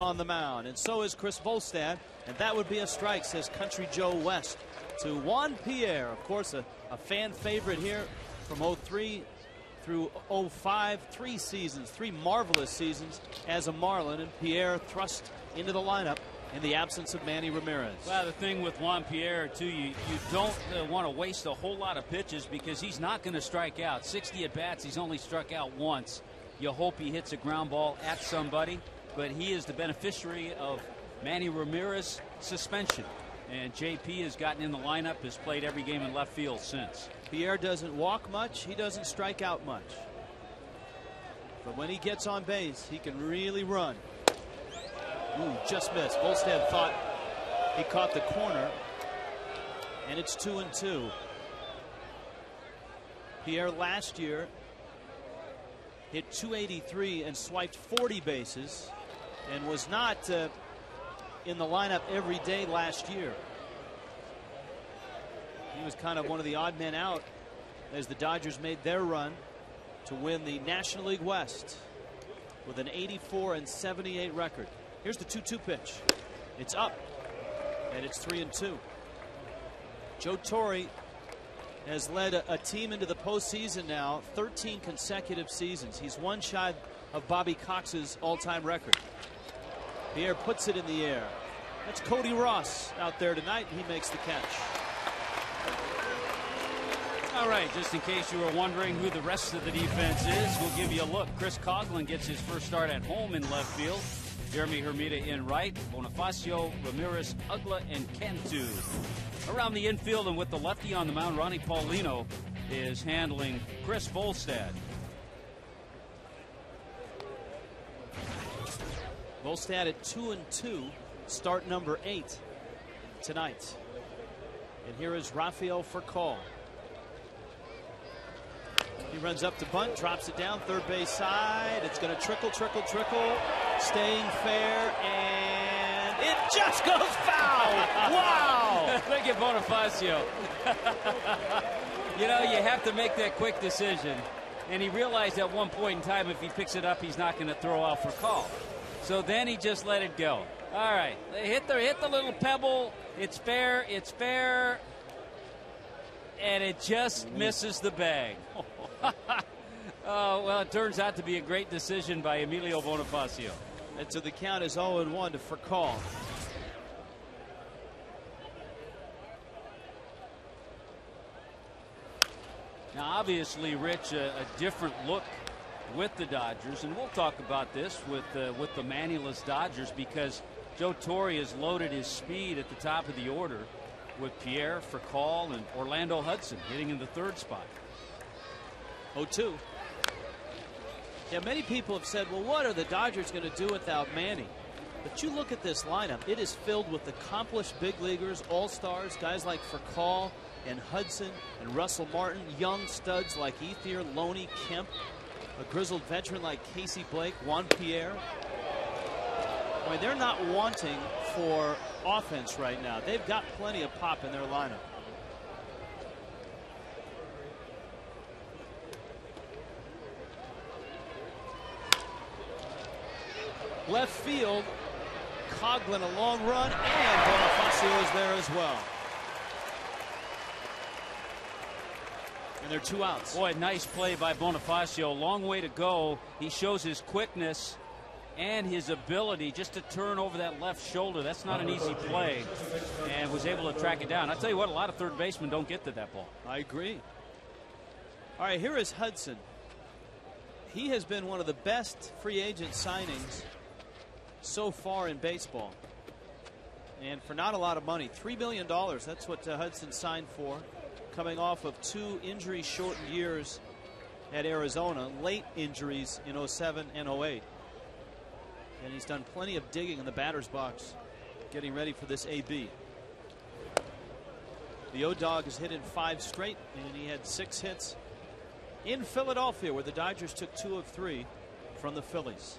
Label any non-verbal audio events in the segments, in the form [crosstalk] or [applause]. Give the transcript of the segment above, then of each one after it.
on the mound, and so is Chris Volstad, and that would be a strike, says Country Joe West to Juan Pierre. Of course, a, a fan favorite here from 03 through 05, three seasons, three marvelous seasons as a Marlin, and Pierre thrust into the lineup in the absence of Manny Ramirez. Well, the thing with Juan Pierre, too, you, you don't uh, want to waste a whole lot of pitches because he's not going to strike out. 60 at bats, he's only struck out once. You hope he hits a ground ball at somebody but he is the beneficiary of Manny Ramirez suspension. And JP has gotten in the lineup, has played every game in left field since. Pierre doesn't walk much, he doesn't strike out much. But when he gets on base, he can really run. Ooh, just missed. Volstad thought he caught the corner, and it's two and two. Pierre last year hit 283 and swiped 40 bases and was not uh, in the lineup every day last year. He was kind of one of the odd men out as the Dodgers made their run to win the National League West with an 84 and 78 record. Here's the 2 2 pitch. It's up, and it's 3 and 2. Joe Torre has led a, a, team into the postseason now 13 consecutive seasons. He's one shy of Bobby Cox's all time record. Pierre puts it in the air. That's Cody Ross out there tonight. He makes the catch. All right, just in case you were wondering who the rest of the defense is, we'll give you a look. Chris Coghlan gets his first start at home in left field. Jeremy Hermida in right, Bonifacio, Ramirez, Uggla, and Cantu. Around the infield and with the lefty on the mound, Ronnie Paulino is handling Chris Volstad. Volstad at two and two, start number eight tonight. And here is Rafael Furcal. He runs up to bunt, drops it down, third base side. It's going to trickle, trickle, trickle, staying fair, and it just goes foul. [laughs] wow! [laughs] Look at Bonifacio. [laughs] you know, you have to make that quick decision. And he realized at one point in time, if he picks it up, he's not going to throw out Furcal. So then he just let it go. All right, they hit the hit the little pebble. It's fair. It's fair, and it just misses the bag. [laughs] oh well, it turns out to be a great decision by Emilio Bonifacio. And so the count is 0 1 to Furcal. Now, obviously, Rich, a, a different look with the Dodgers, and we'll talk about this with uh, with the Mannyless Dodgers because Joe Torre has loaded his speed at the top of the order with Pierre Furcal and Orlando Hudson hitting in the third spot. 0-2. Yeah, many people have said, well, what are the Dodgers going to do without Manny? But you look at this lineup, it is filled with accomplished big leaguers, all stars, guys like Furcal and Hudson and Russell Martin, young studs like Ethier, Loney, Kemp, a grizzled veteran like Casey Blake, Juan Pierre. I mean, they're not wanting for offense right now. They've got plenty of pop in their lineup. Left field, Coghlan a long run, and Bonifacio is there as well. And they're two outs. Boy, nice play by Bonifacio. Long way to go. He shows his quickness and his ability just to turn over that left shoulder. That's not an easy play. And was able to track it down. I'll tell you what, a lot of third basemen don't get to that ball. I agree. All right, here is Hudson. He has been one of the best free agent signings so far in baseball. And for not a lot of money, $3 million. That's what uh, Hudson signed for coming off of two injury shortened years at Arizona, late injuries in 07 and 08. And he's done plenty of digging in the batter's box, getting ready for this AB. The O Dog has hit in five straight, and he had six hits in Philadelphia, where the Dodgers took two of three from the Phillies.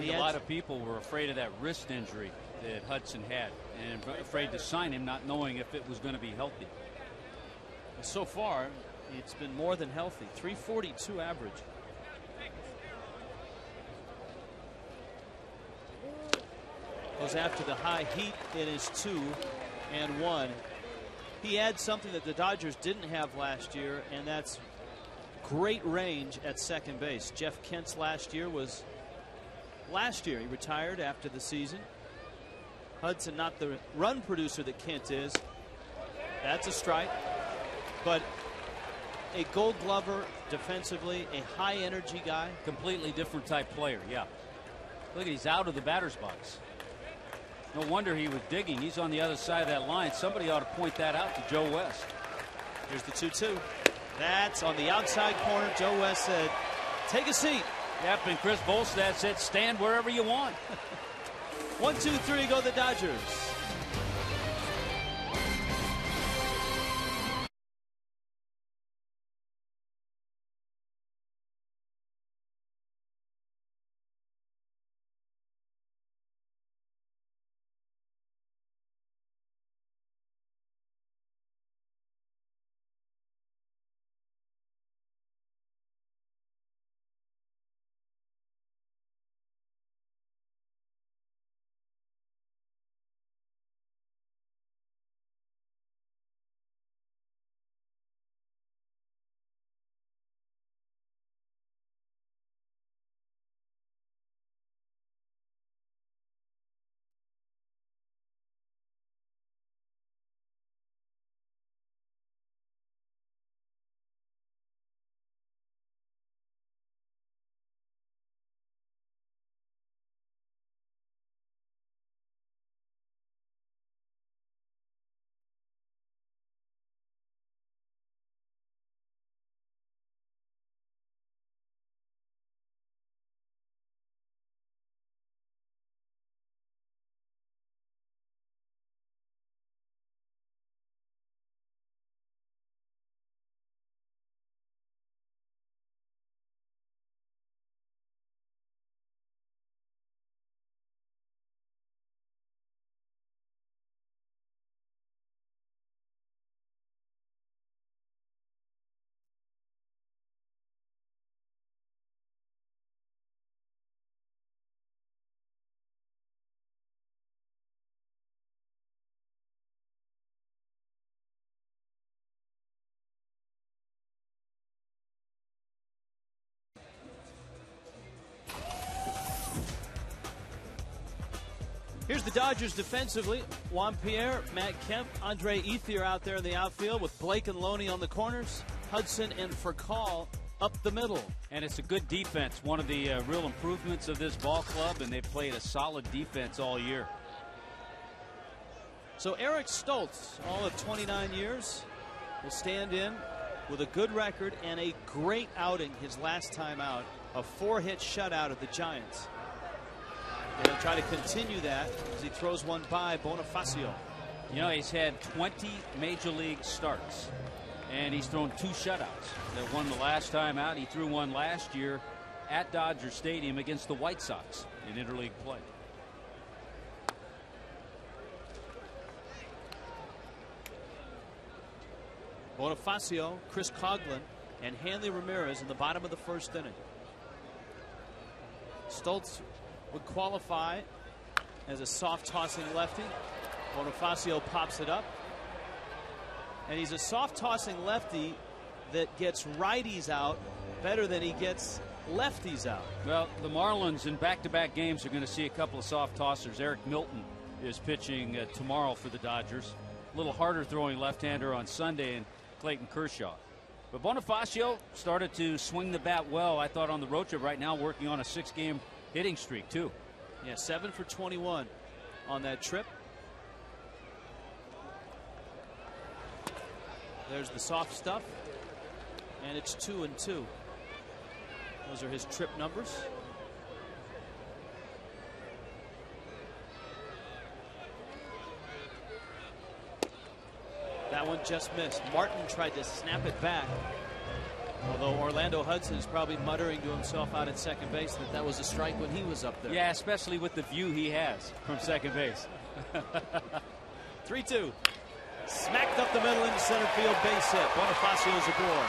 a lot of people were afraid of that wrist injury that Hudson had and afraid to sign him, not knowing if it was going to be healthy. So far, it's been more than healthy. 342 average. Goes after the high heat. It is two and one. He adds something that the Dodgers didn't have last year, and that's great range at second base. Jeff Kent's last year was last year. He retired after the season. Hudson, not the run producer that Kent is. That's a strike. But a gold glover defensively, a high energy guy. Completely different type player, yeah. Look, at he's out of the batter's box. No wonder he was digging. He's on the other side of that line. Somebody ought to point that out to Joe West. Here's the 2 2. That's on the outside corner. Joe West said, Take a seat. Yep, and Chris Volstad said, Stand wherever you want. [laughs] One, two, three, go the Dodgers. Here's the Dodgers defensively. Juan Pierre, Matt Kemp, Andre Ethier out there in the outfield with Blake and Loney on the corners. Hudson and Furcal up the middle. And it's a good defense. One of the uh, real improvements of this ball club, and they've played a solid defense all year. So Eric Stults, all of 29 years, will stand in with a good record and a great outing his last time out. A four hit shutout of the Giants. They'll try to continue that as he throws one by Bonifacio. You know, he's had 20 major league starts, and he's thrown two shutouts. That one the last time out. He threw one last year at Dodger Stadium against the White Sox in interleague play. Bonifacio, Chris Coghlan, and Hanley Ramirez in the bottom of the first inning. Stults would qualify as a soft tossing lefty. Bonifacio pops it up. And he's a soft tossing lefty that gets righties out better than he gets lefties out. Well, the Marlins in back to back games are going to see a couple of soft tossers. Eric Milton is pitching uh, tomorrow for the Dodgers. A little harder throwing left hander on Sunday, and Clayton Kershaw. But Bonifacio started to swing the bat well, I thought, on the road trip right now, working on a six game hitting streak, too. Yeah, 7 for 21 on that trip. There's the soft stuff. And it's 2 and 2. Those are his trip numbers. That one just missed. Martin tried to snap it back. Although Orlando Hudson is probably muttering to himself out at second base that that was a strike when he was up there. Yeah, especially with the view he has from second base. [laughs] 3 2. Smacked up the middle into center field base hit. Bonifacio's aboard.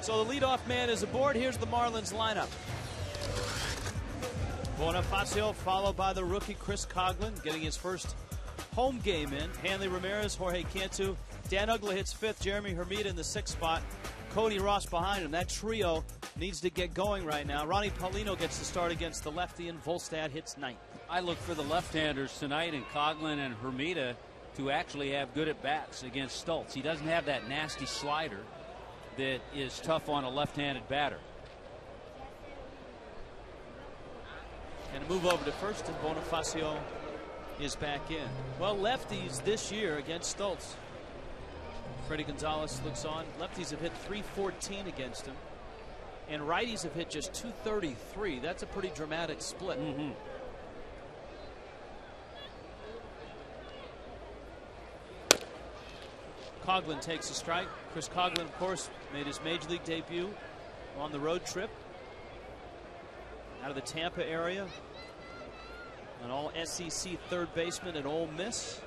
So the leadoff man is aboard. Here's the Marlins lineup. Bonifacio followed by the rookie Chris Coghlan getting his first home game in. Hanley Ramirez, Jorge Cantu, Dan Uggla hits fifth, Jeremy Hermida in the sixth spot, Cody Ross behind him. That trio needs to get going right now. Ronnie Paulino gets the start against the lefty, and Volstad hits ninth. I look for the left-handers tonight in Coghlan and Hermida to actually have good at bats against Stults. He doesn't have that nasty slider that is tough on a left-handed batter. And a move over to first, and Bonifacio is back in. Well, lefties this year against Stults. Fredi Gonzalez looks on. Lefties have hit 314 against him. And righties have hit just 233. That's a pretty dramatic split. Mm -hmm. Coghlan takes a strike. Chris Coghlan, of course, made his major league debut on the road trip out of the Tampa area. An all SEC third baseman at Ole Miss.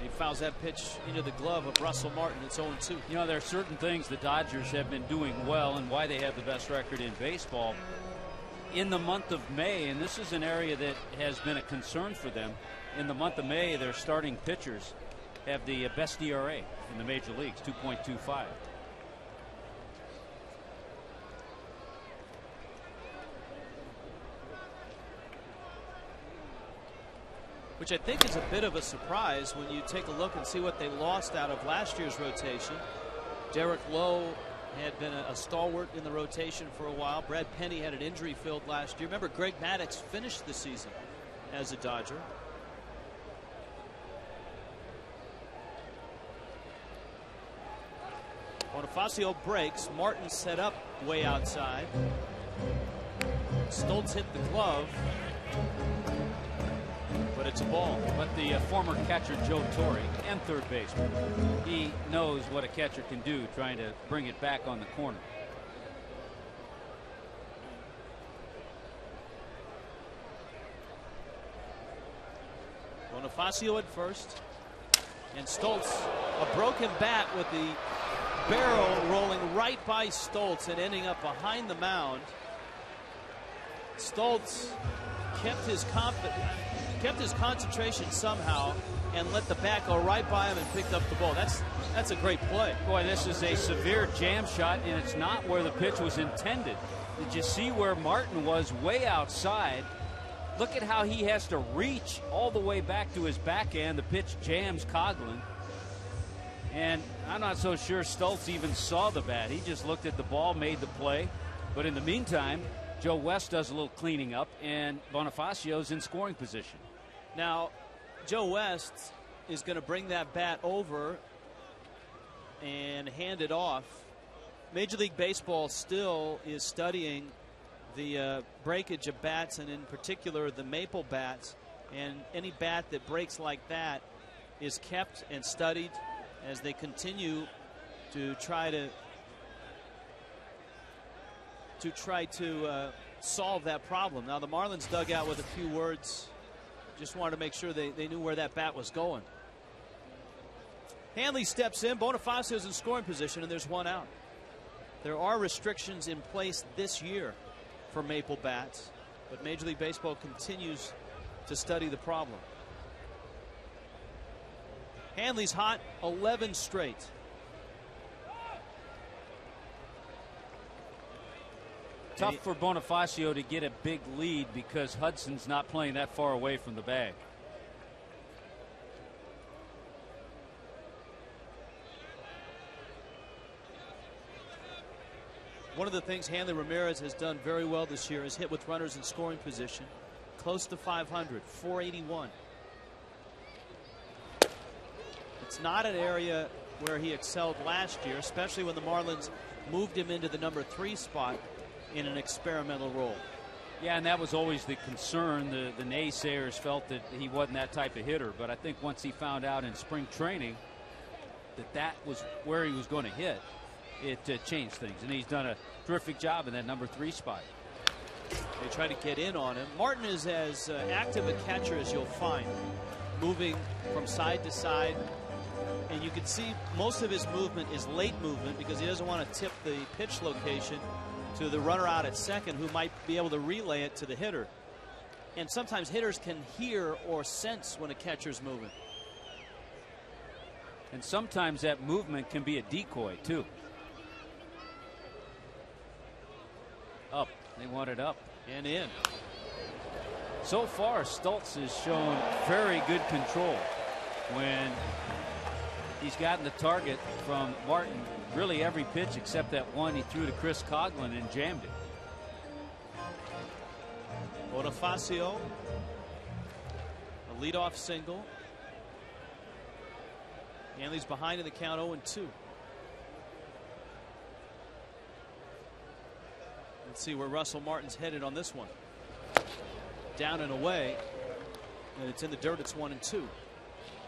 He fouls that pitch into the glove of Russell Martin. It's 0 2. You know, there are certain things the Dodgers have been doing well and why they have the best record in baseball. In the month of May, and this is an area that has been a concern for them, in the month of May, their starting pitchers have the best ERA in the major leagues, 2.25. which I think is a bit of a surprise when you take a look and see what they lost out of last year's rotation. Derek Lowe had been a, a, stalwart in the rotation for a while. Brad Penny had an injury filled last year. Remember, Greg Maddux finished the season as a Dodger. Bonifacio breaks. Martin set up way outside. Stults hit the glove but it's a ball. But the uh, former catcher Joe Torre and third baseman, he knows what a catcher can do trying to bring it back on the corner. Bonifacio at first. And Stults, a broken bat with the barrel rolling right by Stults and ending up behind the mound. Stults kept his confidence kept his concentration somehow and let the bat go right by him and picked up the ball. That's that's a great play. Boy, this is a severe jam shot, and it's not where the pitch was intended. Did you see where Martin was way outside? Look at how he has to reach all the way back to his backhand. The pitch jams Coghlan. And I'm not so sure Stults even saw the bat. He just looked at the ball, made the play. But in the meantime, Joe West does a little cleaning up, and Bonifacio's in scoring position. Now, Joe West is going to bring that bat over and hand it off. Major League Baseball still is studying the uh, breakage of bats, and in particular the maple bats. And any bat that breaks like that is kept and studied as they continue to try to to try to uh, solve that problem. Now the Marlins dug out with a few words just wanted to make sure they, they knew where that bat was going. Hanley steps in. Bonifacio's in scoring position, and there's one out. There are restrictions in place this year for maple bats, but Major League Baseball continues to study the problem. Hanley's hot 11 straight. Tough for Bonifacio to get a big lead because Hudson's not playing that far away from the bag. One of the things Hanley Ramirez has done very well this year is hit with runners in scoring position. Close to 500, 481. It's not an area where he excelled last year, especially when the Marlins moved him into the number three spot in an experimental role. Yeah, and that was always the concern. The, the naysayers felt that he wasn't that type of hitter. But I think once he found out in spring training that that was where he was going to hit, it uh, changed things. And he's done a terrific job in that number three spot. They try to get in on him. Martin is as uh, active a catcher as you'll find, moving from side to side. And you can see most of his movement is late movement because he doesn't want to tip the pitch location to the runner out at second who might be able to relay it to the hitter. And sometimes hitters can hear or sense when a catcher's moving. And sometimes that movement can be a decoy, too. Up. They want it up. And in. So far, Stults has shown very good control when he's gotten the target from Martin really every pitch except that one he threw to Chris Coghlan and jammed it. Bonifacio, a leadoff single. Hanley's behind in the count 0 and 2. Let's see where Russell Martin's headed on this one. Down and away. And it's in the dirt. It's 1 and 2.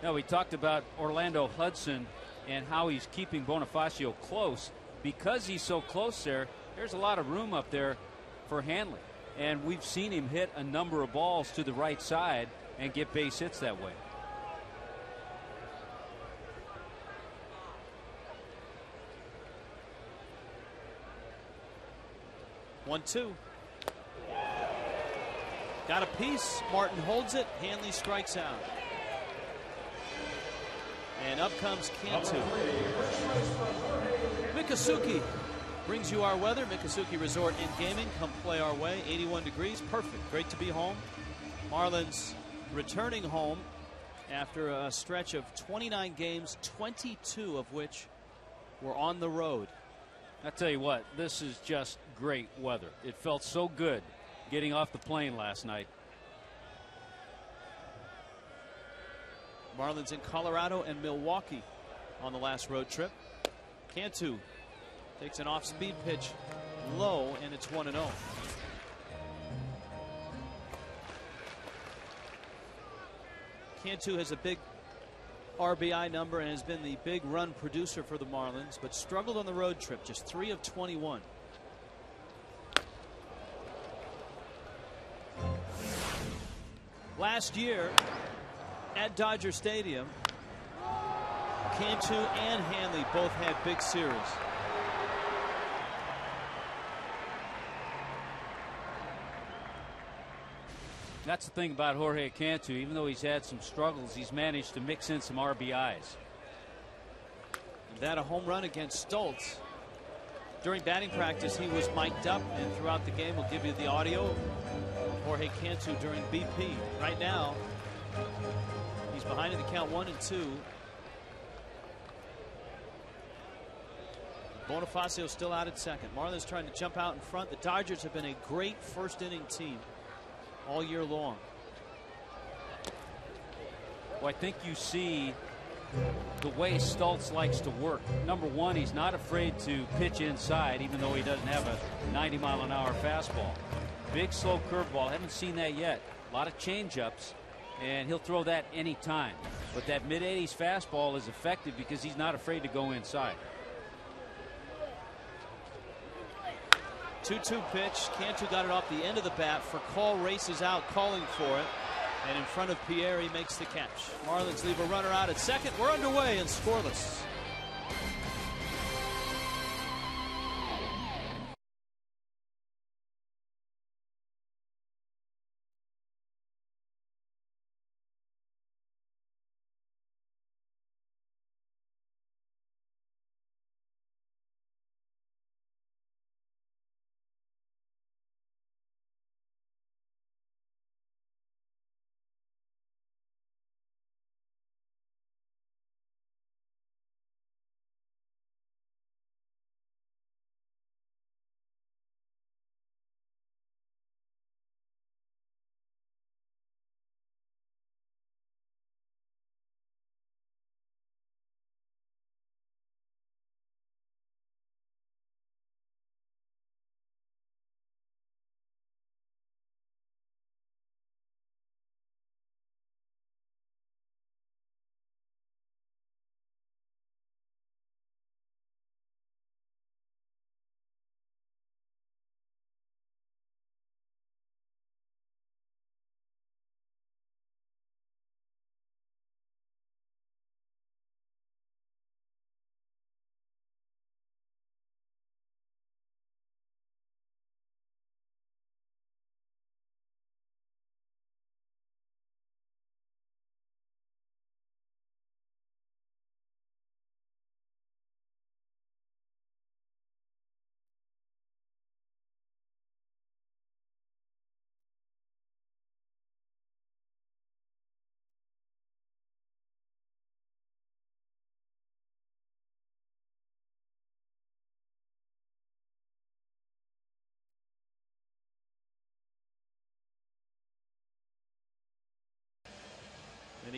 Now, we talked about Orlando Hudson and how he's keeping Bonifacio close. Because he's so close there, there's a lot of room up there for Hanley. And we've seen him hit a number of balls to the right side and get base hits that way. One, two. Got a piece. Martin holds it. Hanley strikes out. And up comes Cantu. Miccosukee brings you our weather. Miccosukee Resort and Gaming. Come play our way. 81 degrees. Perfect. Great to be home. Marlins returning home after a stretch of 29 games, 22 of which were on the road. I tell you what, this is just great weather. It felt so good getting off the plane last night. Marlins in Colorado and Milwaukee on the last road trip. Cantu takes an off speed pitch low, and it's 1 0. Cantu has a big RBI number and has been the big run producer for the Marlins, but struggled on the road trip, just 3 of 21. Last year at Dodger Stadium, Cantu and Hanley both had big series. That's the thing about Jorge Cantu. Even though he's had some struggles, he's managed to mix in some RBIs. And that a home run against Stults. During batting practice, he was mic'd up, and throughout the game, we'll give you the audio of Jorge Cantu during BP. Right now, he's behind in the count one and two. Bonifacio still out at second. Marlins trying to jump out in front. The Dodgers have been a great first inning team all year long. Well, I think you see the way Stults likes to work. Number one, he's not afraid to pitch inside, even though he doesn't have a 90 mile an hour fastball. Big slow curveball. Haven't seen that yet. A lot of changeups, and he'll throw that anytime. But that mid 80s fastball is effective because he's not afraid to go inside. 2 2 pitch. Cantu got it off the end of the bat. For call races out, calling for it. And in front of Pierre, he makes the catch. Marlins leave a runner out at second. We're underway and scoreless.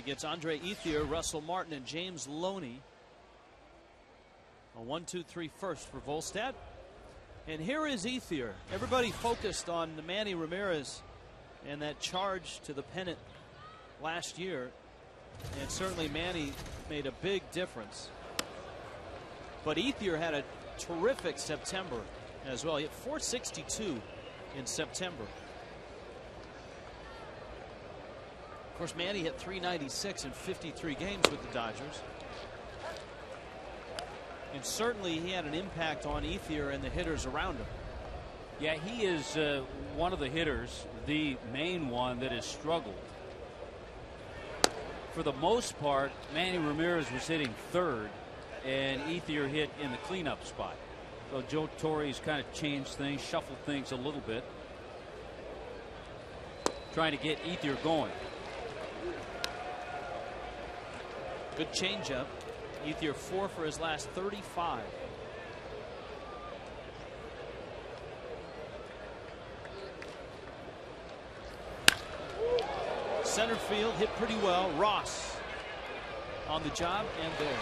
Gets Andre Ethier, Russell Martin, and James Loney. A one, two, three first for Volstad. And here is Ethier. Everybody focused on Manny Ramirez and that charge to the pennant last year. And certainly Manny made a big difference. But Ethier had a terrific September as well. He had 462 in September. Of course, Manny hit 396 in 53 games with the Dodgers. And certainly he had an impact on Ethier and the hitters around him. Yeah, he is uh, one of the hitters, the main one that has struggled. For the most part, Manny Ramirez was hitting third, and Ethier hit in the cleanup spot. So Joe Torre's kind of changed things, shuffled things a little bit, trying to get Ethier going. Good changeup. Ethier four for his last 35. Center field hit pretty well. Ross on the job and there.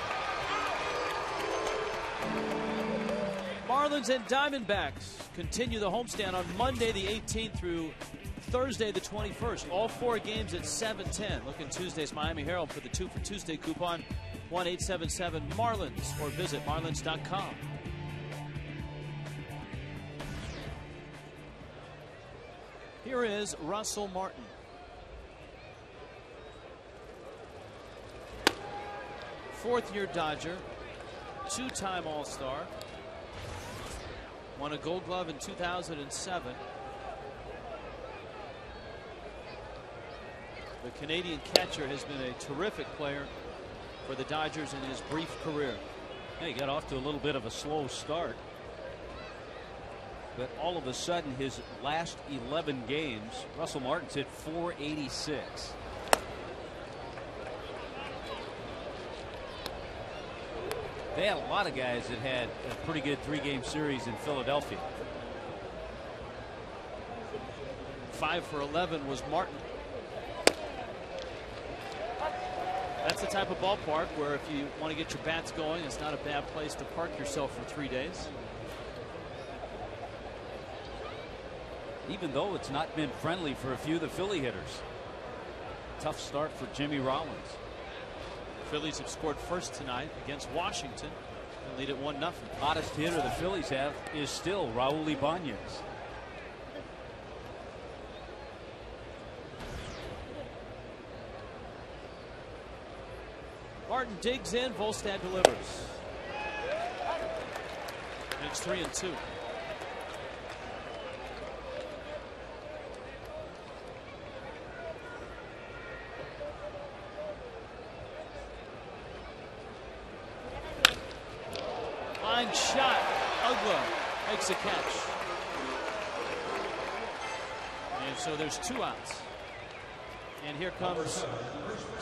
Marlins and Diamondbacks continue the homestand on Monday the 18th through Thursday the 21st. All four games at 7:10. Look in Tuesday's Miami Herald for the two for Tuesday coupon. 1-877 Marlins or visit marlins.com. Here is Russell Martin. Fourth year Dodger, two time All Star, won a gold glove in 2007. The Canadian catcher has been a terrific player for the Dodgers in his brief career. Yeah, he got off to a little bit of a slow start. But all of a sudden, his last 11 games, Russell Martin's hit 486. They had a lot of guys that had a pretty good three game series in Philadelphia. Five for 11 was Martin. That's the type of ballpark where if you want to get your bats going, it's not a bad place to park yourself for three days. Even though it's not been friendly for a few of the Philly hitters. Tough start for Jimmy Rollins. Phillies have scored first tonight against Washington and lead at 1 0. Hottest hitter the Phillies have is still Raul Ibanez. Martin digs in, Volstad delivers. And it's 3 and 2. Line shot. Uggla makes a catch. And so there's two outs. And here comes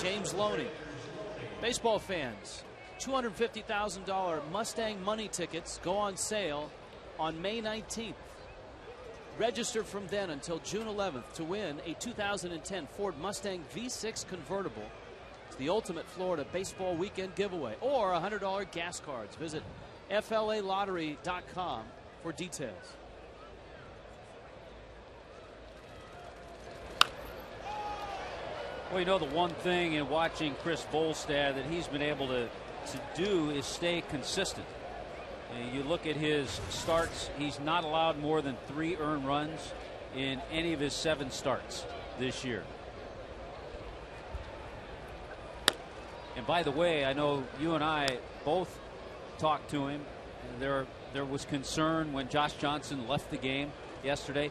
James Loney. Baseball fans, $250,000 Mustang money tickets go on sale on May 19th. Register from then until June 11th to win a 2010 Ford Mustang V6 convertible. It's the ultimate Florida baseball weekend giveaway or $100 gas cards. Visit FLALottery.com for details. Well, you know, the one thing in watching Chris Volstad that he's been able to, to do is stay consistent. And you look at his starts, he's not allowed more than three earned runs in any of his seven starts this year. And by the way, I know you and I both talked to him. There, there was concern when Josh Johnson left the game yesterday.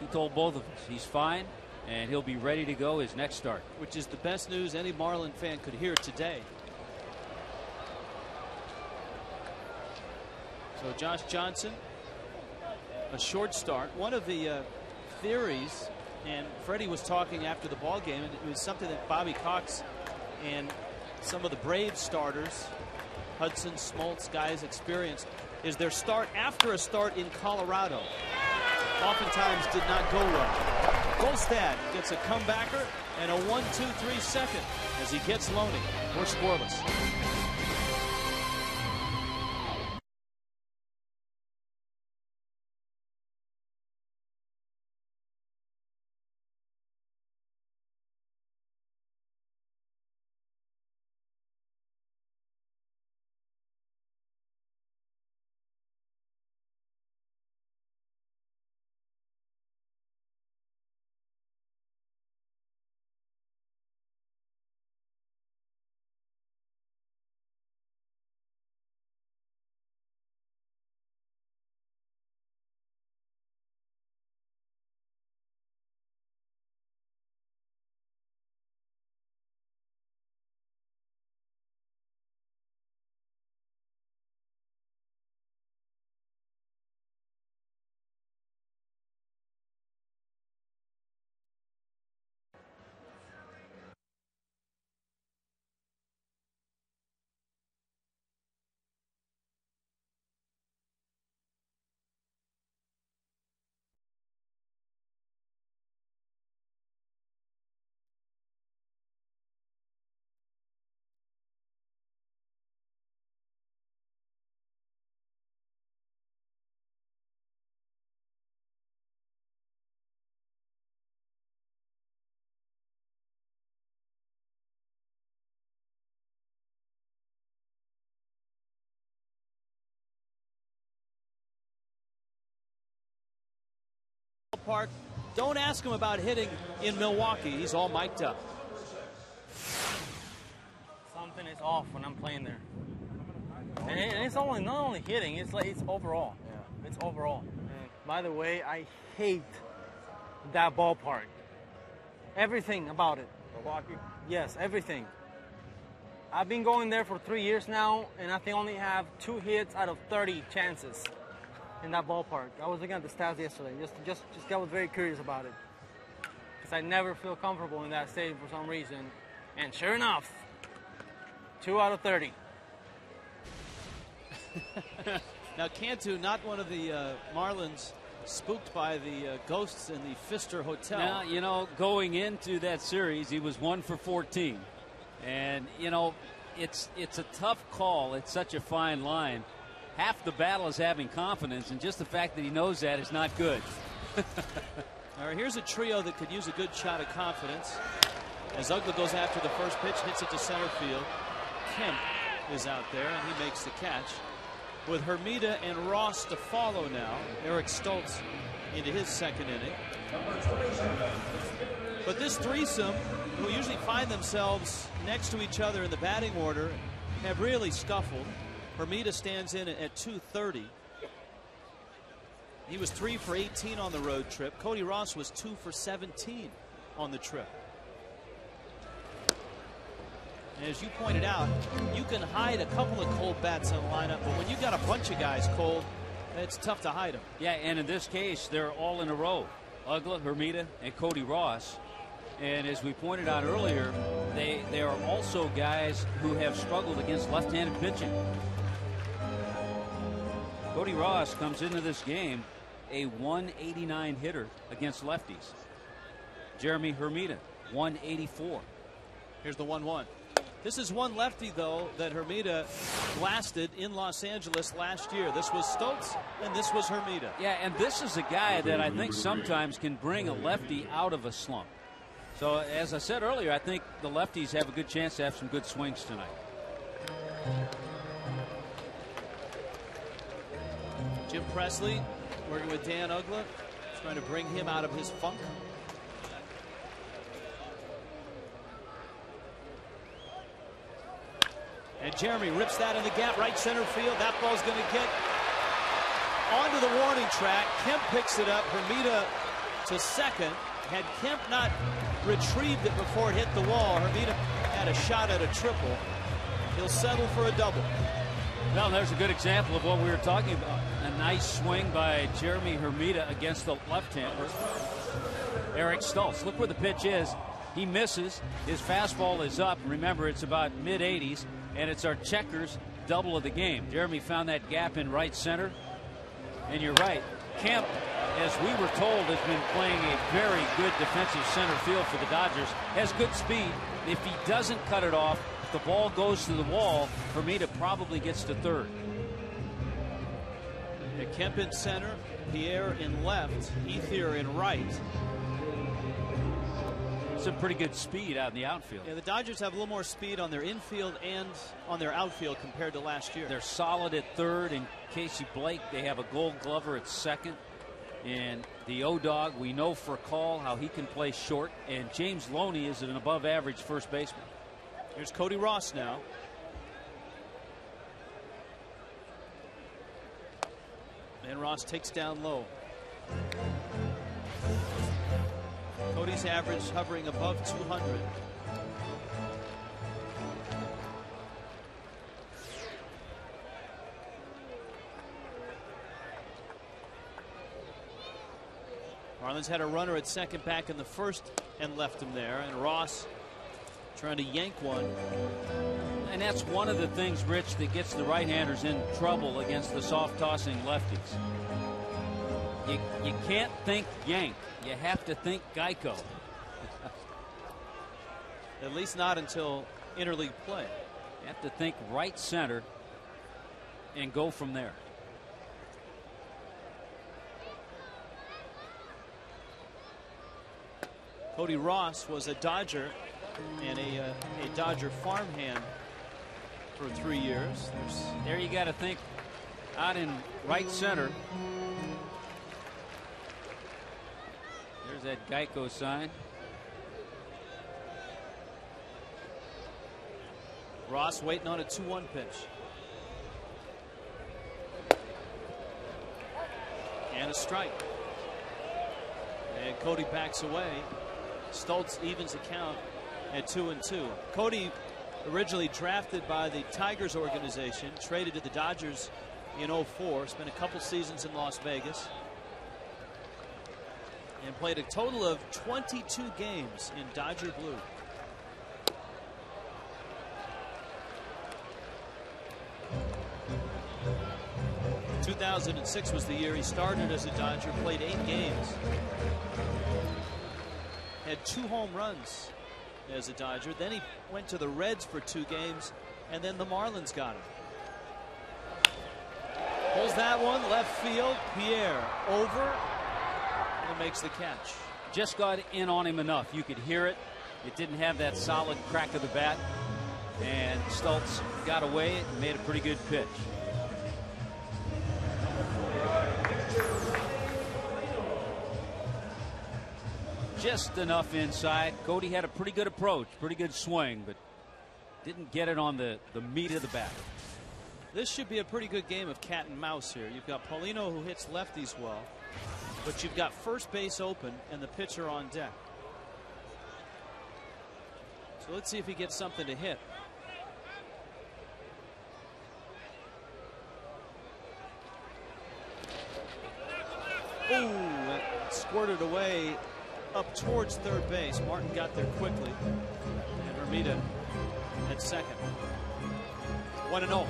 He told both of us he's fine and he'll be ready to go his next start. Which is the best news any Marlin fan could hear today. So Josh Johnson, a short start. One of the uh, theories, and Fredi was talking after the ball game, and it was something that Bobby Cox and some of the Brave starters, Hudson, Smoltz, guys experienced, is their start after a start in Colorado. Oftentimes did not go well. Volstad gets a comebacker and a 1-2-3 second as he gets Loney. We're scoreless. Park. Don't ask him about hitting in Milwaukee. He's all mic'd up. Something is off when I'm playing there. And, it's only not only hitting, it's like it's overall. Yeah. It's overall. And by the way, I hate that ballpark. Everything about it. Milwaukee? Yes, everything. I've been going there for three years now, and I think only have two hits out of 30 chances in that ballpark. I was looking at the stats yesterday. Just, just, just I was very curious about it because I never feel comfortable in that stadium for some reason. And sure enough, two out of thirty. [laughs] now Cantu, not one of the uh, Marlins spooked by the uh, ghosts in the Pfister Hotel. Now, you know, going into that series, he was one for 14. And, you know, it's it's a tough call. It's such a fine line half the battle is having confidence, and just the fact that he knows that is not good. [laughs] All right, here's a trio that could use a good shot of confidence. As Uggla goes after the first pitch, hits it to center field. Kemp is out there, and he makes the catch. With Hermida and Ross to follow now, Eric Stults into his second inning. But this threesome, who usually find themselves next to each other in the batting order, have really scuffled. Hermida stands in at 230. He was 3 for 18 on the road trip. Cody Ross was 2 for 17 on the trip. And as you pointed out, you can hide a couple of cold bats in the lineup, but when you got a bunch of guys cold, it's tough to hide them. Yeah, and in this case, they're all in a row. Uggla, Hermida, and Cody Ross. And as we pointed out earlier, they, they are also guys who have struggled against left-handed pitching. Cody Ross comes into this game a 189 hitter against lefties. Jeremy Hermida, 184. Here's the 1 1. This is one lefty, though, that Hermida blasted in Los Angeles last year. This was Stults, and this was Hermida. Yeah, and this is a guy that I think sometimes can bring a lefty out of a slump. So, as I said earlier, I think the lefties have a good chance to have some good swings tonight. Jim Presley working with Dan Uggla, trying to bring him out of his funk. And Jeremy rips that in the gap, right center field. That ball's going to get onto the warning track. Kemp picks it up. Hermida to second. Had Kemp not retrieved it before it hit the wall, Hermida had a shot at a triple. He'll settle for a double. Well, there's a good example of what we were talking about. Nice swing by Jeremy Hermida against the left-hander, Eric Stults. Look where the pitch is. He misses. His fastball is up. Remember, it's about mid-80s, and it's our checkers double of the game. Jeremy found that gap in right center. And you're right. Kemp as we were told, has been playing a very good defensive center field for the Dodgers. Has good speed. If he doesn't cut it off, the ball goes to the wall, Hermida probably gets to third. Yeah, Kemp in center, Pierre in left, Ethier in right. Some pretty good speed out in the outfield. Yeah, the Dodgers have a little more speed on their infield and on their outfield compared to last year. They're solid at third. And Casey Blake, they have a gold glover at second. And the O Dog, we know Furcal how he can play short. And James Loney is an above average first baseman. Here's Cody Ross now. And Ross takes down low. Cody's average hovering above 200. Marlins had a runner at second back in the first and left him there. And Ross trying to yank one. And that's one of the things, Rich, that gets the right-handers in trouble against the soft-tossing lefties. You, you can't think yank. You have to think Geico. [laughs] At least not until interleague play. You have to think right center and go from there. Cody Ross was a Dodger and a, uh, a Dodger farmhand for three years. There's There you got to think out in right center. There's that Geico sign. Ross waiting on a 2 1 pitch. And a strike. And Cody backs away. Stults evens the count at 2 and 2. Cody originally drafted by the Tigers organization, traded to the Dodgers in 04, spent a couple seasons in Las Vegas, and played a total of 22 games in Dodger blue. 2006 was the year he started as a Dodger, played eight games, had two home runs as a Dodger. Then he went to the Reds for two games, and then the Marlins got him. Pulls that one left field. Pierre over and makes the catch. Just got in on him enough. You could hear it. It didn't have that solid crack of the bat. And Stults got away and made a pretty good pitch. Just enough inside. Cody had a pretty good approach, pretty good swing, but didn't get it on the, the meat of the bat. This should be a pretty good game of cat and mouse here. You've got Paulino who hits lefties well, but you've got first base open and the pitcher on deck. So let's see if he gets something to hit. Ooh, squirted away up towards third base. Martin got there quickly. And Hermida at second. 1 0.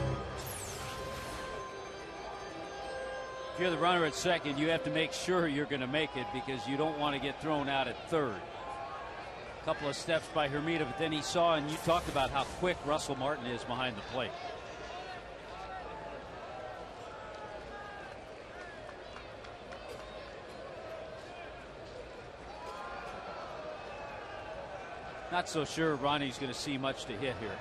If you're the runner at second, you have to make sure you're going to make it because you don't want to get thrown out at third. A couple of steps by Hermida, but then he saw, and you talked about how quick Russell Martin is behind the plate. Not so sure Ronny's going to see much to hit here.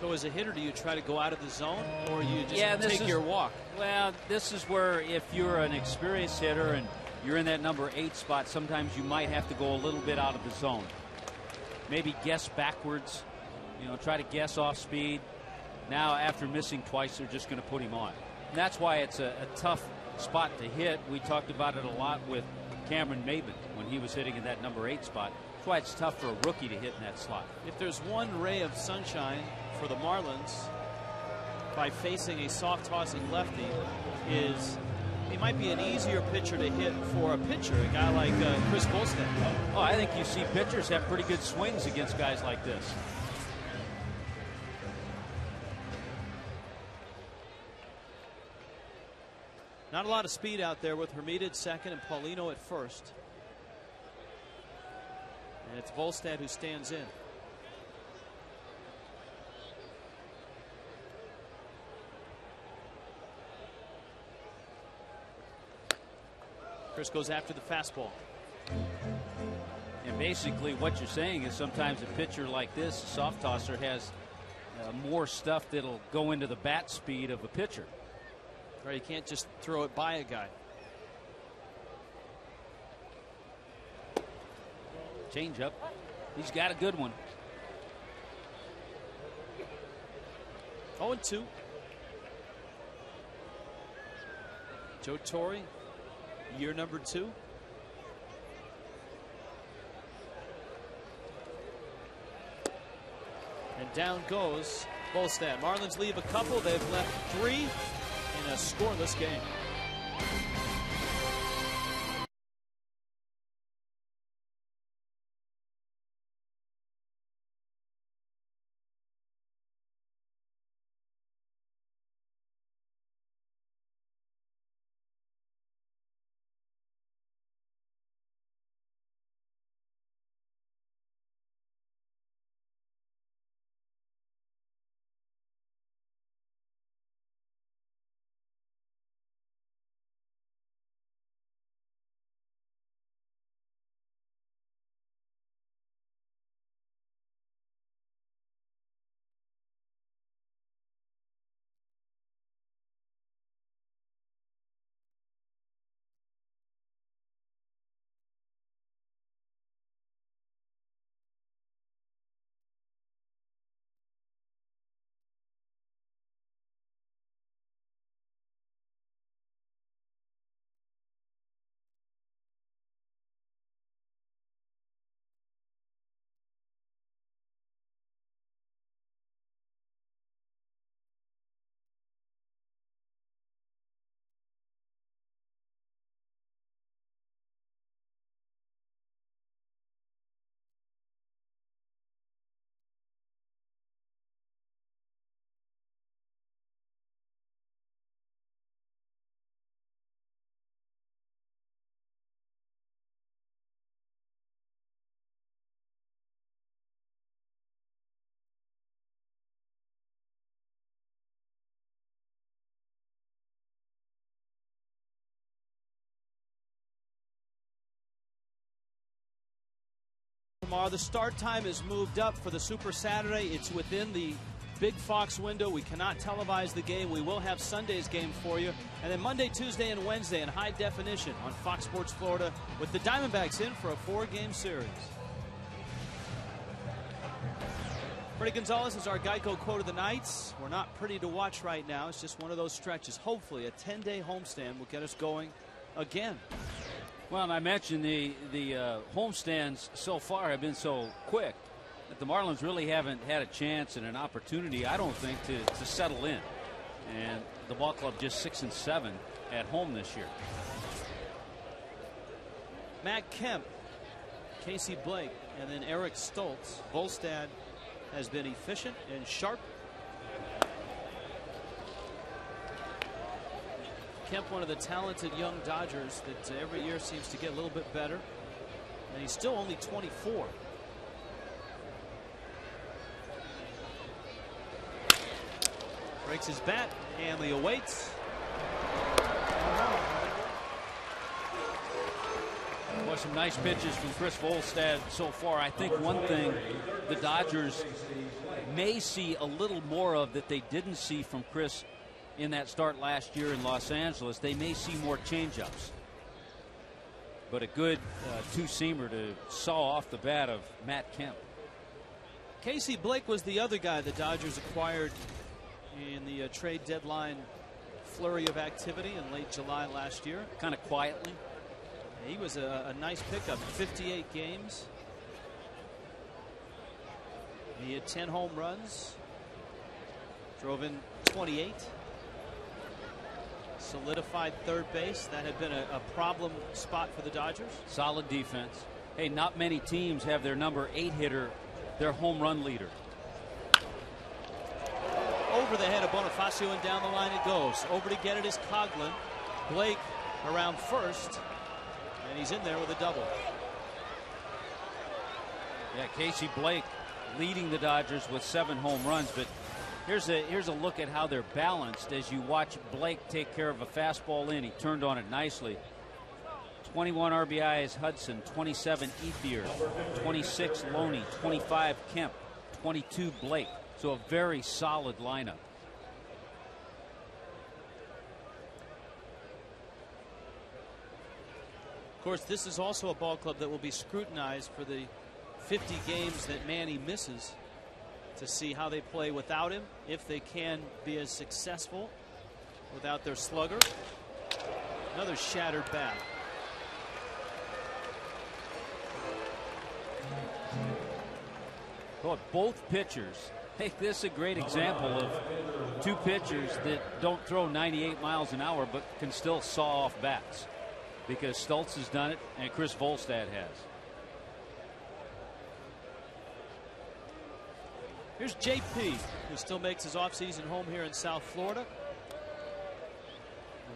So as a hitter, do you try to go out of the zone or you just Yeah, take is- your walk? Well, this is where if you're an experienced hitter and you're in that number eight spot, sometimes you might have to go a little bit out of the zone. Maybe guess backwards, you know, try to guess off speed. Now, after missing twice, they're just going to put him on. And that's why it's a, a tough spot to hit. We talked about it a lot with Cameron Maybin when he was hitting in that number eight spot. That's why it's tough for a rookie to hit in that slot. If there's one ray of sunshine for the Marlins by facing a soft tossing lefty, is he might be an easier pitcher to hit for a pitcher, a guy like uh, Chris Volstad. Oh, I think you see pitchers have pretty good swings against guys like this. Not a lot of speed out there with Hermida at second and Paulino at first. And it's Volstad who stands in. Chris goes after the fastball. And basically, what you're saying is sometimes a pitcher like this, a soft tosser, has uh, more stuff that'll go into the bat speed of a pitcher. Right, you can't just throw it by a guy. Change up. He's got a good one. 0 2. Joe Torre, year number two. And down goes Volstad. Marlins leave a couple. They've left three a scoreless game. Tomorrow, the start time is moved up for the Super Saturday. It's within the Big Fox window. We cannot televise the game. We will have Sunday's game for you. And then Monday, Tuesday, and Wednesday in high definition on Fox Sports Florida with the Diamondbacks in for a four game series. Fredi Gonzalez is our Geico quote of the night. We're not pretty to watch right now. It's just one of those stretches. Hopefully, a 10 day homestand will get us going again. Well, and I mentioned the the uh, homestands so far have been so quick that the Marlins really haven't had a chance and an opportunity, I don't think, to, to settle in. And the ball club just six and seven at home this year. Matt Kemp, Casey Blake, and then Eric Stults. Volstad has been efficient and sharp Kemp, one of the talented young Dodgers that uh, every year seems to get a little bit better. And he's still only 24. Breaks his bat. Hanley awaits. Well, some nice pitches from Chris Volstad so far. I think one thing the Dodgers may see a little more of that they didn't see from Chris in that start last year in Los Angeles, they may see more changeups. But a good uh, two seamer to saw off the bat of Matt Kemp. Casey Blake was the other guy the Dodgers acquired in the uh, trade deadline flurry of activity in late July last year. Kind of quietly. He was a, a nice pickup, 58 games. He had 10 home runs, drove in 28 solidified third base. That had been a, a, problem spot for the Dodgers. Solid defense. Hey, not many teams have their number eight hitter, their home run leader. Over the head of Bonifacio and down the line it goes. Over to get it is Coghlan. Blake around first, and he's in there with a double. Yeah, Casey Blake leading the Dodgers with seven home runs, but here's a here's a look at how they're balanced as you watch Blake take care of a fastball in. He turned on it nicely. 21 RBI is Hudson, 27 Ethier, 26 Loney, 25 Kemp, 22 Blake. So a very solid lineup. Of course, this is also a ball club that will be scrutinized for the 50 games that Manny misses to see how they play without him, if they can be as successful without their slugger. Another shattered bat. Both pitchers make this a great example of two pitchers that don't throw 98 miles an hour but can still saw off bats because Stults has done it and Chris Volstad has. Here's JP, who still makes his offseason home here in South Florida.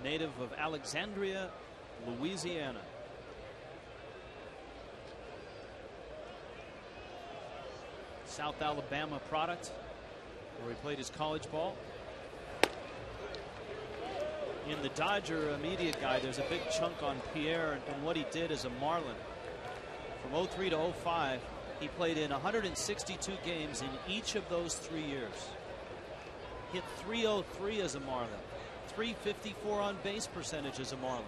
A native of Alexandria, Louisiana. South Alabama product, where he played his college ball. In the Dodger immediate guy, there's a big chunk on Pierre and what he did as a Marlin. From 03 to 05, he played in 162 games in each of those three years. Hit 303 as a Marlin, 354 on base percentage as a Marlin.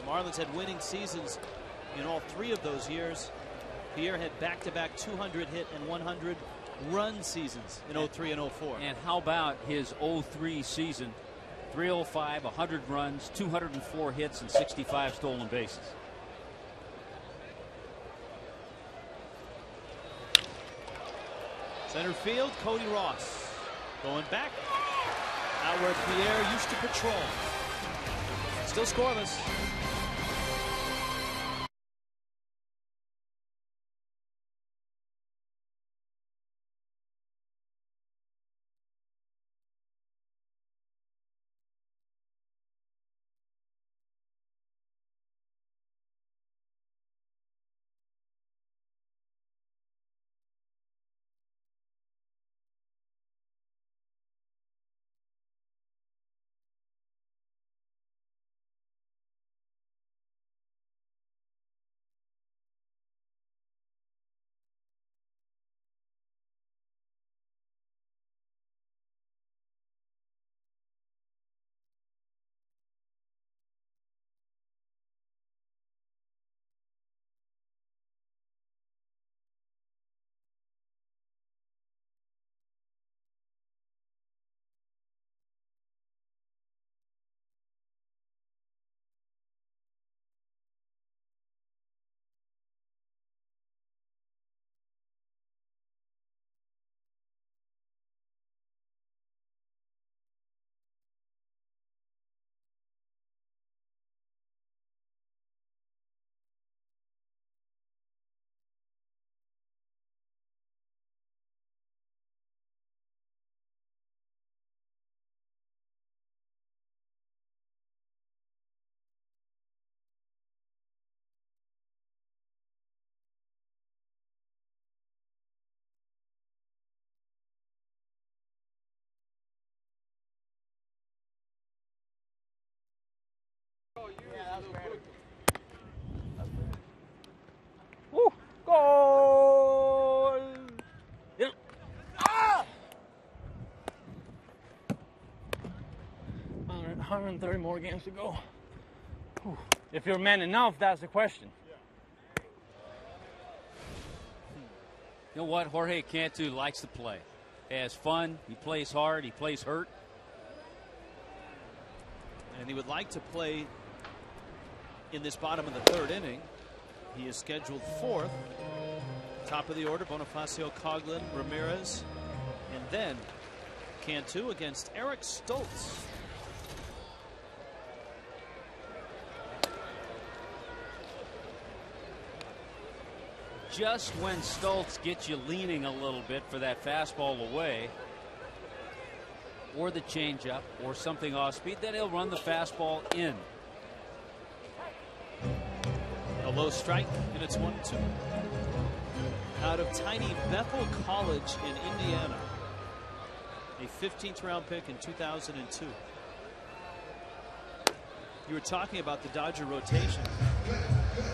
The Marlins had winning seasons in all three of those years. Pierre had back to back 200 hit and 100 run seasons in 03 and 04. And how about his 03 season? 305, 100 runs, 204 hits, and 65 stolen bases. Center field, Cody Ross. Going back. Out where Pierre used to patrol. Still scoreless. 100 130 more games to go. Whew. If you're man enough, that's the question. You know what? Jorge Cantu likes to play. He has fun. He plays hard. He plays hurt. And he would like to play in this bottom of the third inning. He is scheduled fourth. Top of the order, Bonifacio Coghlan, Ramirez, and then Cantu against Eric Stults. Just when Stults gets you leaning a little bit for that fastball away, or the changeup or something off speed, then he'll run the fastball in. A low strike, and it's 1 2. Out of tiny Bethel College in Indiana, a 15th round pick in 2002. You were talking about the Dodger rotation.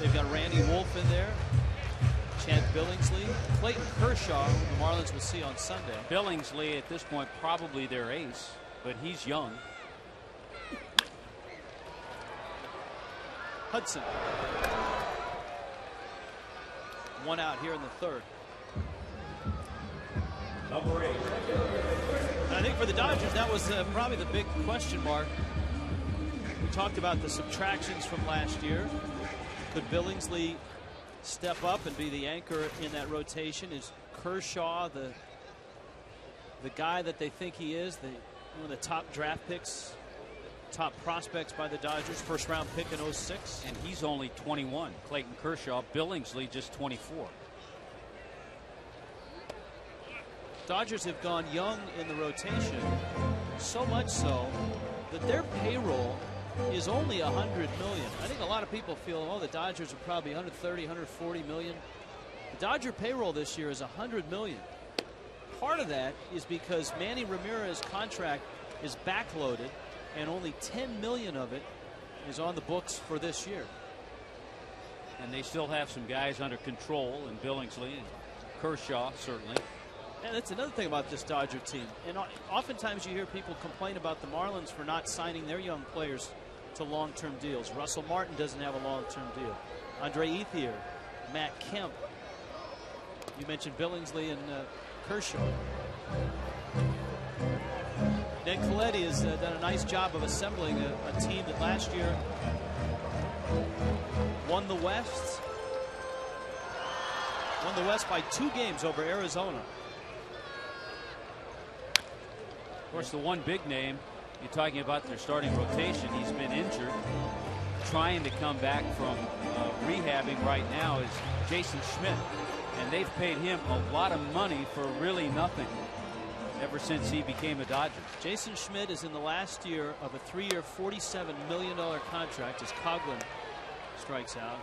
They've got Randy Wolf in there, Chad Billingsley, Clayton Kershaw, who the Marlins will see on Sunday. Billingsley at this point probably their ace, but he's young. Hudson. One out here in the third. Number eight. And I think for the Dodgers, that was uh, probably the big question mark. We talked about the subtractions from last year. Could Billingsley step up and be the anchor in that rotation? Is Kershaw the the guy that they think he is? The one of the top draft picks, top prospects by the Dodgers, first round pick in 06. And he's only 21. Clayton Kershaw, Billingsley just 24. Dodgers have gone young in the rotation, so much so that their payroll is only 100 million. I think a lot of people feel, oh, the Dodgers are probably 130, 140 million. The Dodger payroll this year is 100 million. Part of that is because Manny Ramirez's contract is backloaded, and only 10 million of it is on the books for this year. And they still have some guys under control in Billingsley and Kershaw, certainly. And that's another thing about this Dodger team. And oftentimes you hear people complain about the Marlins for not signing their young players to long-term deals. Russell Martin doesn't have a long-term deal. Andre Ethier, Matt Kemp. You mentioned Billingsley and uh, Kershaw. Ned Colletti has uh, done a nice job of assembling a, a team that last year won the West. Won the West by two games over Arizona. Of course, the one big name you're talking about their starting rotation. He's been injured, trying to come back from uh, rehabbing right now is Jason Schmidt, and they've paid him a lot of money for really nothing ever since he became a Dodger. Jason Schmidt is in the last year of a three-year, $47 million contract as Coghlan strikes out.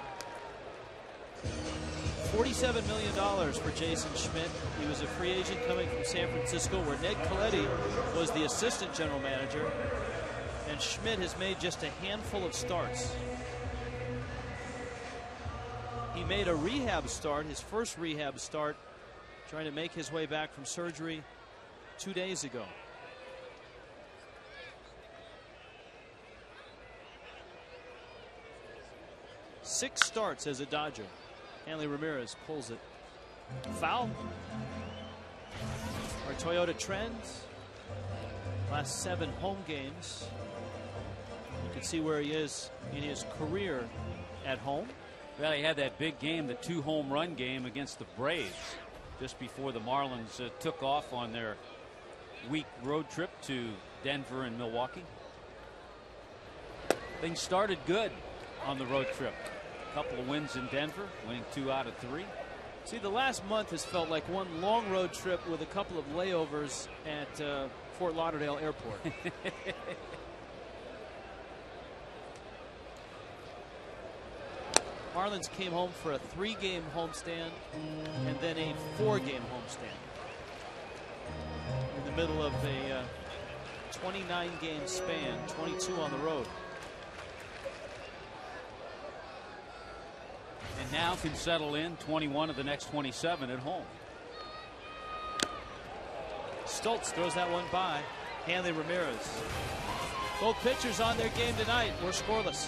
$47 million for Jason Schmidt. He was a free agent coming from San Francisco, where Ned Colletti was the assistant general manager. And Schmidt has made just a handful of starts. He made a rehab start, his first rehab start, trying to make his way back from surgery two days ago. Six starts as a Dodger. Hanley Ramirez pulls it. Foul. Our Toyota trends. Last seven home games. You can see where he is in his career at home. Well, he had that big game, the two home run game against the Braves, just before the Marlins uh, took off on their week road trip to Denver and Milwaukee. Things started good on the road trip couple of wins in Denver, winning two out of three. See, the last month has felt like one long road trip with a couple of layovers at uh, Fort Lauderdale Airport. [laughs] Marlins came home for a three-game homestand and then a four-game homestand in the middle of a 29-game uh, span, 22 on the road. And now can settle in 21 of the next 27 at home. Stults throws that one by. Hanley Ramirez. Both pitchers on their game tonight were scoreless.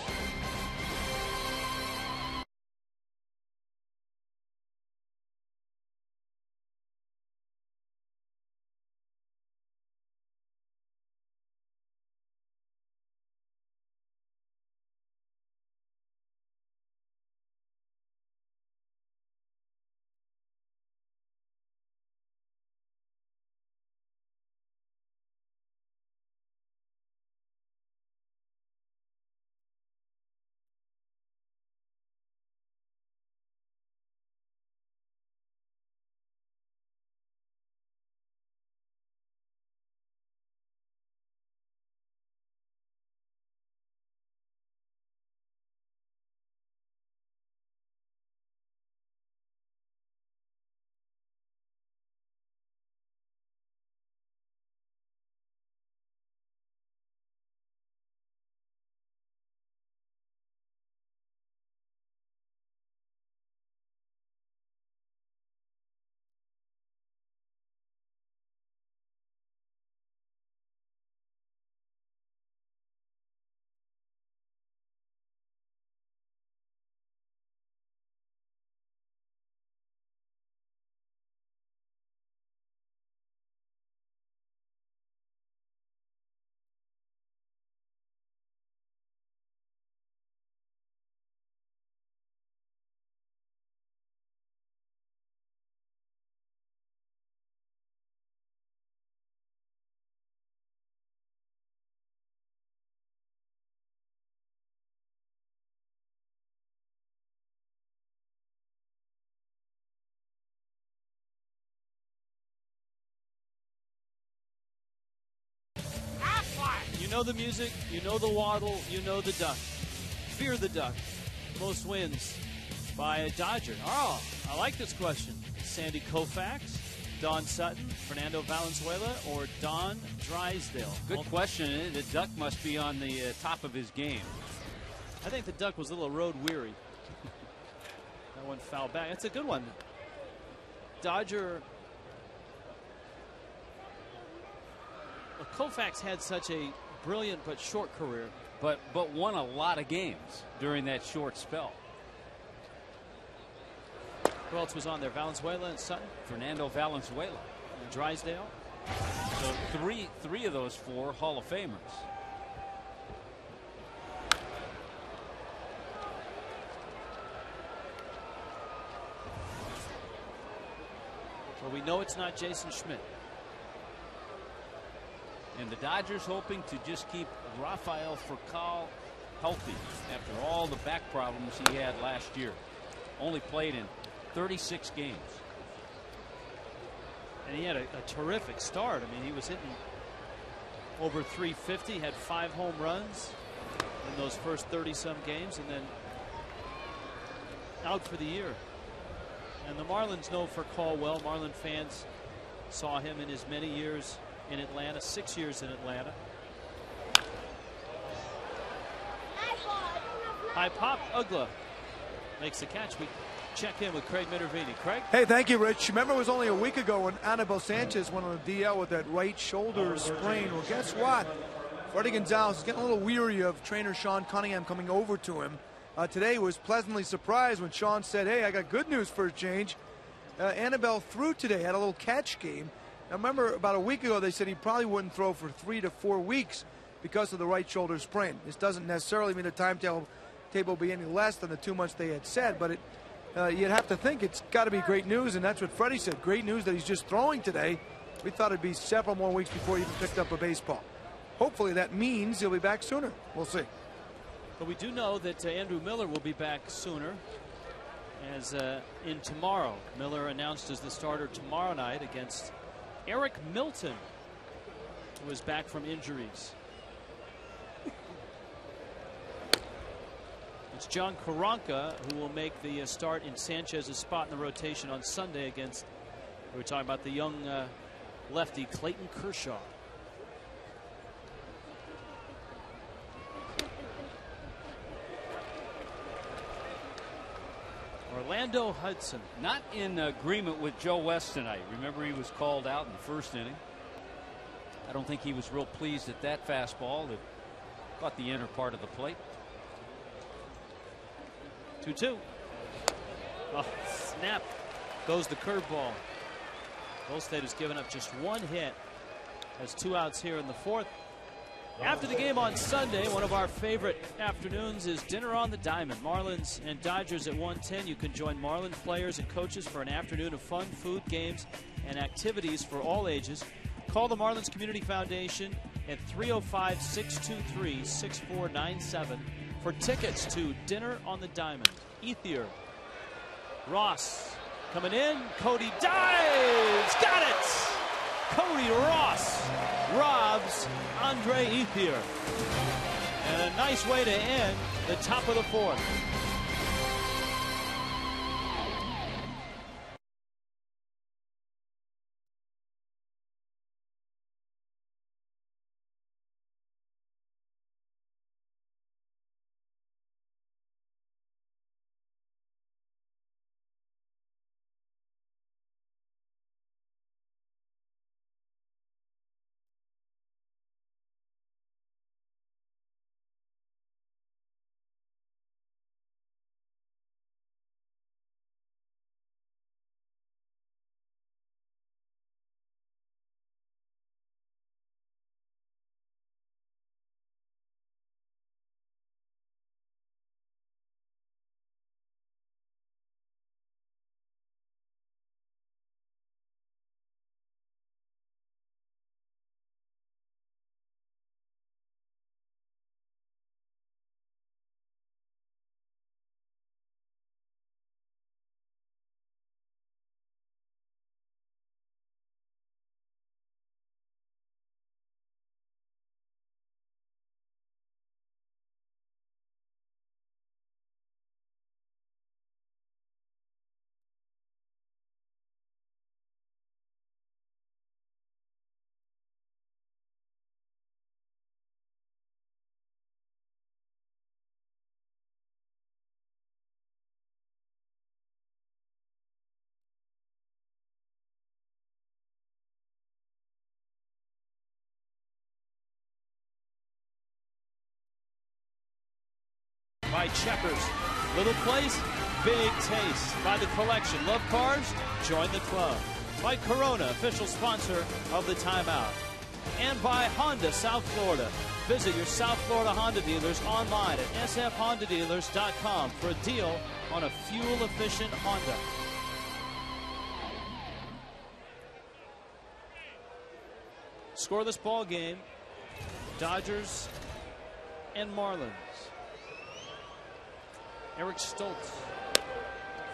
Know the music, you know the waddle, you know the duck. Fear the duck. Most wins by a Dodger. Oh, I like this question. Sandy Koufax, Don Sutton, Fernando Valenzuela, or Don Drysdale? Good Well, question. The duck must be on the uh, top of his game. I think the duck was a little road weary. [laughs] that one foul back. That's a good one. Dodger. Well, Koufax had such a brilliant but short career. but but won a lot of games during that short spell. Who else was on there? Valenzuela and Sutton Fernando Valenzuela. and Drysdale. So three three of those four Hall of Famers. Well, we know it's not Jason Schmidt. And the Dodgers hoping to just keep Rafael Furcal healthy after all the back problems he had last year. Only played in 36 games. And he had a, a terrific start. I mean, he was hitting over 350, had five home runs in those first 30 some games, and then out for the year. And the Marlins know for Call well. Marlin fans saw him in his many years in Atlanta, six years in Atlanta. High pop, Uggla makes the catch. We check in with Craig Minervini. Craig? Hey, thank you, Rich. Remember, it was only a week ago when Anibal Sanchez went on the DL with that right shoulder sprain. Well, guess what? Fredi Gonzalez is getting a little weary of trainer Sean Cunningham coming over to him. Uh, today was pleasantly surprised when Sean said, "Hey, I got good news for a change." Uh, Anibal threw today, had a little catch game. Now, remember, about a week ago, they said he probably wouldn't throw for three to four weeks because of the right shoulder sprain. This doesn't necessarily mean the timetable table will be any less than the two months they had said, but it, uh, you'd have to think it's got to be great news, and that's what Fredi said. Great news that he's just throwing today. We thought it'd be several more weeks before he even picked up a baseball. Hopefully, that means he'll be back sooner. We'll see. But we do know that uh, Andrew Miller will be back sooner, as uh, in tomorrow. Miller announced as the starter tomorrow night against Eric Milton, who is back from injuries. It's John Koronka who will make the uh, start in Sanchez's spot in the rotation on Sunday against. We were talking about the young uh, lefty Clayton Kershaw. Orlando Hudson. Not in agreement with Joe West tonight. Remember, he was called out in the first inning. I don't think he was real pleased at that fastball that caught the inner part of the plate. 2 2. Oh, snap. Goes the curveball. Volstad has given up just one hit. Has two outs here in the fourth. After the game on Sunday, one of our favorite afternoons is Dinner on the Diamond. Marlins and Dodgers at 110. You can join Marlin players and coaches for an afternoon of fun, food, games, and activities for all ages. Call the Marlins Community Foundation at 305 623 6497 for tickets to Dinner on the Diamond. Ethier. Ross coming in. Cody dives. Got it! Cody Ross robs Andre Ethier. And a nice way to end the top of the fourth. By Checkers. Little place, big taste. By the collection. Love cars? Join the club. By Corona, official sponsor of the timeout. And by Honda South Florida. Visit your South Florida Honda dealers online at sfhondadealers.com for a deal on a fuel efficient Honda. Scoreless ball game. Dodgers and Marlins. Eric Stults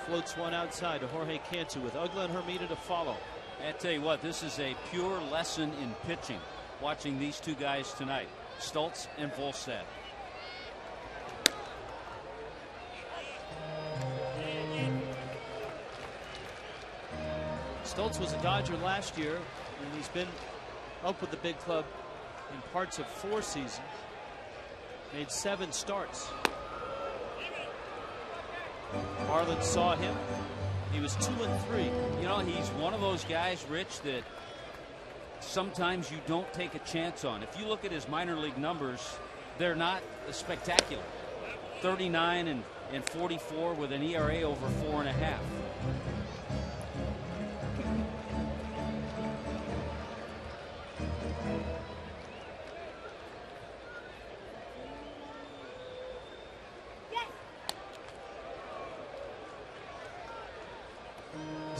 floats one outside to Jorge Cantu with Uggla and Hermida to follow. I tell you what, this is a pure lesson in pitching. Watching these two guys tonight, Stults and Volstad. Stults was a Dodger last year, and he's been up with the big club in parts of four seasons. Made seven starts. Marlins saw him. He was two and three. You know, he's one of those guys, Rich, that sometimes you don't take a chance on. If you look at his minor league numbers, they're not spectacular. 39 and, and 44 with an ERA over four and a half.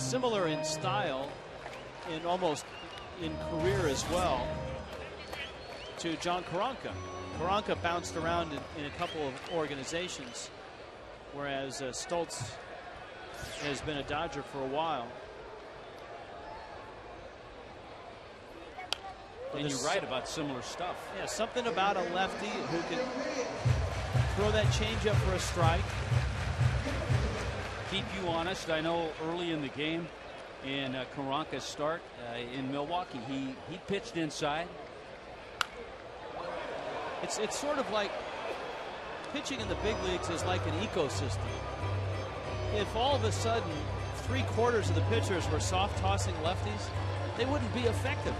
Similar in style, in almost in career as well, to John Koronka. Koronka bounced around in, in a couple of organizations, whereas uh, Stults has been a Dodger for a while. But And you're right about similar stuff. Yeah, something about a lefty who can throw that changeup for a strike. Keep you honest. I know early in the game, in uh, Koronka's start uh, in Milwaukee, he he pitched inside. It's it's sort of like pitching in the big leagues is like an ecosystem. If all of a sudden three quarters of the pitchers were soft tossing lefties, they wouldn't be effective.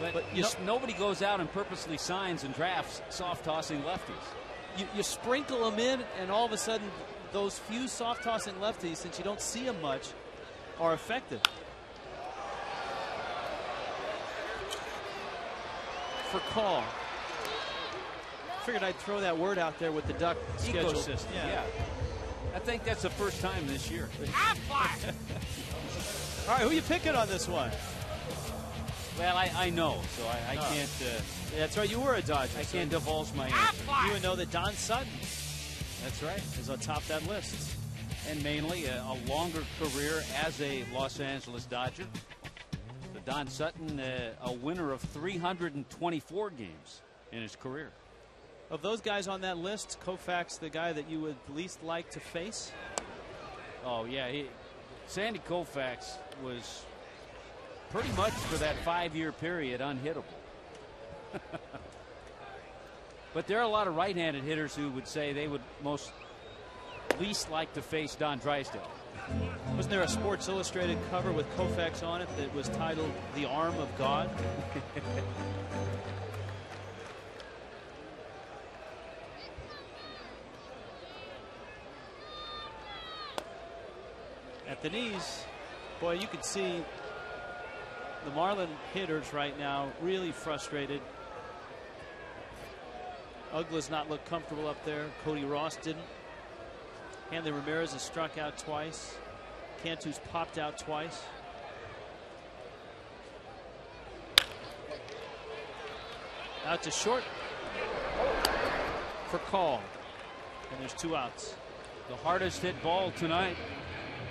But, But you nobody goes out and purposely signs and drafts soft tossing lefties. You, you sprinkle them in, and all of a sudden, those few soft tossing lefties, since you don't see them much, are effective. For call. Figured I'd throw that word out there with the duck schedule. Ecosystem. Yeah. I think that's the first time this year. [laughs] All right, who you picking on this one? Well, I, I know, so I, I Oh. can't uh, That's right, you were a Dodger. I so can't divulge my answer. You would know that Don Sutton That's right. is on top that list. And mainly a, a longer career as a Los Angeles Dodger. The Don Sutton, uh, a winner of 324 games in his career. Of those guys on that list, Koufax the guy that you would least like to face? Oh yeah, he, Sandy Koufax was pretty much for that five-year period unhittable. [laughs] but there are a lot of right-handed hitters who would say they would most least like to face Don Drysdale. Wasn't there a Sports Illustrated cover with Koufax on it that was titled The Arm of God? [laughs] At the knees, boy, you could see the Marlin hitters right now really frustrated. Uggla's not looked comfortable up there. Cody Ross didn't. Hanley Ramirez has struck out twice. Cantu's popped out twice. Out to short Furcal. And there's two outs. The hardest hit ball tonight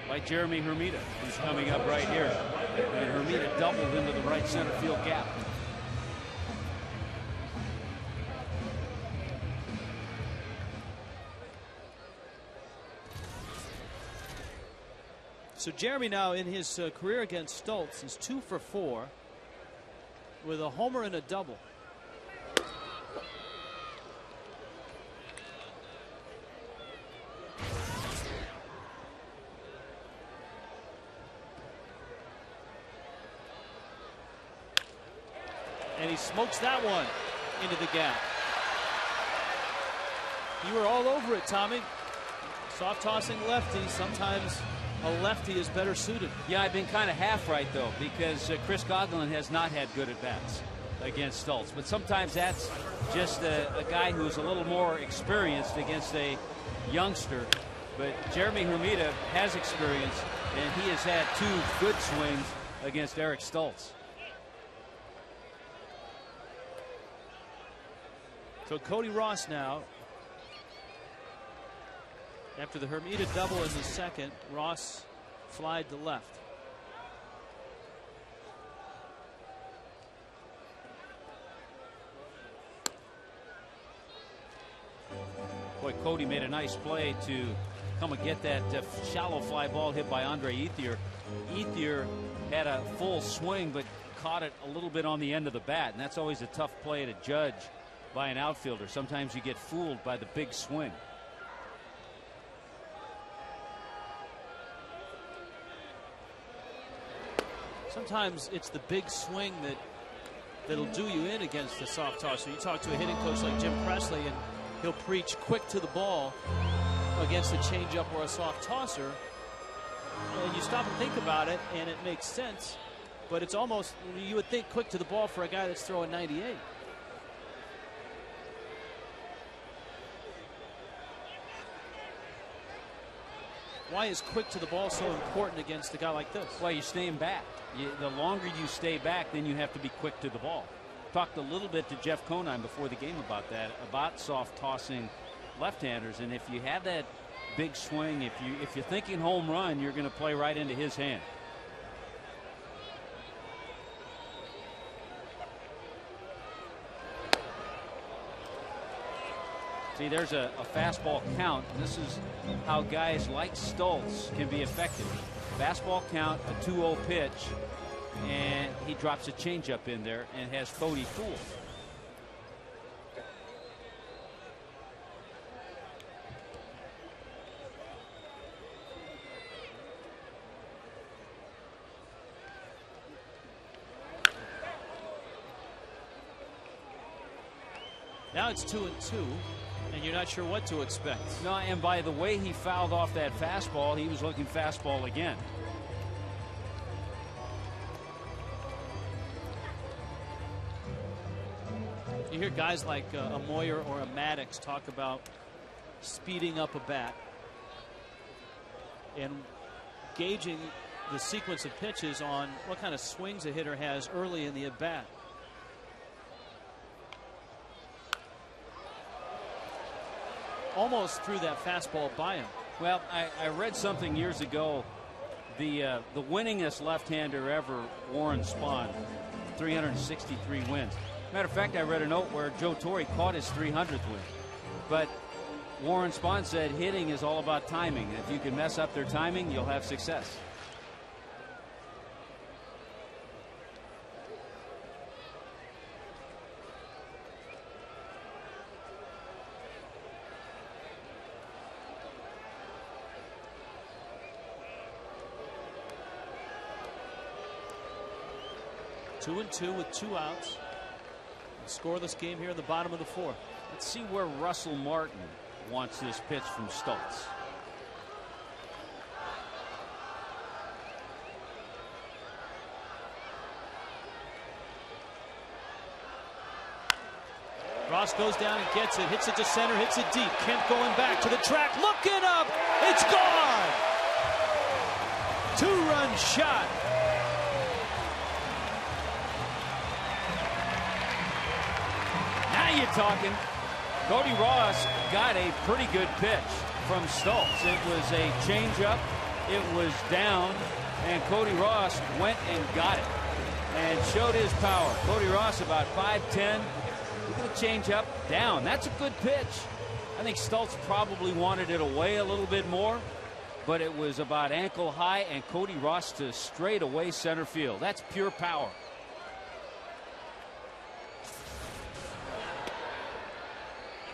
by Jeremy Hermida, who's coming up right here. And Hermida doubled into the right center field gap. So Jeremy now in his uh, career against Stults is two for four with a homer and a double. And he smokes that one into the gap. You were all over it, Tommy. Soft tossing lefty. Sometimes a lefty is better suited. Yeah, I've been kind of half right, though, because uh, Chris Coghlan has not had good at bats against Stults. But sometimes that's just a, a, guy who's a little more experienced against a youngster. But Jeremy Hermida has experience, and he has had two good swings against Eric Stults. So Cody Ross now after the Hermida double in the second, Ross flied to left. Boy, Cody made a nice play to come and get that uh, shallow fly ball hit by Andre Ethier. Ethier had a full swing, but caught it a little bit on the end of the bat, and that's always a tough play to judge by an outfielder. Sometimes you get fooled by the big swing. sometimes it's the big swing that that'll do you in against the soft toss. tosser. You talk to a hitting coach like Jim Presley, and he'll preach quick to the ball against a changeup or a soft tosser. And you stop and think about it, and it makes sense. But it's almost you would think quick to the ball for a guy that's throwing 98. Why is quick to the ball so important against a guy like this? Well, you're staying back. You, the longer you stay back, then you have to be quick to the ball. Talked a little bit to Jeff Conine before the game about that, about soft tossing left-handers, and if you have that big swing, if you if you're thinking home run, you're going to play right into his hand. See, there's a, a fastball count. This is how guys like Stults can be effective. Fastball count, a 2-0 pitch, and he drops a changeup in there and has Cody fooled. Now it's two and two and you're not sure what to expect. No, and by the way he fouled off that fastball, he was looking fastball again. You hear guys like uh, a Moyer or a Maddux talk about speeding up a bat and gauging the sequence of pitches on what kind of swings a hitter has early in the at bat. Almost threw that fastball by him. Well, I, I read something years ago. The uh, the winningest left-hander ever, Warren Spahn, 363 wins. Matter of fact, I read a note where Joe Torre caught his 300th win. But Warren Spahn said hitting is all about timing. If you can mess up their timing, you'll have success. Two and two with two outs. Scoreless game here in the bottom of the fourth. Let's see where Russell Martin wants this pitch from Stults. Ross goes down and gets it, hits it to center, hits it deep. Kemp going back to the track, looking up, it's gone! Two run shot Now you're talking. Cody Ross got a pretty good pitch from Stults. It was a changeup. It was down, and Cody Ross went and got it and showed his power. Cody Ross about 5'10". Look at the changeup down. That's a good pitch. I think Stults probably wanted it away a little bit more, but it was about ankle high, and Cody Ross to straight away center field. That's pure power.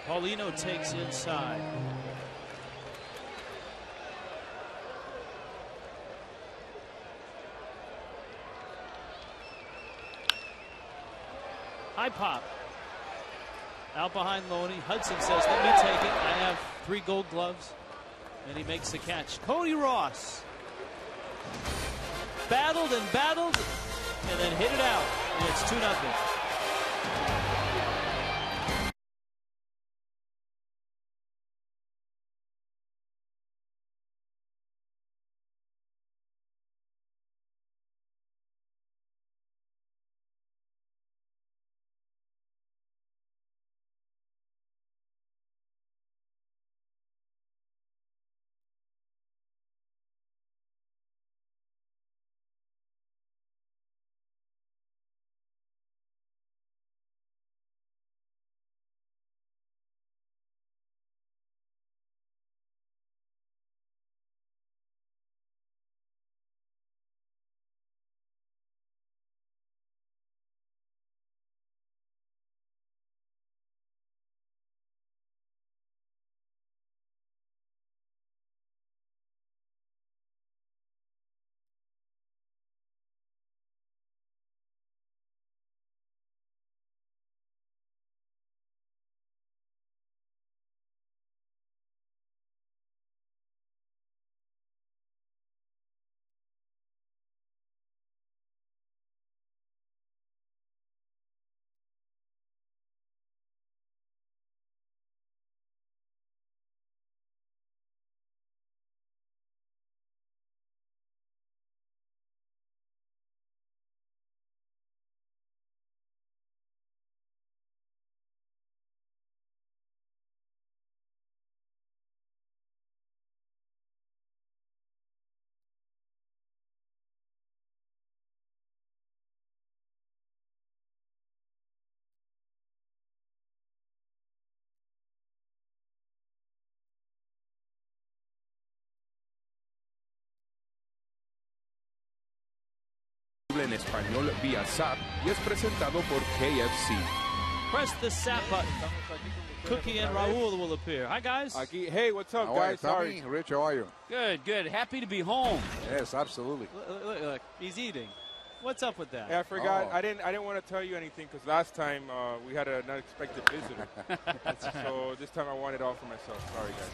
Paulino takes inside. High pop. Out behind Loney. Hudson says, let me take it. I have three gold gloves. And he makes the catch. Cody Ross battled and battled and then hit it out. And it's 2 0. En español vía SAP y es presentado por KFC. Press the sap button. Cookie and Raul will appear. Hi, guys. Aquí, hey, what's up, How are you, guys? Sorry. Rich, how are you? Good, good. Happy to be home. Yes, absolutely. Look, look, look, he's eating. What's up with that? Yeah, I forgot. Oh. I didn't. I didn't want to tell you anything because last time uh, we had an unexpected visitor. [laughs] so this time I want it all for myself. Sorry, guys.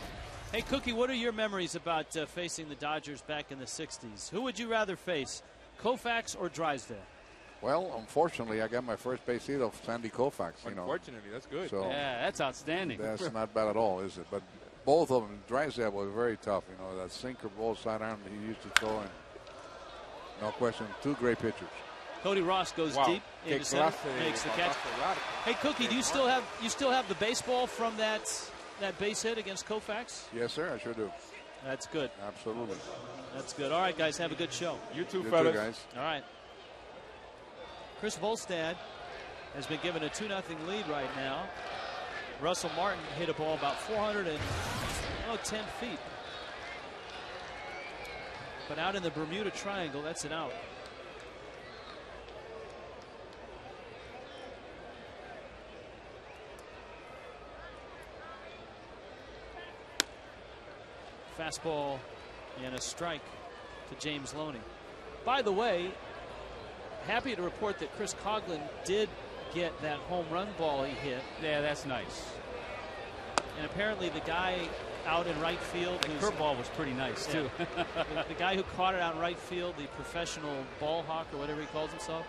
Hey, Cookie, what are your memories about uh, facing the Dodgers back in the 60s? Who would you rather face, Koufax or Drysdale? Well, unfortunately, I got my first base hit of Sandy Koufax. You know, Unfortunately, that's good. so Yeah, that's outstanding. that's not bad at all, is it? But both of them, Drysdale was very tough. You know, that sinker ball sidearm that he used to throw, and no question, two great pitchers. Cody Ross goes wow. deep Que into center, makes the catch. Hey, Cookie, do you still have you still have the baseball from that that base hit against Koufax? Yes, sir, I sure do. That's good. Absolutely. That's good. All right, guys, have a good show. You too, You too, guys. All right. Chris Volstad has been given a 2 0 lead right now. Russell Martin hit a ball about 410 feet. But out in the Bermuda Triangle, that's an out. Fastball and a strike to James Loney. By the way, happy to report that Chris Coghlan did get that home run ball he hit. Yeah, that's nice. And apparently the guy out in right field, The curveball was pretty nice, too. [laughs] the, the guy who caught it out in right field, the professional ball hawk or whatever he calls himself,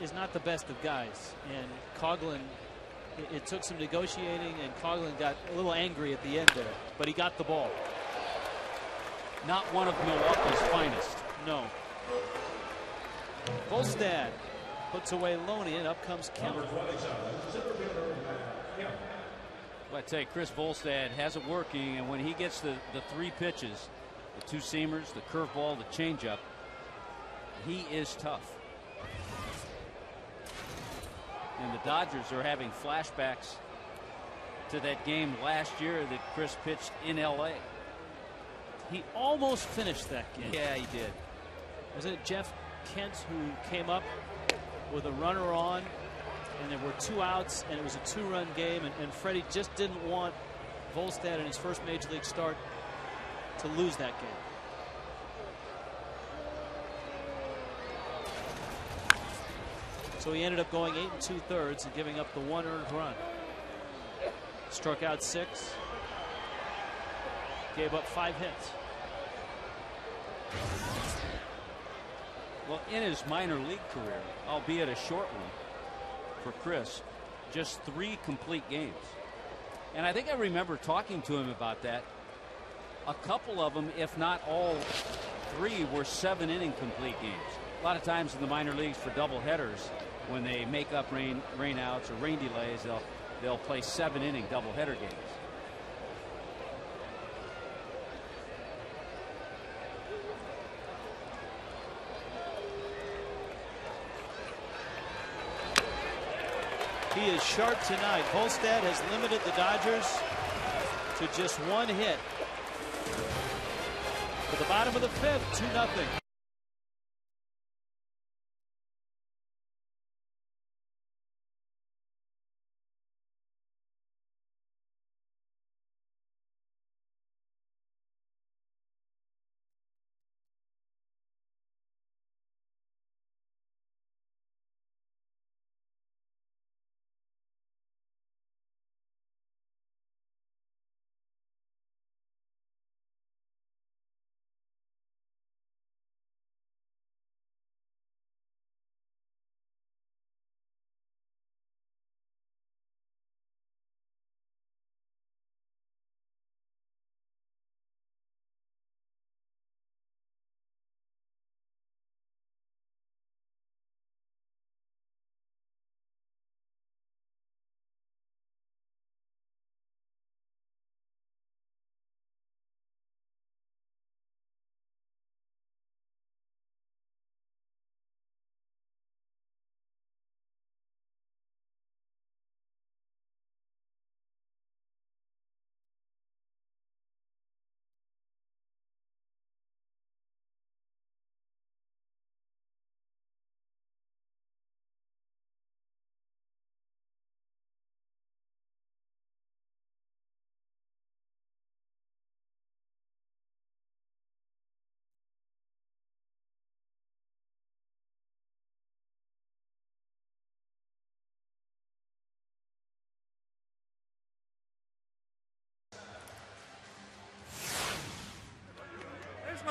is not the best of guys. And Coghlan, it, took some negotiating, and Coghlan got a little angry at the end there, but he got the ball. Not one of Milwaukee's finest. No. Volstad puts away Loney, and up comes Kemper. But I tell you, Chris Volstad has it working, and when he gets the, the three pitches, the two seamers, the curveball, the changeup, he is tough. And the Dodgers are having flashbacks to that game last year that Chris pitched in L.A. He almost finished that game. Yeah, he did. Wasn't it Jeff Kent who came up with a runner on, and there were two outs, and it was a two-run game, and, and Fredi just didn't want Volstad in his first major league start to lose that game. So he ended up going eight and two thirds and giving up the one earned run. Struck out six. Gave up five hits. Well, in his minor league career, albeit a short one for Chris, just three complete games. And I think I remember talking to him about that. A couple of them, if not all three, were seven inning complete games. A lot of times in the minor leagues for double headers, when they make up rain rainouts or rain delays, they'll they'll play seven inning doubleheader games. He is sharp tonight. Volstad has limited the Dodgers to just one hit. At the bottom of the fifth, 2 nothing.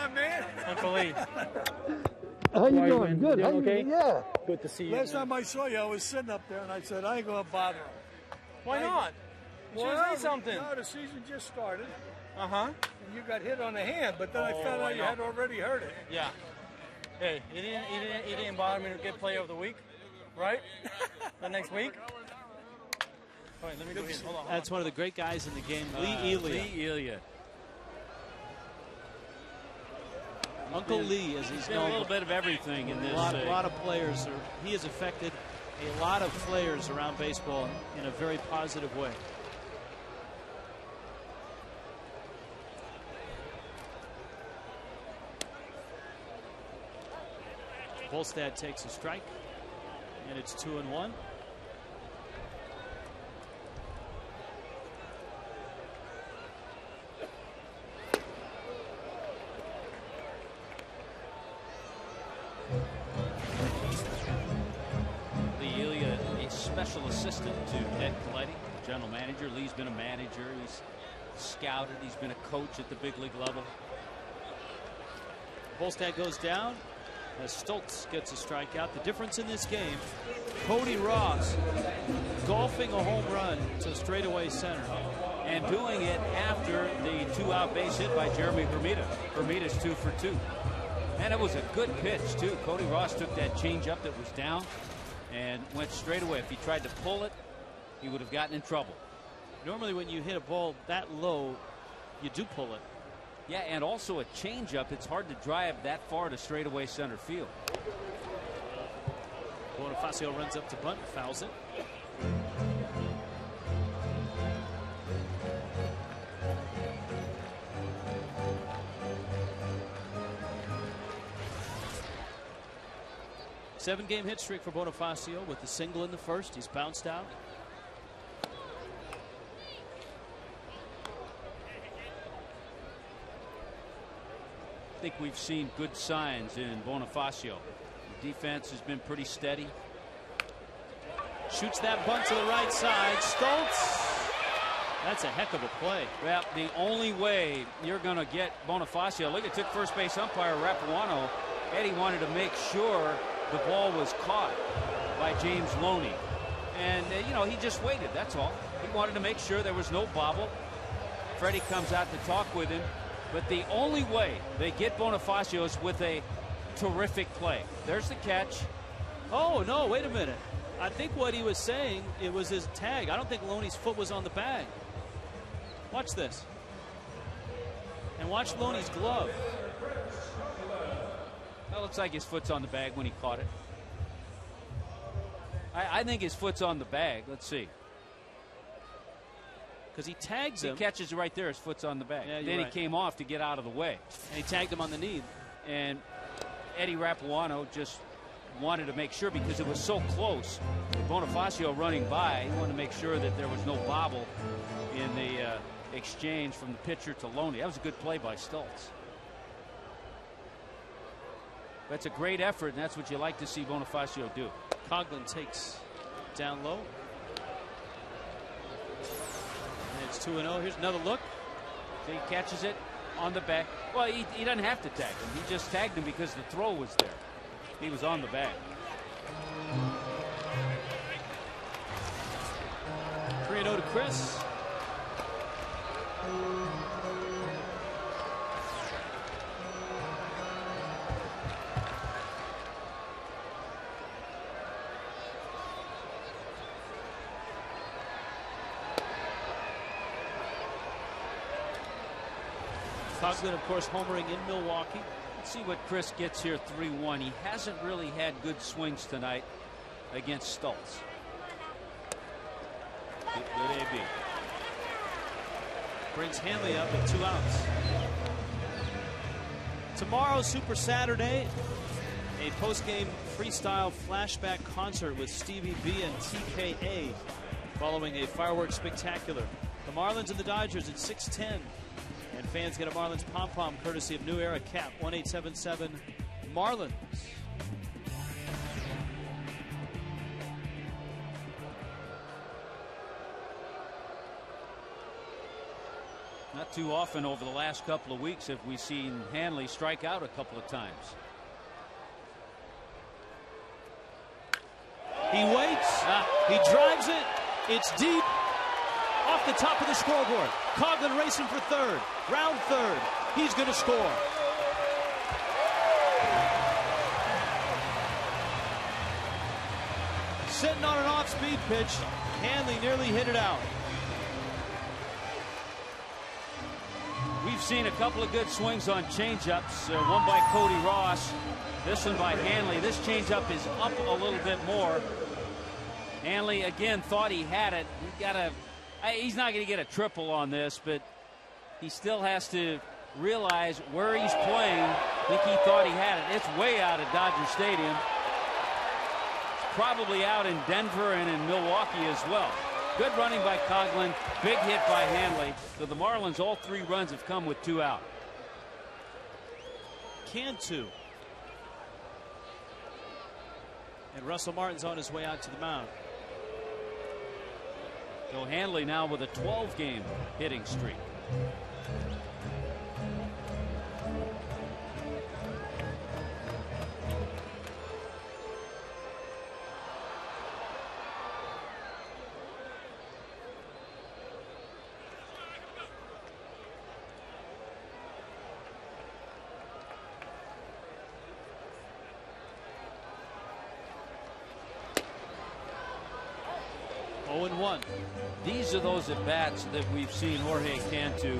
My man. Uncle Lee. How you Why, doing? man? Good. Doing How you okay? Yeah. Good to see you. Last man. time I saw you, I was sitting up there, and I said, I ain't gonna bother him. Why I- not? You should say something. No, the season just started, Uh huh. and you got hit on the hand, but then I Oh, found I out you had already hurt it. Yeah. Hey, it didn't, it didn't, it didn't bother me to get player of the week, right? the next week. Wait, let me do this. Hold on. Hold That's one of the great guys in the game, Lee Uh, Elia. Lee Elia. Uncle Lee, as he's been a little bit of everything in a this. lot, uh, a lot of players are. He has affected a lot of players around baseball in a very positive way. Volstad takes a strike, and it's two and one. Lee's been a manager. He's scouted. He's been a coach at the big league level. Volstad goes down as Stults gets a strikeout. The difference in this game, Cody Ross golfing a home run to straightaway center. And doing it after the two out base hit by Jeremy Hermida. Hermida's two for two. And it was a good pitch, too. Cody Ross took that changeup that was down and went straight away. If he tried to pull it, he would have gotten in trouble. Normally, when you hit a ball that low, you do pull it. Yeah, and also a changeup. It's hard to drive that far to straightaway center field. Bonifacio runs up to bunt, fouls it. Seven game hit streak for Bonifacio with the single in the first. He's bounced out. Think we've seen good signs in Bonifacio. The defense has been pretty steady. Shoots that bunt to the right side. Stults That's a heck of a play. Well, the only way you're going to get Bonifacio, look, it took first base umpire Rapuano. Eddie wanted to make sure the ball was caught by James Loney. And, uh, you know, he just waited, that's all. He wanted to make sure there was no bobble. Fredi comes out to talk with him. But the only way they get Bonifacio is with a terrific play. There's the catch. Oh, no, wait a minute. I think what he was saying, it was his tag. I don't think Loney's foot was on the bag. Watch this. And watch Loney's glove. That looks like his foot's on the bag when he caught it. I, I think his foot's on the bag. Let's see. Because he tags He him. catches it right there. His foot's on the bag. Yeah, then right. he came off to get out of the way. And he tagged him on the knee. And Eddie Rapuano just wanted to make sure because it was so close. With Bonifacio running by, he wanted to make sure that there was no bobble in the uh, exchange from the pitcher to Loney. That was a good play by Stults. That's a great effort, and that's what you like to see Bonifacio do. Coghlan takes down low. And it's 2 0. Here's another look. He catches it on the back. Well, he, he doesn't have to tag him. He just tagged him because the throw was there. He was on the back. 3 0 to Chris. Coghlan, of course, homering in Milwaukee. Let's see what Chris gets here 3 1. He hasn't really had good swings tonight against Stults. Good, good AB. brings Hanley up with two outs. Tomorrow, Super Saturday, a post-game freestyle flashback concert with Stevie B and TKA following a fireworks spectacular. The Marlins and the Dodgers at 610. Fans get a Marlins pom-pom courtesy of New Era Cap 1877 Marlins. Not too often over the last couple of weeks have we seen Hanley strike out a couple of times. He waits. Ah. He drives it. It's deep. Off the top of the scoreboard. Coghlan racing for third. Round third. He's going to score. Sitting on an off-speed pitch. Hanley nearly hit it out. We've seen a couple of good swings on changeups. Uh, one by Cody Ross, this one by Hanley. This changeup is up a little bit more. Hanley again thought he had it. He got a. He's not going to get a triple on this, but he still has to realize where he's playing. I think he thought he had it. It's way out of Dodger Stadium. It's probably out in Denver and in Milwaukee as well. Good running by Coghlan. Big hit by Hanley. So the Marlins, all three runs have come with two out. Cantu. And Russell Martin's on his way out to the mound. So Hanley now with a 12 game hitting streak. Oh 1. These are those at bats that we've seen Jorge Cantu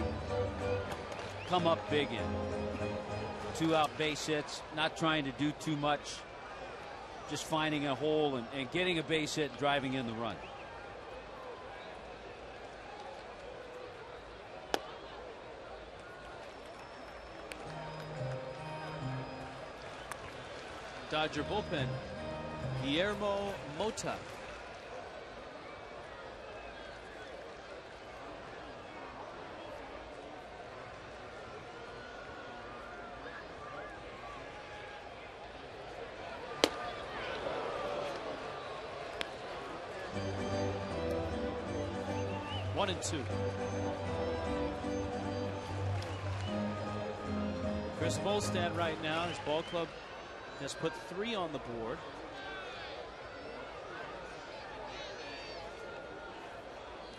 come up big in. Two out base hits, not trying to do too much, just finding a hole and, and getting a base hit, driving in the run. Dodger bullpen. Guillermo Mota. Two. Chris Volstad right now, his ball club has put three on the board.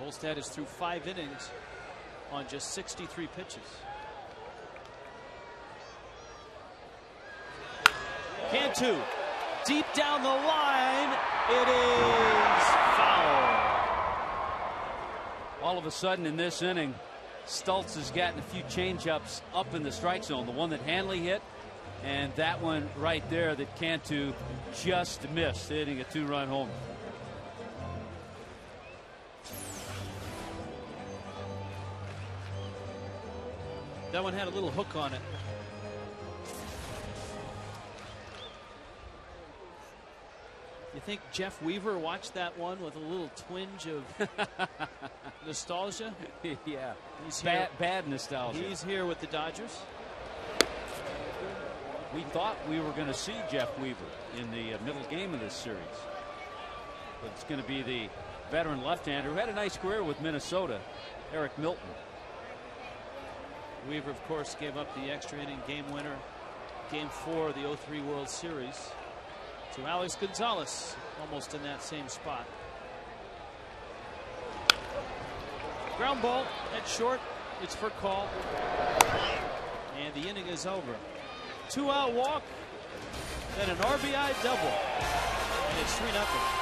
Volstad is through five innings on just 63 pitches. Cantu, deep down the line, it is foul. All of a sudden in this inning, Stults has gotten a few changeups up in the strike zone. The one that Hanley hit, and that one right there that Cantu just missed, hitting a two-run home. That one had a little hook on it. Think Jeff Weaver watched that one with a little twinge of [laughs] nostalgia? yeah, He's bad, bad nostalgia. He's here with the Dodgers. We thought we were going to see Jeff Weaver in the uh, middle game of this series. But it's going to be the veteran left-hander who had a nice career with Minnesota, Eric Milton. Weaver, of course, gave up the extra inning game winner, game four of the 03 World Series to Alex Gonzalez, almost in that same spot. Ground ball at short. It's Furcal. And the inning is over. Two out walk, then an RBI double. And it's 3 0.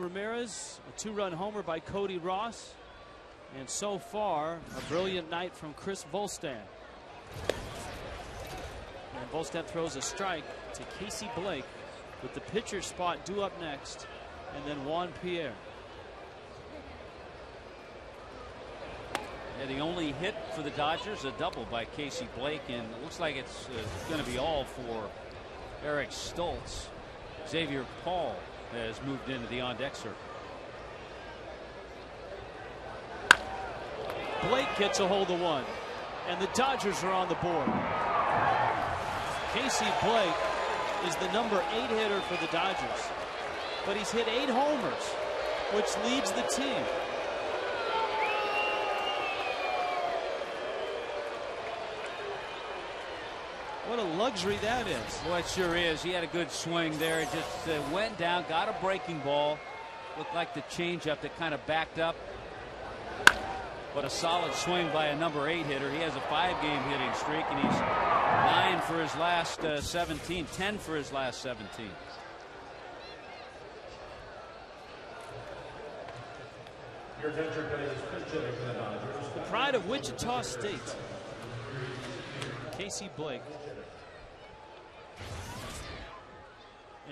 Ramirez, a two run homer by Cody Ross. And so far, a brilliant night from Chris Volstad. And Volstad throws a strike to Casey Blake with the pitcher spot due up next. And then Juan Pierre. Yeah, the only hit for the Dodgers, a double by Casey Blake, and it looks like it's uh, going to be all for Eric Stults. Xavier Paul has moved into the on deck circle. Blake gets a hold of one, and the Dodgers are on the board. Casey Blake is the number eight hitter for the Dodgers, but he's hit eight homers, which leads the team. What a luxury that is. Well, it sure is. He had a good swing there. It just uh, went down, got a breaking ball. Looked like the changeup that kind of backed up. But a solid swing by a number eight hitter. He has a five game hitting streak, and he's nine for his last uh, 17, 10 for his last 17. The pride of Wichita State. Casey Blake.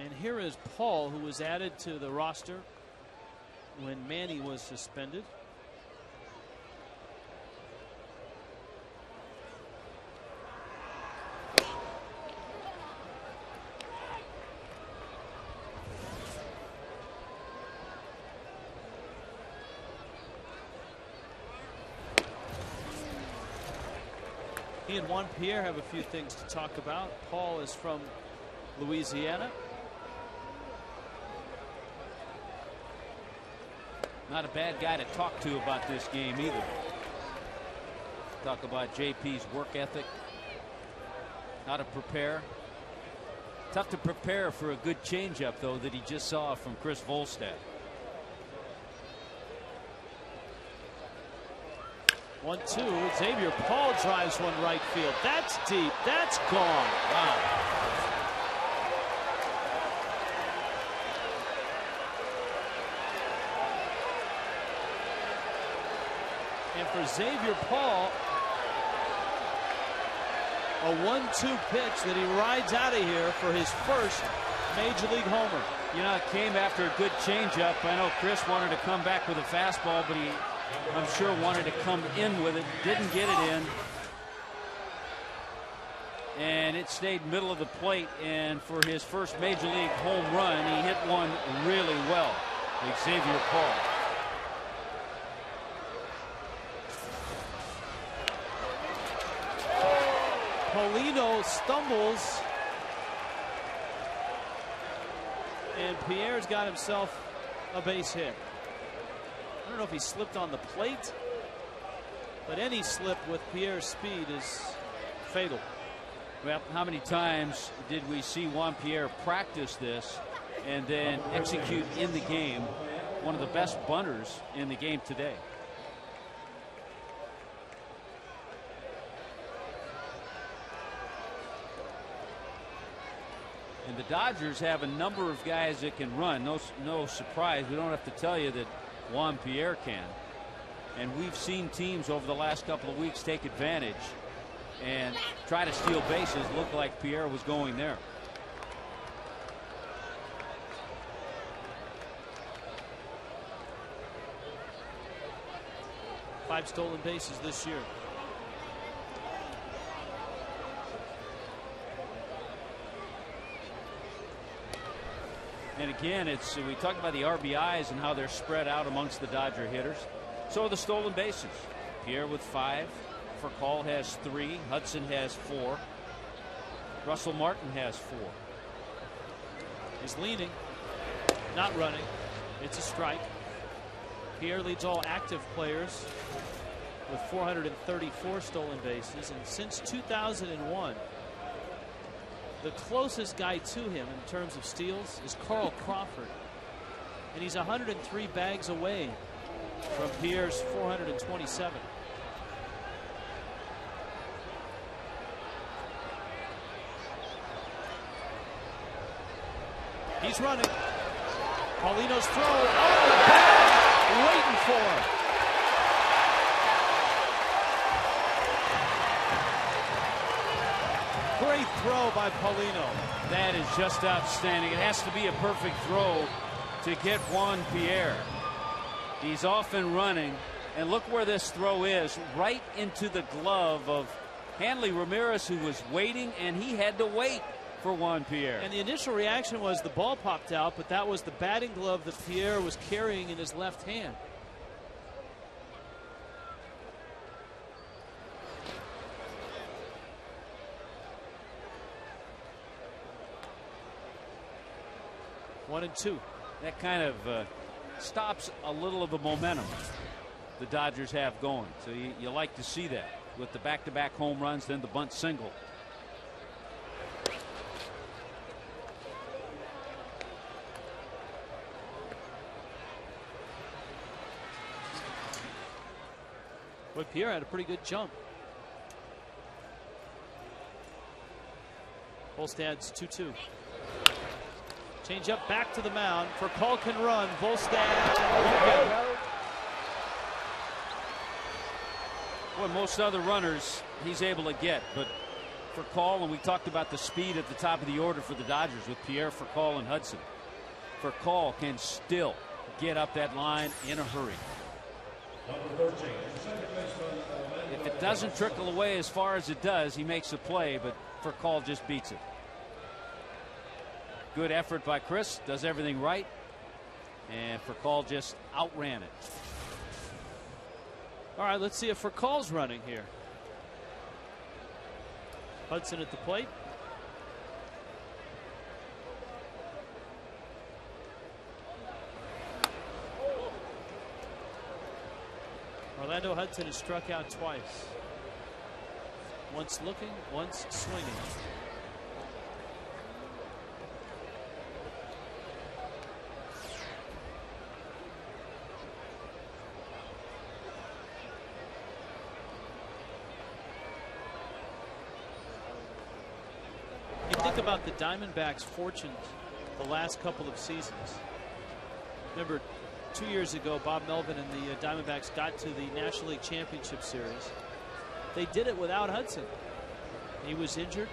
And here is Paul, who was added to the roster when Manny was suspended. He and Juan Pierre have a few things to talk about. Paul is from Louisiana. Not a bad guy to talk to about this game either. Talk about JP's work ethic, how to prepare. Tough to prepare for a good changeup, though, that he just saw from Chris Volstad. One two. Xavier Paul drives one right field. That's deep. That's gone. Wow. For Xavier Paul, a one-two pitch that he rides out of here for his first major league homer. You know, it came after a good changeup. I know Chris wanted to come back with a fastball, but he, I'm sure, wanted to come in with it. Didn't get it in. And it stayed middle of the plate. And for his first major league home run, he hit one really well. Xavier Paul. Paulino stumbles. And Pierre's got himself a base hit. I don't know if he slipped on the plate, but any slip with Pierre's speed is fatal. Well, how many times did we see Juan Pierre practice this and then execute in the game? One of the best bunters in the game today. And the Dodgers have a number of guys that can run. No, no surprise. We don't have to tell you that Juan Pierre can. And we've seen teams over the last couple of weeks take advantage and try to steal bases. Looked like Pierre was going there. Five stolen bases this year. And again, it's we talked about the RBIs and how they're spread out amongst the Dodger hitters. So are the stolen bases. Pierre with five. Furcal has three. Hudson has four. Russell Martin has four. He's leaning, not running. It's a strike. Pierre leads all active players with 434 stolen bases. And since 2001, the closest guy to him in terms of steals is Carl Crawford. And he's 103 bags away from Pierre's 427. He's running. Paulino's throw. Oh. Waiting for Great throw by Paulino. That is just outstanding. It has to be a perfect throw to get Juan Pierre. He's off and running. And look where this throw is right into the glove of Hanley Ramirez, who was waiting, and he had to wait for Juan Pierre. And the initial reaction was the ball popped out, but that was the batting glove that Pierre was carrying in his left hand. One and two. That kind of uh, stops a little of the momentum the Dodgers have going. So you, you like to see that with the back to back home runs, then the bunt single. But Pierre had a pretty good jump. Volstad's 2 2. Change up back to the mound Furcal can run. Volstad Well, most other runners he's able to get, but for Call, and we talked about the speed at the top of the order for the Dodgers with Pierre Furcal and Hudson. For Call can still get up that line in a hurry. If it doesn't trickle away as far as it does, he makes a play, but Furcal just beats it. Good effort by Chris, does everything right, and Furcal just outran it. All right, let's see if Furcal's running here. Hudson at the plate. Orlando Hudson has struck out twice. Once looking, once swinging. You think about the Diamondbacks' fortunes the last couple of seasons. Remember, two years ago, Bob Melvin and the uh, Diamondbacks got to the National League Championship Series. They did it without Hudson. He was injured.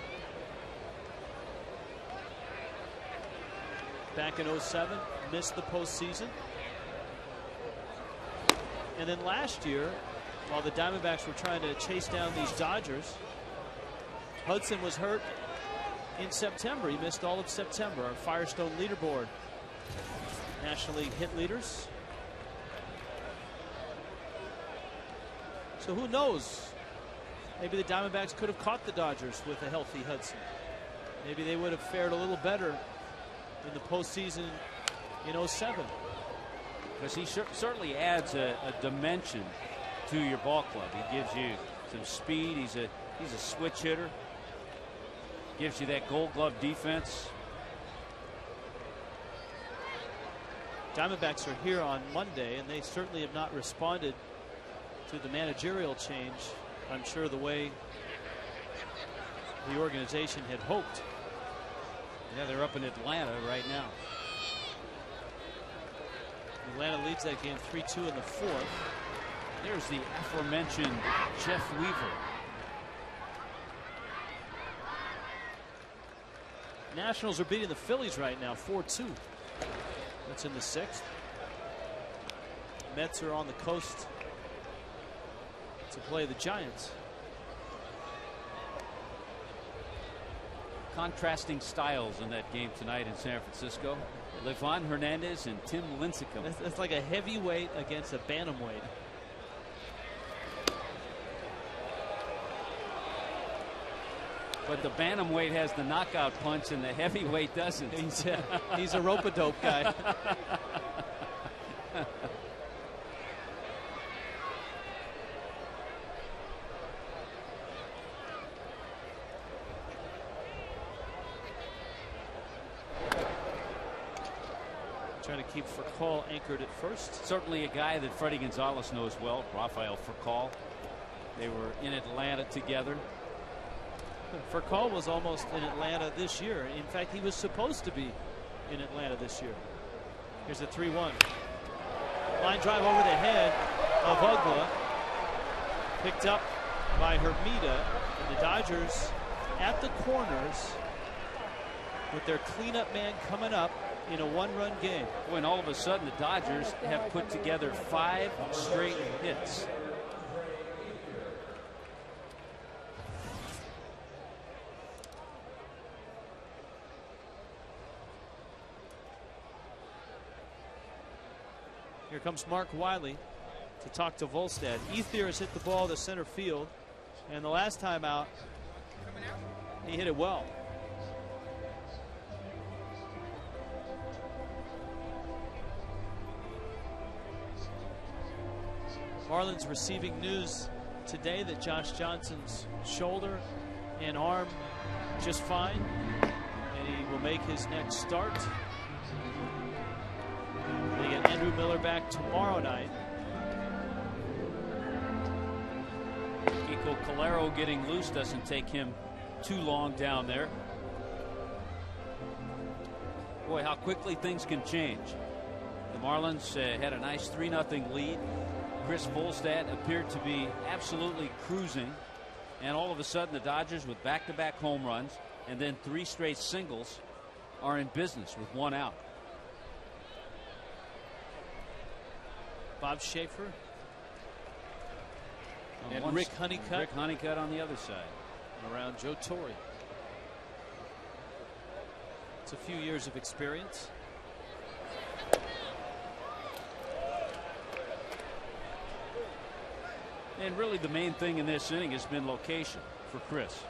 Back in 07, missed the postseason. And then last year, while the Diamondbacks were trying to chase down these Dodgers, Hudson was hurt in September. He missed all of September. Our Firestone leaderboard. National League hit leaders. So who knows? Maybe the Diamondbacks could have caught the Dodgers with a healthy Hudson. Maybe they would have fared a little better in the postseason in 07. Because he certainly adds a, a dimension to your ball club. He gives you some speed. He's a he's a switch hitter. Gives you that Gold Glove defense. Diamondbacks are here on Monday, and they certainly have not responded to the managerial change. I'm sure the way the organization had hoped. Yeah, they're up in Atlanta right now. Atlanta leads that game 3-2 in the fourth. There's the aforementioned Jeff Weaver. Nationals are beating the Phillies right now 4-2. That's in the sixth. Mets are on the coast to play the Giants. Contrasting styles in that game tonight in San Francisco. Livan Hernandez and Tim Lincecum. That's, that's like a heavyweight against a bantamweight. But the bantamweight has the knockout punch and the heavyweight doesn't. [laughs] [laughs] He's a, he's a rope a dope guy. Trying to keep Furcal anchored at first. Certainly a guy that Fredi Gonzalez knows well, Rafael Furcal. They were in Atlanta together. Furcal was almost in Atlanta this year. In fact, he was supposed to be in Atlanta this year. Here's a 3 1. Line drive over the head of Uggla. Picked up by Hermida. And the Dodgers at the corners with their cleanup man coming up in a one run game. When all of a sudden the Dodgers have put together five straight hits. Comes Mark Wiley to talk to Volstad. Ethier has hit the ball to center field, and the last time out, he hit it well. Marlins receiving news today that Josh Johnson's shoulder and arm just fine, and he will make his next start. Andrew Miller back tomorrow night. Kiko Calero getting loose doesn't take him too long down there. Boy, how quickly things can change. The Marlins uh, had a nice 3 0 lead. Chris Volstad appeared to be absolutely cruising. And all of a sudden, the Dodgers, with back to back home runs and then three straight singles, are in business with one out. Bob Schaefer On and Rick Honeycutt Rick Honeycutt on the other side. around Joe Torre. It's a few years of experience. And really, the main thing in this inning has been location for Chris.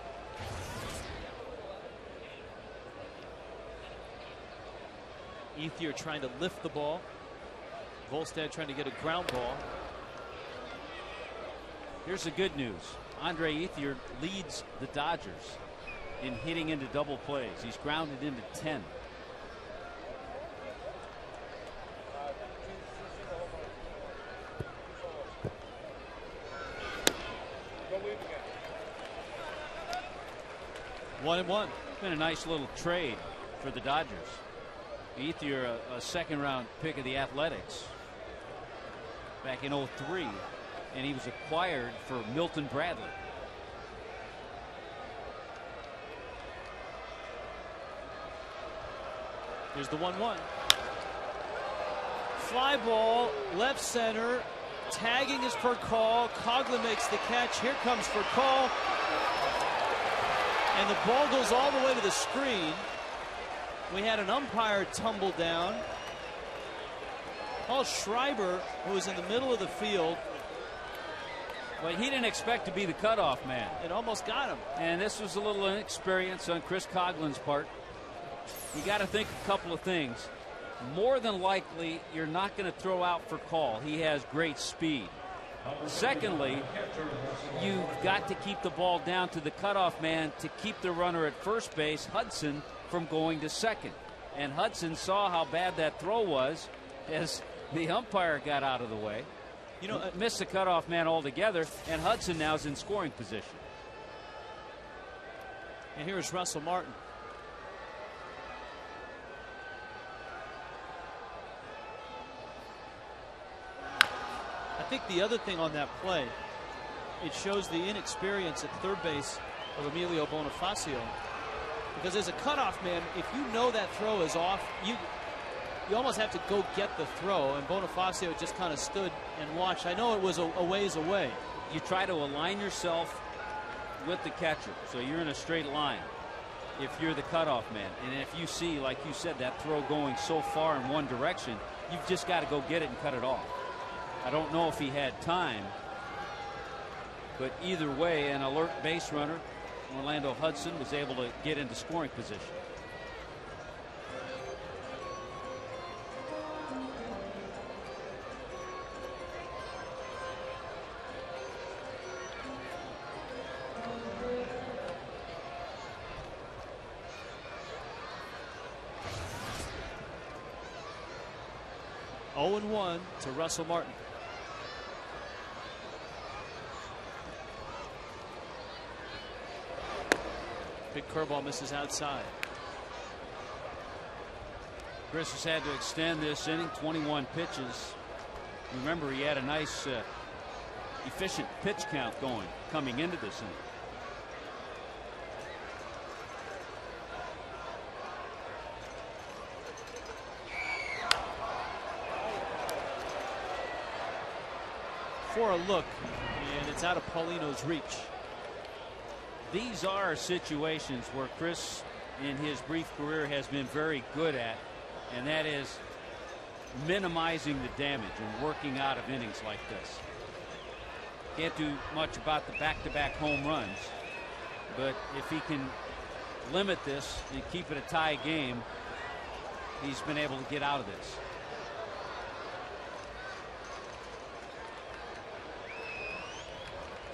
Ethier trying to lift the ball. Volstad trying to get a ground ball. Here's the good news Andre Ethier leads the Dodgers in hitting into double plays. He's grounded into 10. One and one. Been a nice little trade for the Dodgers. Ethier, a, a second round pick of the Athletics back in 03, and he was acquired for Milton Bradley. Here's the 1 1. Fly ball, left center. Tagging is for call. Coghlan makes the catch. Here comes for call. And the ball goes all the way to the screen. We had an umpire tumble down. Paul Schreiber, who was in the middle of the field, But he didn't expect to be the cutoff man. it almost got him. And this was a little inexperience on Chris Coghlan's part. You got to think a couple of things. More than likely, you're not going to throw out Furcal. He has great speed. Secondly, you've got to keep the ball down to the cutoff man to keep the runner at first base, Hudson, from going to second. And Hudson saw how bad that throw was as the umpire got out of the way. You know, uh, missed the cutoff man altogether, and Hudson now is in scoring position. and here's Russell Martin. I think the other thing on that play, it shows the inexperience at third base of Emilio Bonifacio. Because as a cutoff man, if you know that throw is off, you you almost have to go get the throw. And Bonifacio just kind of stood and watched. I know it was a, a ways away. You try to align yourself with the catcher, so you're in a straight line. If you're the cutoff man, and if you see, like you said, that throw going so far in one direction, you've just got to go get it and cut it off. I don't know if he had time, but either way, an alert base runner, Orlando Hudson, was able to get into scoring position. One to Russell Martin. Big curveball misses outside. Chris has had to extend this inning, 21 pitches. Remember, he had a nice, uh, efficient pitch count going coming into this inning. For a look, and it's out of Paulino's reach. These are situations where Chris, in his brief career, has been very good at, and that is minimizing the damage and working out of innings like this. Can't do much about the back to back home runs, but if he can limit this and keep it a tie game, he's been able to get out of this.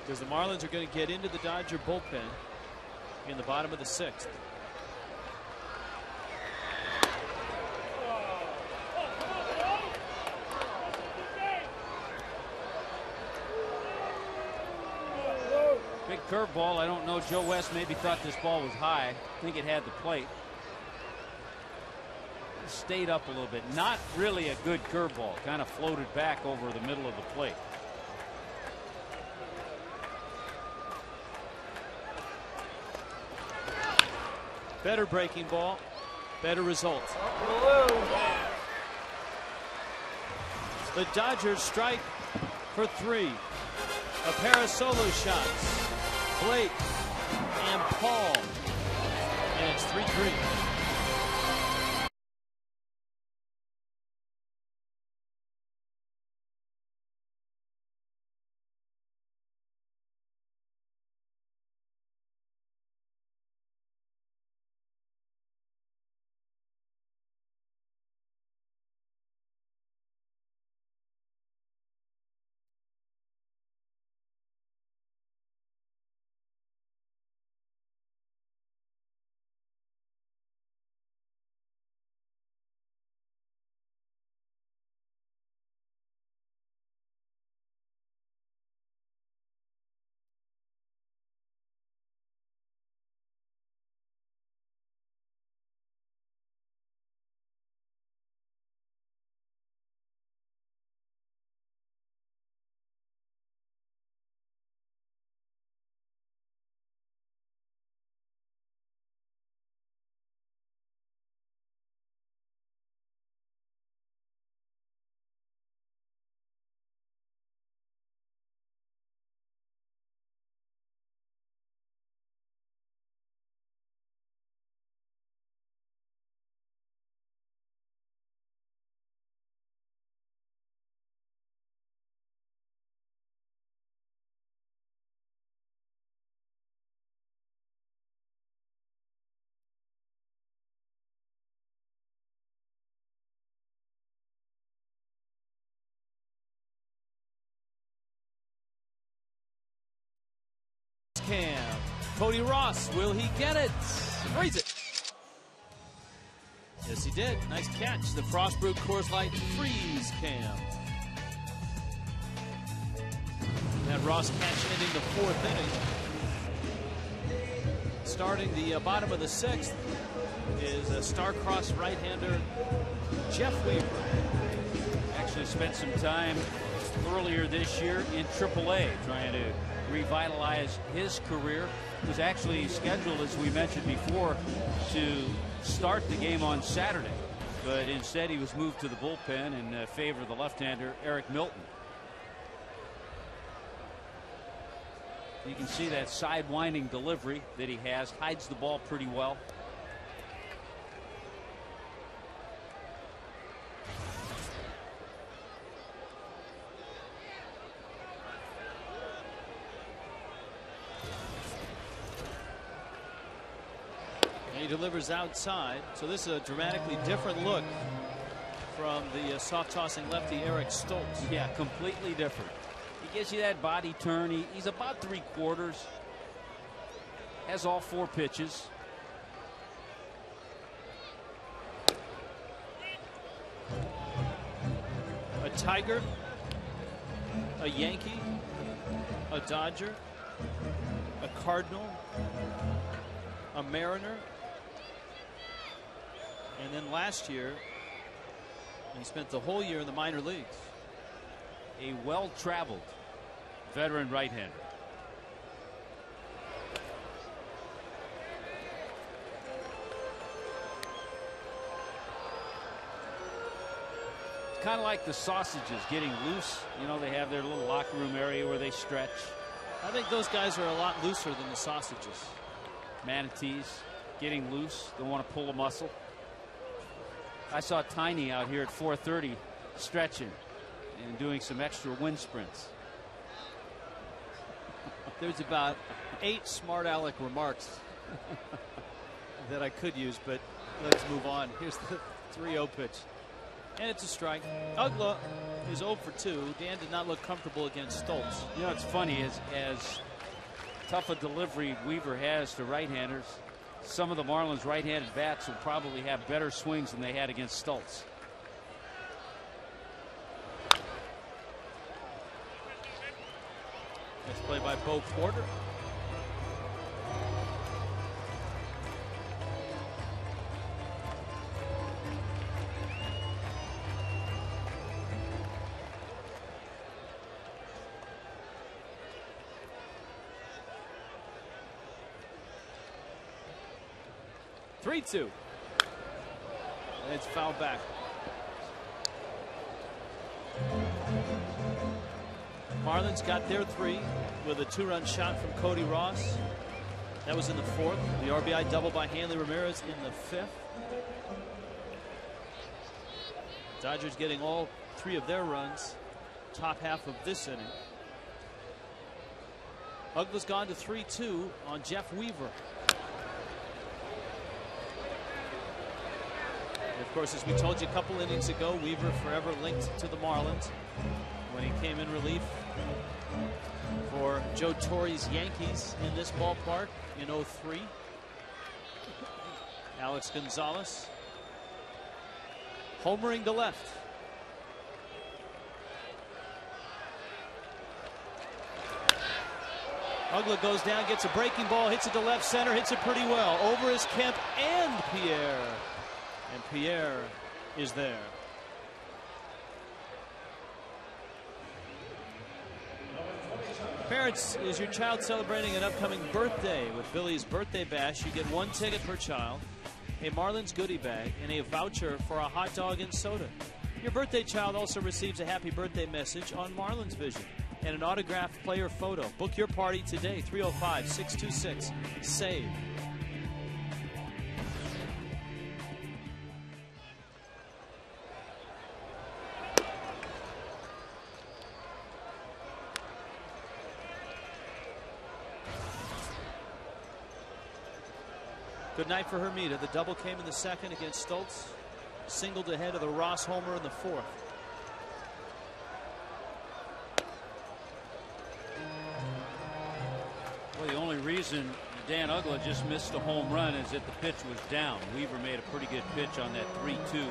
Because the Marlins are going to get into the Dodger bullpen in the bottom of the sixth. Big curveball. I don't know. Joe West maybe thought this ball was high. I think it had the plate. Stayed up a little bit. Not really a good curveball. Kind of floated back over the middle of the plate. Better breaking ball, better result. The Dodgers strike for three. A pair of solo shots. Blake and Paul. And it's 3 3. Cody Ross, will he get it? Raise it. Yes, he did. Nice catch. The Frostbrew Coors Light freeze cam. That Ross catch ending the fourth inning. Starting the uh, bottom of the sixth is a star-crossed right-hander, Jeff Weaver. Actually spent some time earlier this year in AAA trying to revitalize his career. Was actually scheduled, as we mentioned before, to start the game on Saturday, but instead he was moved to the bullpen in uh, favor of the left-hander Eric Milton. You can see that side-winding delivery that he has hides the ball pretty well. He delivers outside. So this is a dramatically different look from the uh, soft tossing lefty Eric Stults. Yeah, completely different. He gives you that body turn. He, he's about three quarters. Has all four pitches. A Tiger, a Yankee, a Dodger, a Cardinal, a Mariner, and then last year, he spent the whole year in the minor leagues. A well traveled veteran right hander. Kind of like the sausages getting loose. You know, they have their little locker room area where they stretch. I think those guys are a lot looser than the sausages. Manatees getting loose, don't want to pull a muscle. I saw Tiny out here at 4:30 stretching and doing some extra wind sprints. [laughs] There's about eight smart aleck remarks [laughs] that I could use, but let's move on. Here's the 3-0 pitch. And it's a strike. Uggla is 0 for 2. Dan did not look comfortable against Stults. You know, it's funny as as tough a delivery Weaver has to right-handers. Some of the Marlins right-handed bats will probably have better swings than they had against Stults. That's played by Bo Porter. 3 2. And it's fouled back. Marlins got their three with a two run shot from Cody Ross. That was in the fourth. The RBI double by Hanley Ramirez in the fifth. Dodgers getting all three of their runs top half of this inning. Uggla's gone to 3 2 on Jeff Weaver. Of course, as we told you a couple innings ago, Weaver forever linked to the Marlins when he came in relief for Joe Torre's Yankees in this ballpark in 03. Alex Gonzalez homering to left. Uggla goes down, gets a breaking ball, hits it to left center, hits it pretty well. Over is Kemp and Pierre. And Pierre is there. Parents, is your child celebrating an upcoming birthday with Billy's Birthday Bash? You get one ticket per child, a Marlins goodie bag, and a voucher for a hot dog and soda. Your birthday child also receives a happy birthday message on Marlins Vision and an autographed player photo. Book your party today, 305 626 SAVE. Good night for Hermida. The double came in the second against Stults. Singled ahead of the Ross homer in the fourth. Well, the only reason Dan Uggla just missed a home run is that the pitch was down. Weaver made a pretty good pitch on that 3 2.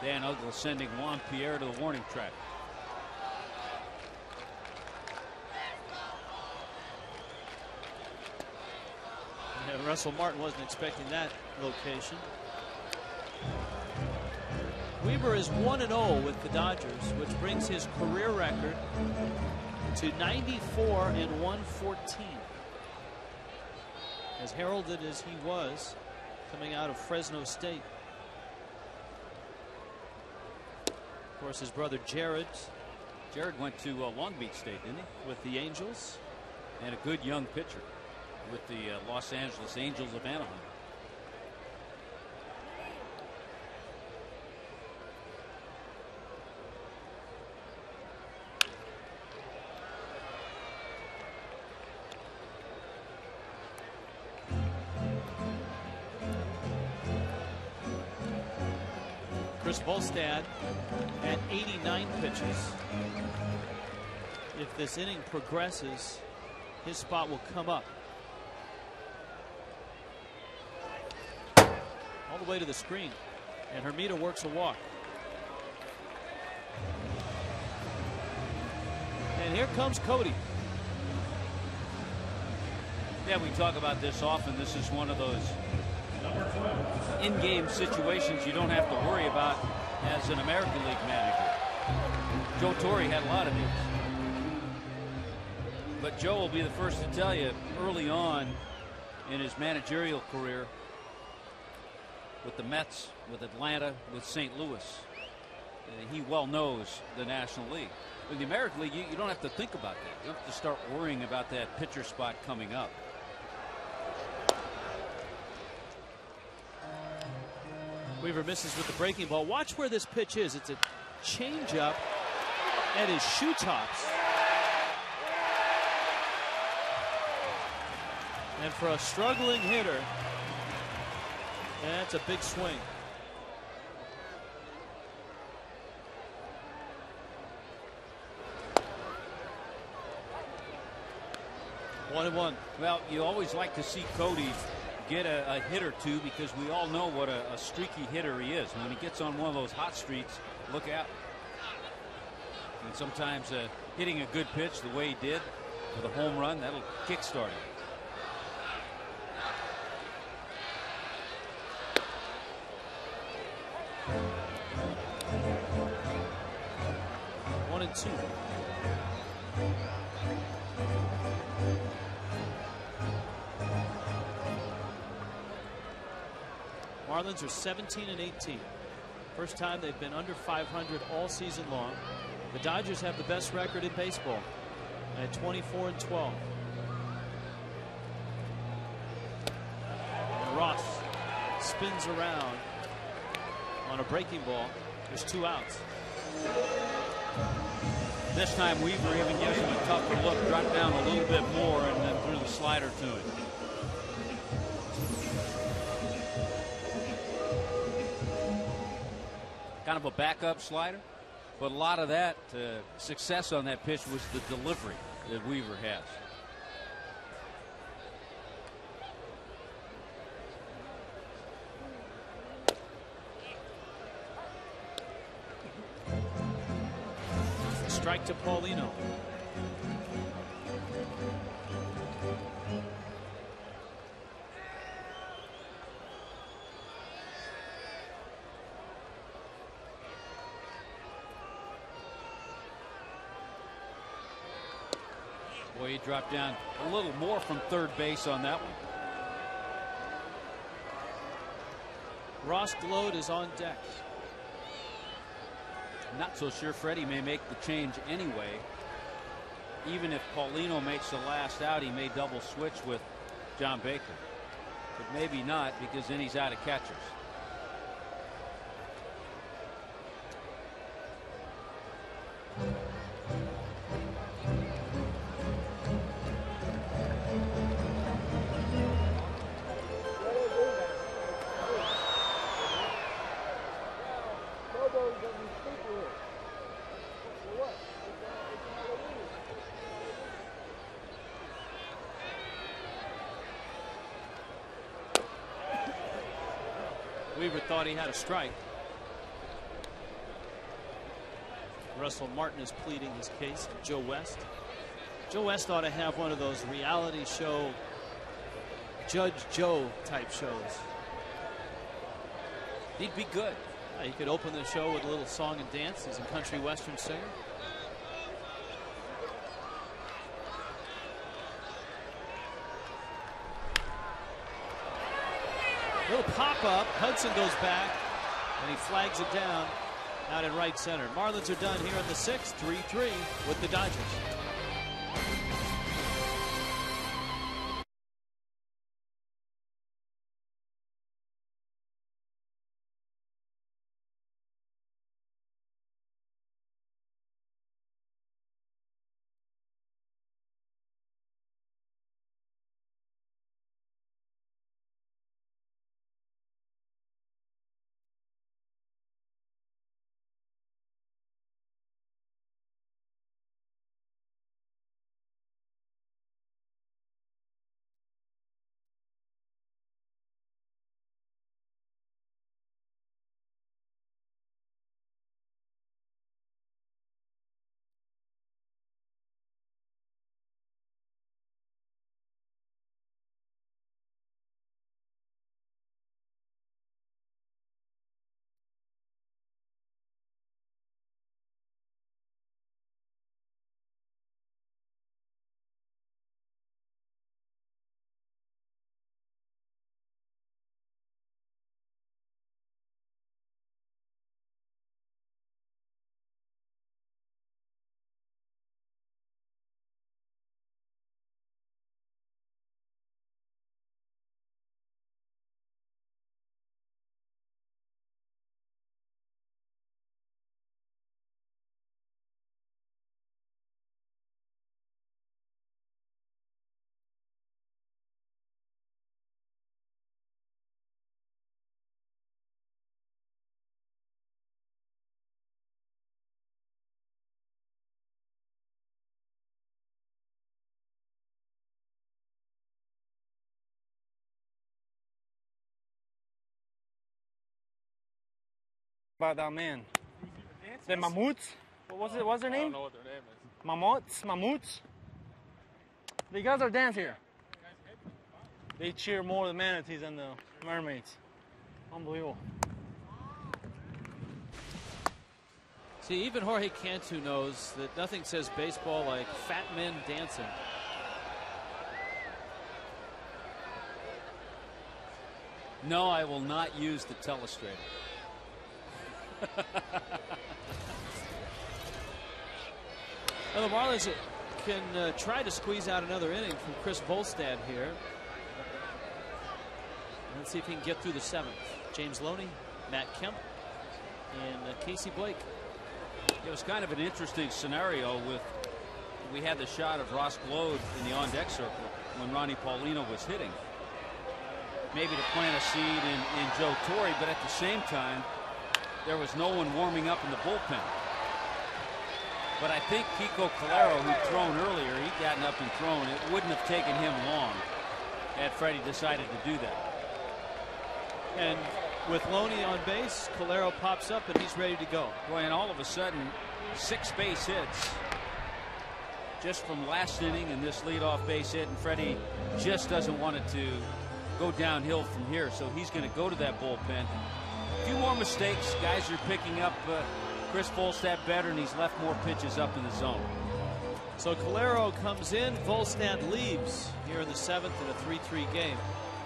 Dan Uggla sending Juan Pierre to the warning track. Yeah, Russell Martin wasn't expecting that location. Weaver is 1 0 with the Dodgers, which brings his career record to 94 and 114. As heralded as he was coming out of Fresno State. Of course, his brother Jared. Jared went to uh, Long Beach State, didn't he? With the Angels. And a good young pitcher with the uh, Los Angeles Angels of Anaheim. Chris Volstad at 89 pitches. If this inning progresses, his spot will come up. All the way to the screen. And Hermida works a walk. And here comes Cody. Yeah, we talk about this often. This is one of those in-game situations you don't have to worry about as an American League manager. Joe Torre had a lot of these. But Joe will be the first to tell you early on in his managerial career with the Mets, with Atlanta, with St. Louis, uh, he well knows the National League. In the American League, you, you don't have to think about that. You don't have to start worrying about that pitcher spot coming up. Weaver misses with the breaking ball. Watch where this pitch is. It's a changeup at his shoe tops. And for a struggling hitter, that's a big swing. One and one. Well, you always like to see Cody get a, a hit or two because we all know what a, a streaky hitter he is. When he gets on one of those hot streaks, look out. And sometimes uh, hitting a good pitch the way he did with a home run, that'll kickstart him. One and two. Marlins are 17 and 18. First time they've been under 500 all season long. The Dodgers have the best record in baseball at 24 and 12. And Ross spins around on a breaking ball. There's two outs. This time Weaver even gives him a tougher look, drop down a little bit more, and then threw the slider to him. Kind of a backup slider, but a lot of that uh, success on that pitch was the delivery that Weaver has. Strike to Paulino. Boy, he dropped down a little more from third base on that one. Ross Gload is on deck. Not so sure Fredi may make the change anyway. Even if Paulino makes the last out, he may double switch with John Baker. But maybe not because then he's out of catchers. Thought he had a strike. Russell Martin is pleading his case to Joe West. Joe West ought to have one of those reality show Judge Joe type shows. He'd be good. Uh, he could open the show with a little song and dance. He's a country western singer. Little pop up. Hudson goes back and he flags it down out in right center. Marlins are done here in the sixth, 3 3 with the Dodgers. About that uh, man. The Mammoths? What was it? What's their I don't name? know what their name is. Mammoths? Mammoths? The guys are dance here. They cheer more the manatees than the mermaids. Unbelievable. See, even Jorge Cantu knows that nothing says baseball like fat men dancing. No, I will not use the telestrator. [laughs] The Marlins can uh, try to squeeze out another inning from Chris Volstad here. Let's see if he can get through the seventh. James Loney, Matt Kemp, and uh, Casey Blake. It was kind of an interesting scenario with we had the shot of Ross Gload in the on deck circle when Ronny Paulino was hitting. Maybe to plant a seed in, in Joe Torre, but at the same time, there was no one warming up in the bullpen. But I think Kiko Calero, who'd thrown earlier, he'd gotten up and thrown. It wouldn't have taken him long had Fredi decided to do that. And with Loney on base, Calero pops up and he's ready to go. Boy, and all of a sudden, six base hits just from last inning and this leadoff base hit, and Fredi just doesn't want it to go downhill from here, so he's going to go to that bullpen. Few more mistakes. Guys are picking up uh, Chris Volstad better, and he's left more pitches up in the zone. So Calero comes in, Volstad leaves here in the seventh in a 3-3 game.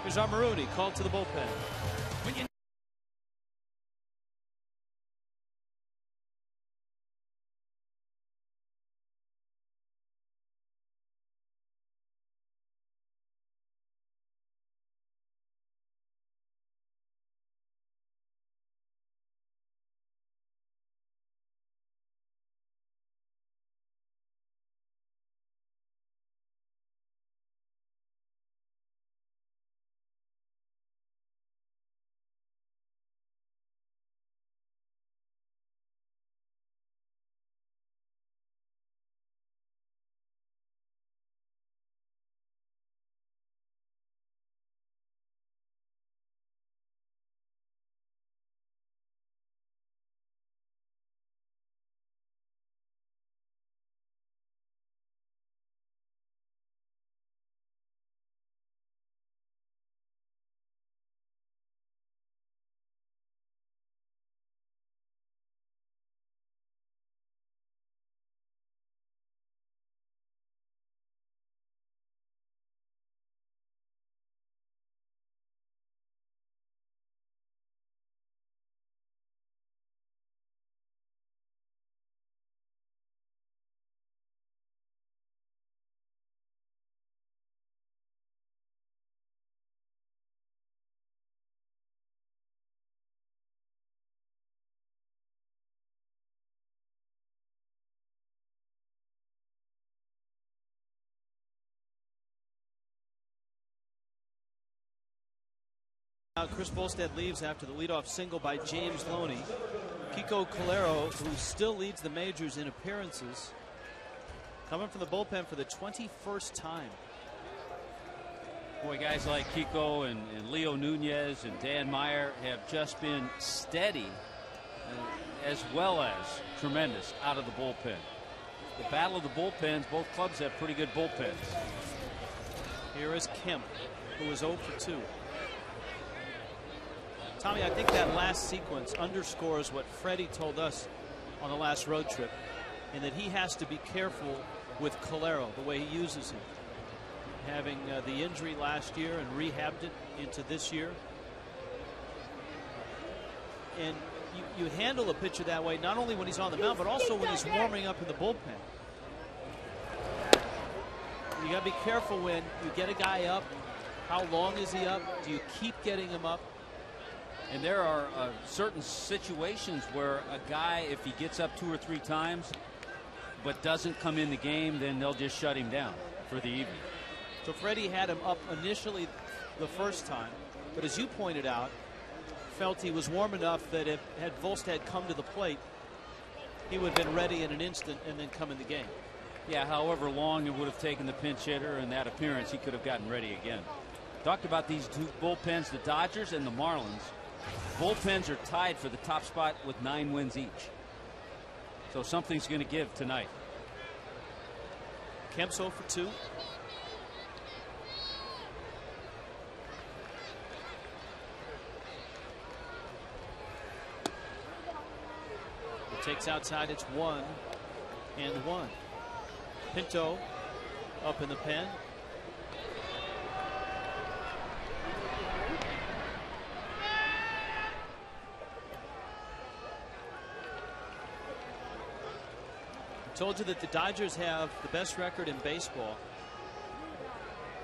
Here's our Marooney called to the bullpen. Now Chris Volstad leaves after the leadoff single by James Loney. Kiko Calero, who still leads the majors in appearances, coming from the bullpen for the 21st time. Boy, guys like Kiko and, and Leo Nunez and Dan Meyer have just been steady uh, as well as tremendous out of the bullpen. The battle of the bullpens, both clubs have pretty good bullpens. Here is Kemp, who is 0 for 2. Tommy, I think that last sequence underscores what Fredi told us on the last road trip, in that he has to be careful with Calero, the way he uses him. Having uh, the injury last year and rehabbed it into this year. And you, you handle a pitcher that way, not only when he's on the mound, but also when he's warming up in the bullpen. You got to be careful when you get a guy up. How long is he up? Do you keep getting him up? And there are uh, certain situations where a guy, if he gets up two or three times, but doesn't come in the game, then they'll just shut him down for the evening. So Fredi had him up initially the first time, but as you pointed out, felt he was warm enough that if had Volstad come to the plate, he would have been ready in an instant and then come in the game. Yeah, however long it would have taken the pinch hitter and that appearance, he could have gotten ready again. Talked about these two bullpens, the Dodgers and the Marlins. Bullpens are tied for the top spot with nine wins each. So something's going to give tonight. Kemp's 0 for 2. It takes outside, it's one and one. Pinto up in the pen. Told you that the Dodgers have the best record in baseball,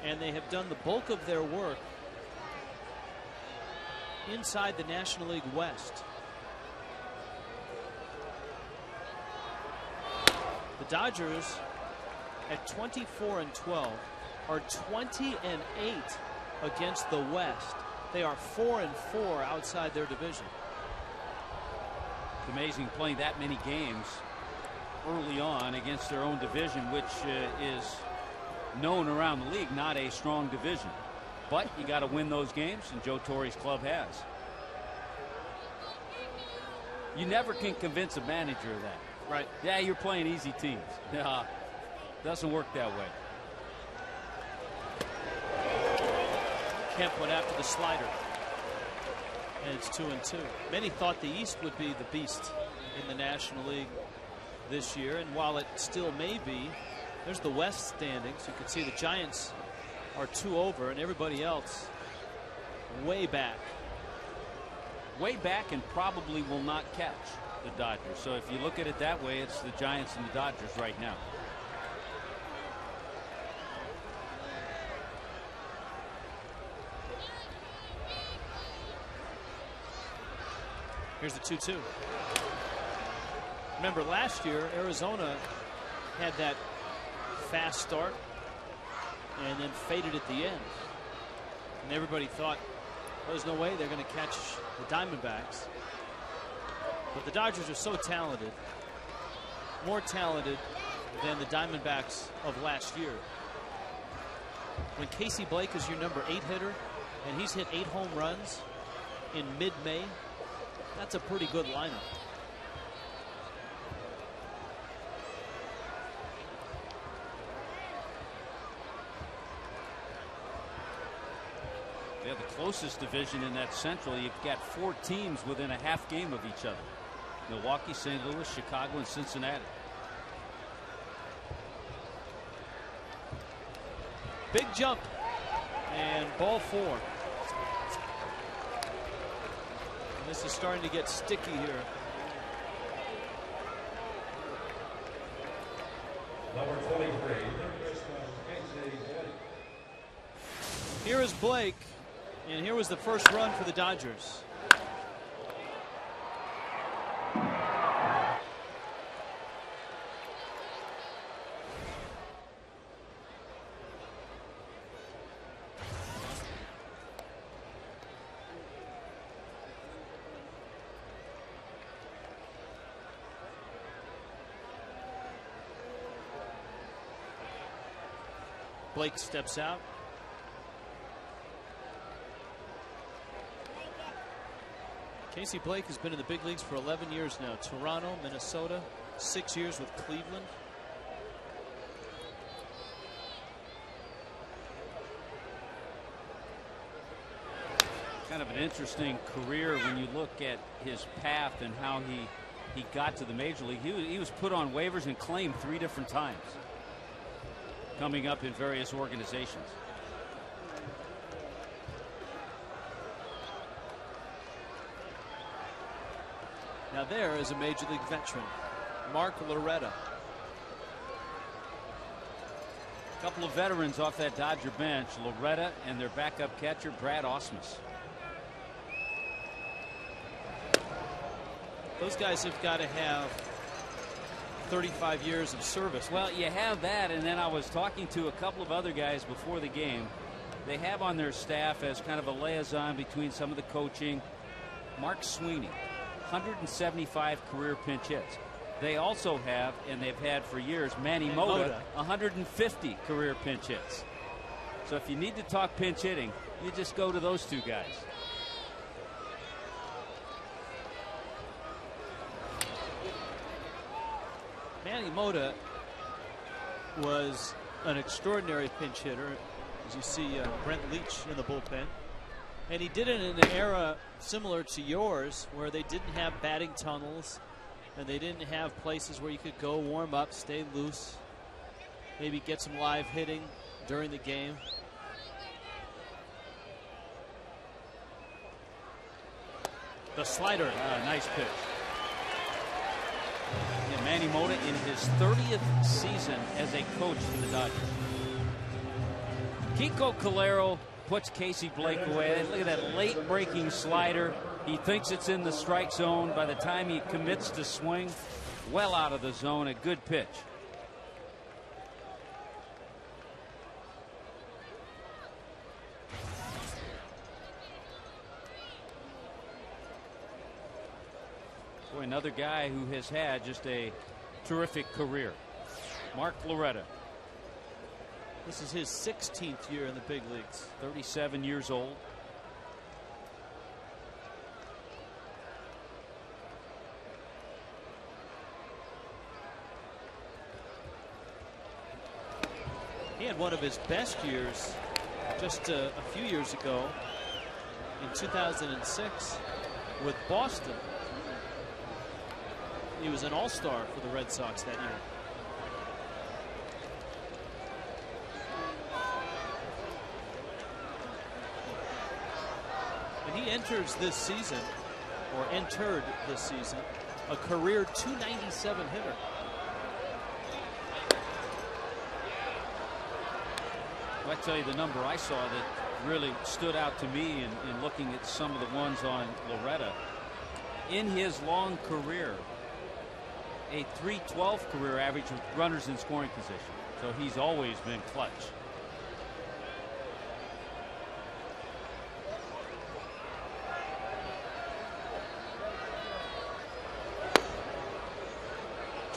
and they have done the bulk of their work inside the National League West. The Dodgers at 24 and 12 are 20 and 8 against the West. They are 4 and 4 outside their division. It's amazing playing that many games early on against their own division, which uh, is known around the league, not a strong division. But you got to win those games, and Joe Torre's club has. You never can convince a manager of that. Right. Yeah, you're playing easy teams. [laughs] Yeah, doesn't work that way. Kemp went after the slider. And it's two and two. Many thought the East would be the beast in the National League this year. And while it still may be, there's the West standings. You can see the Giants are two over and everybody else way back. Way back and probably will not catch the Dodgers. So if you look at it that way, it's the Giants and the Dodgers right now. Here's the 2 2. Remember, last year, Arizona had that fast start and then faded at the end. And everybody thought, there's no way they're going to catch the Diamondbacks. But the Dodgers are so talented, more talented than the Diamondbacks of last year. When Casey Blake is your number eight hitter and he's hit eight home runs in mid May, that's a pretty good lineup. They have the closest division in that central. You've got four teams within a half game of each other. Milwaukee, St. Louis, Chicago, and Cincinnati. Big jump and ball four. And this is starting to get sticky here. Number 23. Here is Blake, and here was the first run for the Dodgers. Blake steps out. Casey Blake has been in the big leagues for 11 years now. Toronto, Minnesota, six years with Cleveland. Kind of an interesting career when you look at his path and how he he got to the major league. He he was put on waivers and claimed three different times, coming up in various organizations. Now there is a major league veteran, Mark Loretta. A couple of veterans off that Dodger bench, Loretta and their backup catcher, Brad Ausmus. Those guys have got to have 35 years of service. Well, you have that, and then I was talking to a couple of other guys before the game. They have on their staff as kind of a liaison between some of the coaching. Mark Sweeney, 175 career pinch hits. They also have, and they've had for years, Manny Mota, 150 career pinch hits. So if you need to talk pinch hitting, you just go to those two guys. Manny Mota was an extraordinary pinch hitter. As you see, uh, Brent Leach in the bullpen. And he did it in an era similar to yours where they didn't have batting tunnels and they didn't have places where you could go warm up, stay loose, maybe get some live hitting during the game. The slider. Uh, nice pitch. Yeah, Manny Mota in his 30th season as a coach for the Dodgers. Kiko Calero puts Casey Blake away. Look at that late breaking slider. He thinks it's in the strike zone. By the time he commits to swing, well out of the zone. A good pitch. Boy, another guy who has had just a terrific career. Mark Loretta. This is his 16th year in the big leagues. 37 years old. He had one of his best years just a, a few years ago in 2006 with Boston. He was an all-star for the Red Sox that year. He enters this season, or entered this season, a career 297 hitter. I tell you the number I saw that really stood out to me in, in looking at some of the ones on Loretta. In his long career, a 312 career average with runners in scoring position. So he's always been clutch.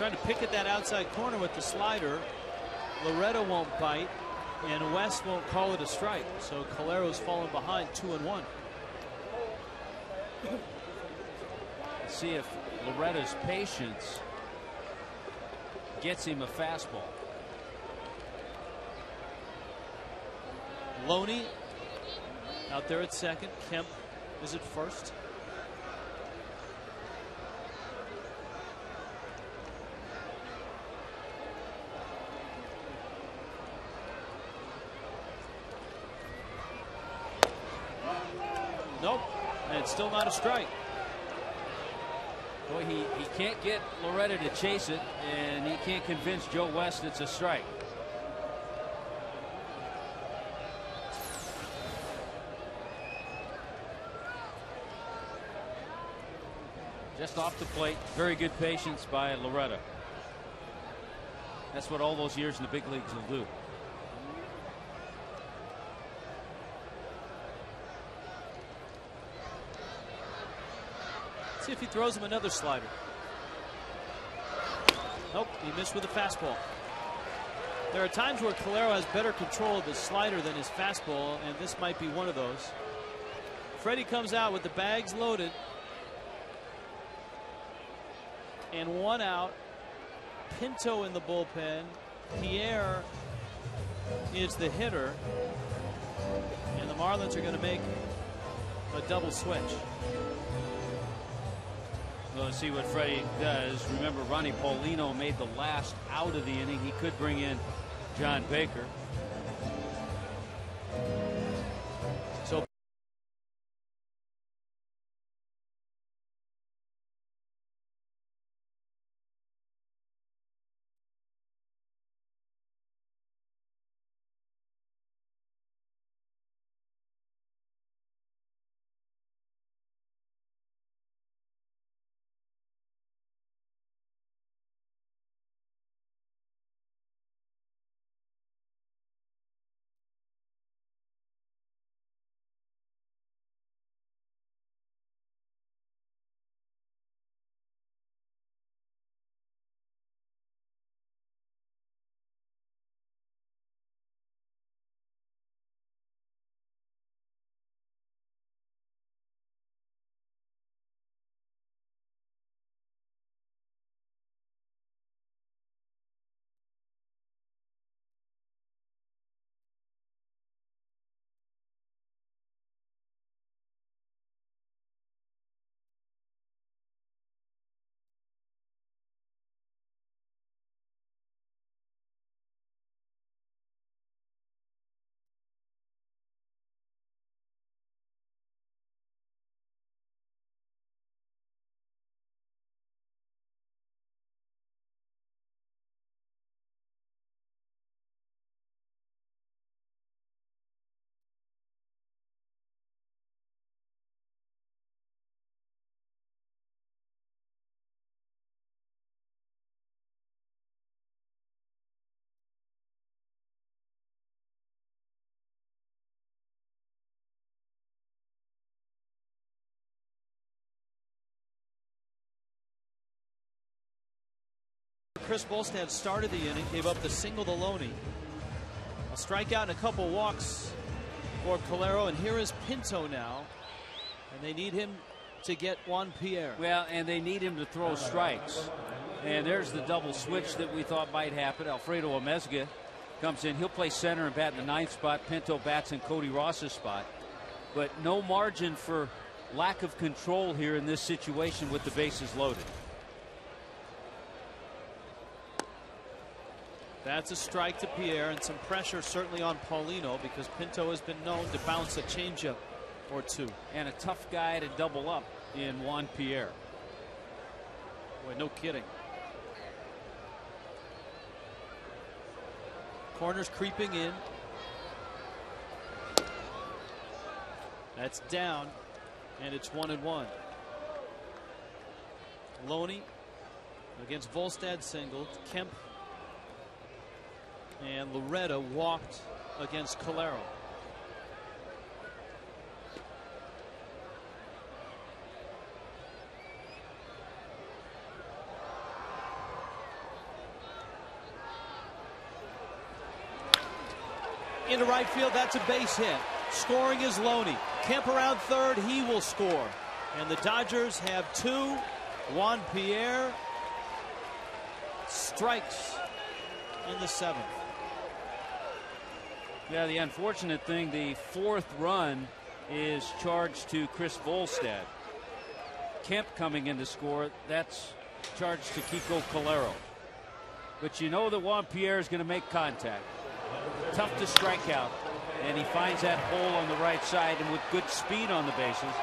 Trying to pick at that outside corner with the slider. Loretta won't bite, and West won't call it a strike. So Calero's fallen behind two and one. See if Loretta's patience gets him a fastball. Loney out there at second. Kemp is at first. Nope. And it's still not a strike. Boy, he, he can't get Loretta to chase it, and he can't convince Joe West it's a strike. Just off the plate, very good patience by Loretta. That's what all those years in the big leagues will do. See if he throws him another slider. Nope, he missed with a fastball. There are times where Calero has better control of his slider than his fastball, and this might be one of those. Fredi comes out with the bags loaded. And one out. Pinto in the bullpen. Pierre is the hitter. And the Marlins are going to make a double switch. Let's see what Fredi does. Remember, Ronny Paulino made the last out of the inning. He could bring in John Baker. Chris Volstad started the inning, gave up the single to Loney. A strikeout and a couple walks for Calero, and here is Pinto now. And they need him to get Juan Pierre. Well, and they need him to throw strikes. And there's the double switch that we thought might happen. Alfredo Amezaga comes in. He'll play center and bat in the ninth spot. Pinto bats in Cody Ross's spot. But no margin for lack of control here in this situation with the bases loaded. That's a strike to Pierre and some pressure certainly on Paulino because Pinto has been known to bounce a changeup or two. And a tough guy to double up in Juan Pierre. Boy, no kidding. Corners creeping in. That's down, and it's one and one. Loney against Volstad singled. Kemp and Loretta walked against Calero. into right field. That's a base hit. Scoring is Loney. Kemp around third. He will score. And the Dodgers have two. Juan Pierre strikes in the seventh. Yeah, the unfortunate thing, the fourth run is charged to Chris Volstad. Kemp coming in to score, that's charged to Kiko Calero. But you know that Juan Pierre is going to make contact. Tough to strike out. And he finds that hole on the right side, and with good speed on the bases,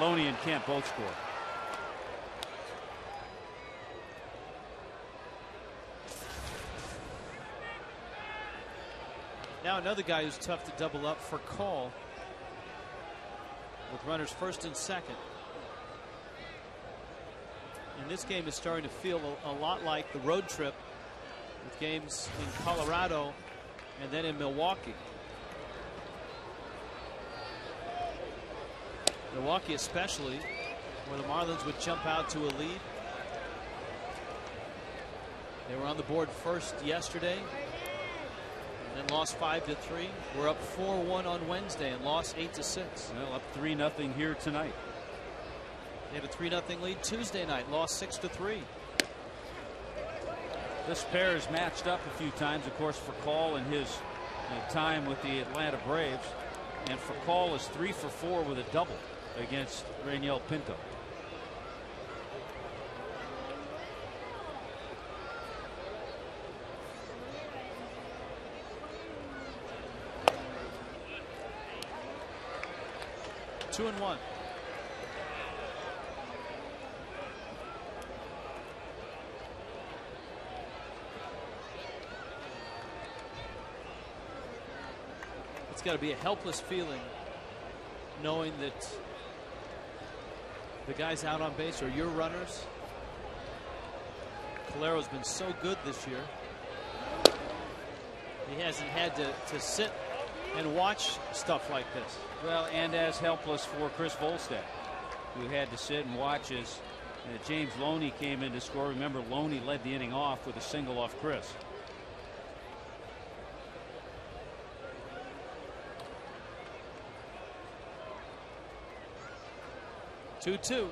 Loney and Kemp both score. Now another guy who's tough to double up Furcal with runners first and second. And this game is starting to feel a, a lot like the road trip with games in Colorado and then in Milwaukee. Milwaukee especially where the Marlins would jump out to a lead. They were on the board first yesterday and lost five to three. We're up four one on Wednesday and lost eight to six. Well, up three nothing here tonight. They had a three nothing lead Tuesday night, lost six to three. This pair has matched up a few times, of course, for Call in his uh, time with the Atlanta Braves. And for Call is three for four with a double against Renyel Pinto. Two and one. It's got to be a helpless feeling knowing that the guys out on base are your runners. Calero's been so good this year. He hasn't had to, to sit and watch stuff like this. Well, and as helpless for Chris Volstad, who had to sit and watch as uh, James Loney came in to score. Remember, Loney led the inning off with a single off Chris. Two two.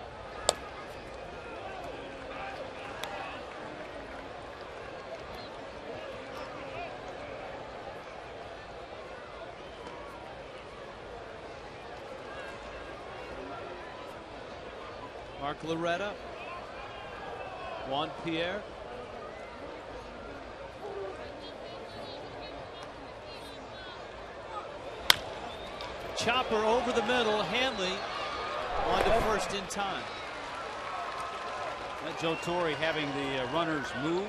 Loretta. Juan Pierre. Chopper over the middle. Hanley on to first in time. That Joe Torre having the uh, runners move.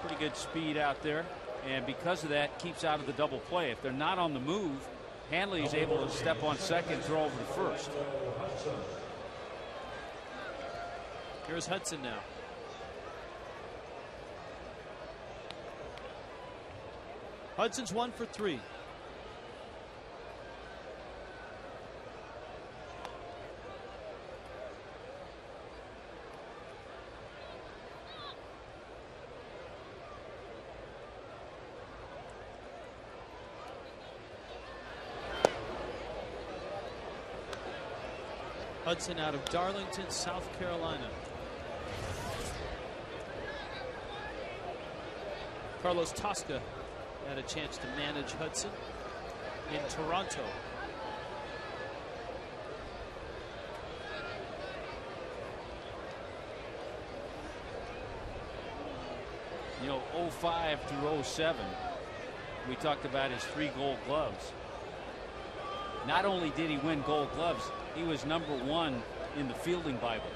Pretty good speed out there. And because of that, keeps out of the double play. If they're not on the move, Hanley is able to step on second, throw over to first. Here's Hudson now. Hudson's one for three. Hudson out of Darlington, South Carolina. Carlos Tosca had a chance to manage Hudson in Toronto. You know, 05 through 07, we talked about his three gold gloves. Not only did he win gold gloves, he was number one in the fielding Bible.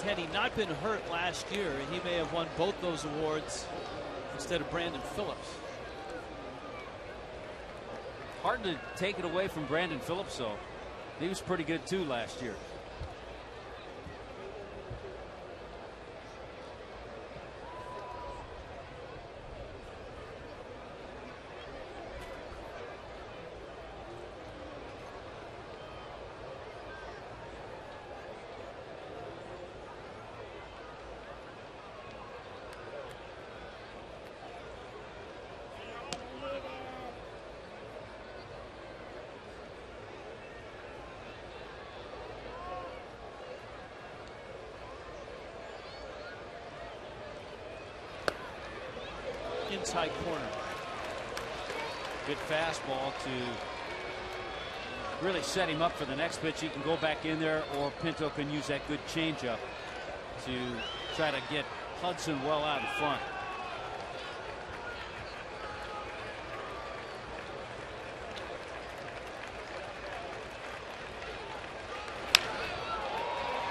Had he not been hurt last year, he may have won both those awards instead of Brandon Phillips. Hard to take it away from Brandon Phillips, though. He was pretty good too last year. Inside corner. Good fastball to really set him up for the next pitch. He can go back in there, or Pinto can use that good changeup to try to get Hudson well out in front.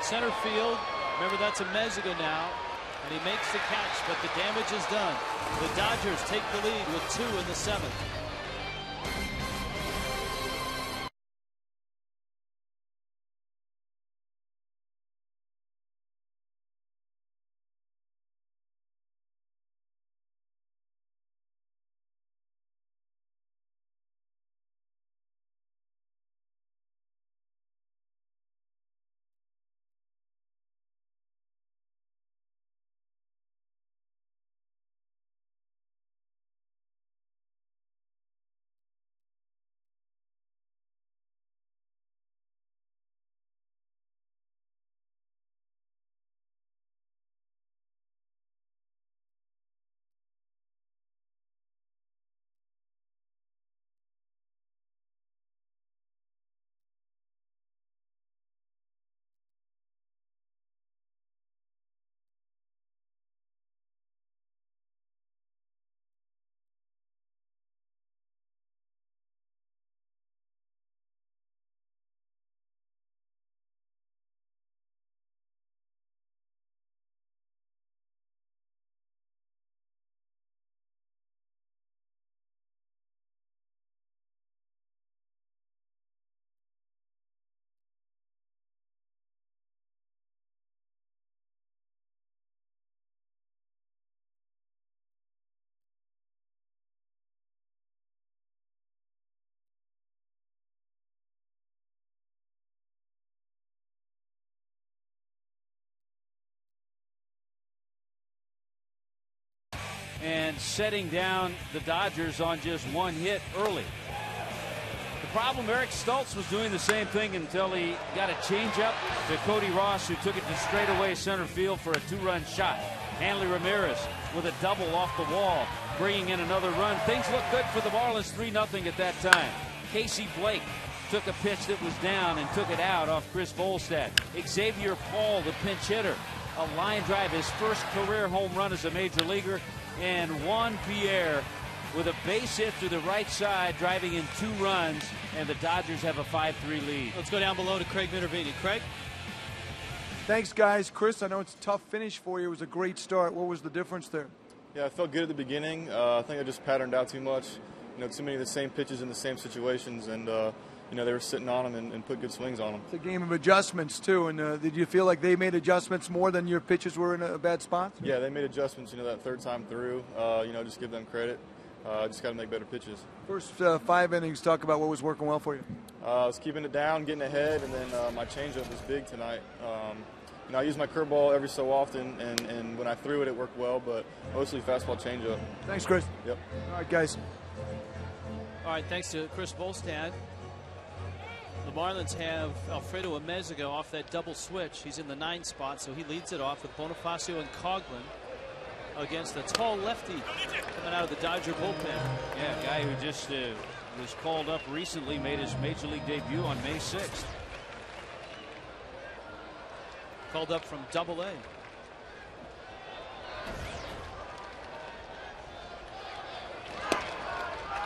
Center field. Remember, that's Amezaga now. And he makes the catch, but the damage is done. The Dodgers take the lead with two in the seventh. And setting down the Dodgers on just one hit early. The problem, Eric Stults was doing the same thing until he got a changeup to Cody Ross, who took it to straightaway center field for a two-run shot. Hanley Ramirez with a double off the wall, bringing in another run. Things look good for the Marlins, 3 0 at that time. Casey Blake took a pitch that was down and took it out off Chris Volstad. Xavier Paul, the pinch hitter, a line drive, his first career home run as a major leaguer, and Juan Pierre with a base hit to the right side, driving in two runs, and the Dodgers have a 5 3 lead. Let's go down below to Craig Minervini. Craig? Thanks, guys. Chris, I know it's a tough finish for you. It was a great start. What was the difference there? Yeah, I felt good at the beginning. Uh, I think I just patterned out too much. You know, too many of the same pitches in the same situations, and uh, you know they were sitting on them and, and, put good swings on them. It's a game of adjustments too. And uh, did you feel like they made adjustments more than your pitches were in a bad spot? Yeah, they made adjustments. You know, that third time through. Uh, you know, just give them credit. Uh, just got to make better pitches. First uh, five innings, talk about what was working well for you. I was keeping it down, getting ahead, and then my changeup was big tonight. Um, you know, I use my curveball every so often, and, and when I threw it, it worked well, but mostly fastball changeup. Thanks, Chris. Yep. All right, guys. All right, thanks to Chris Volstad. The Marlins have Alfredo Amezaga off that double switch. He's in the nine spot, so he leads it off with Bonifacio and Coghlan against the tall lefty coming out of the Dodger bullpen. Yeah, a guy who just uh, was called up recently, made his major league debut on May 6th. Called up from double A.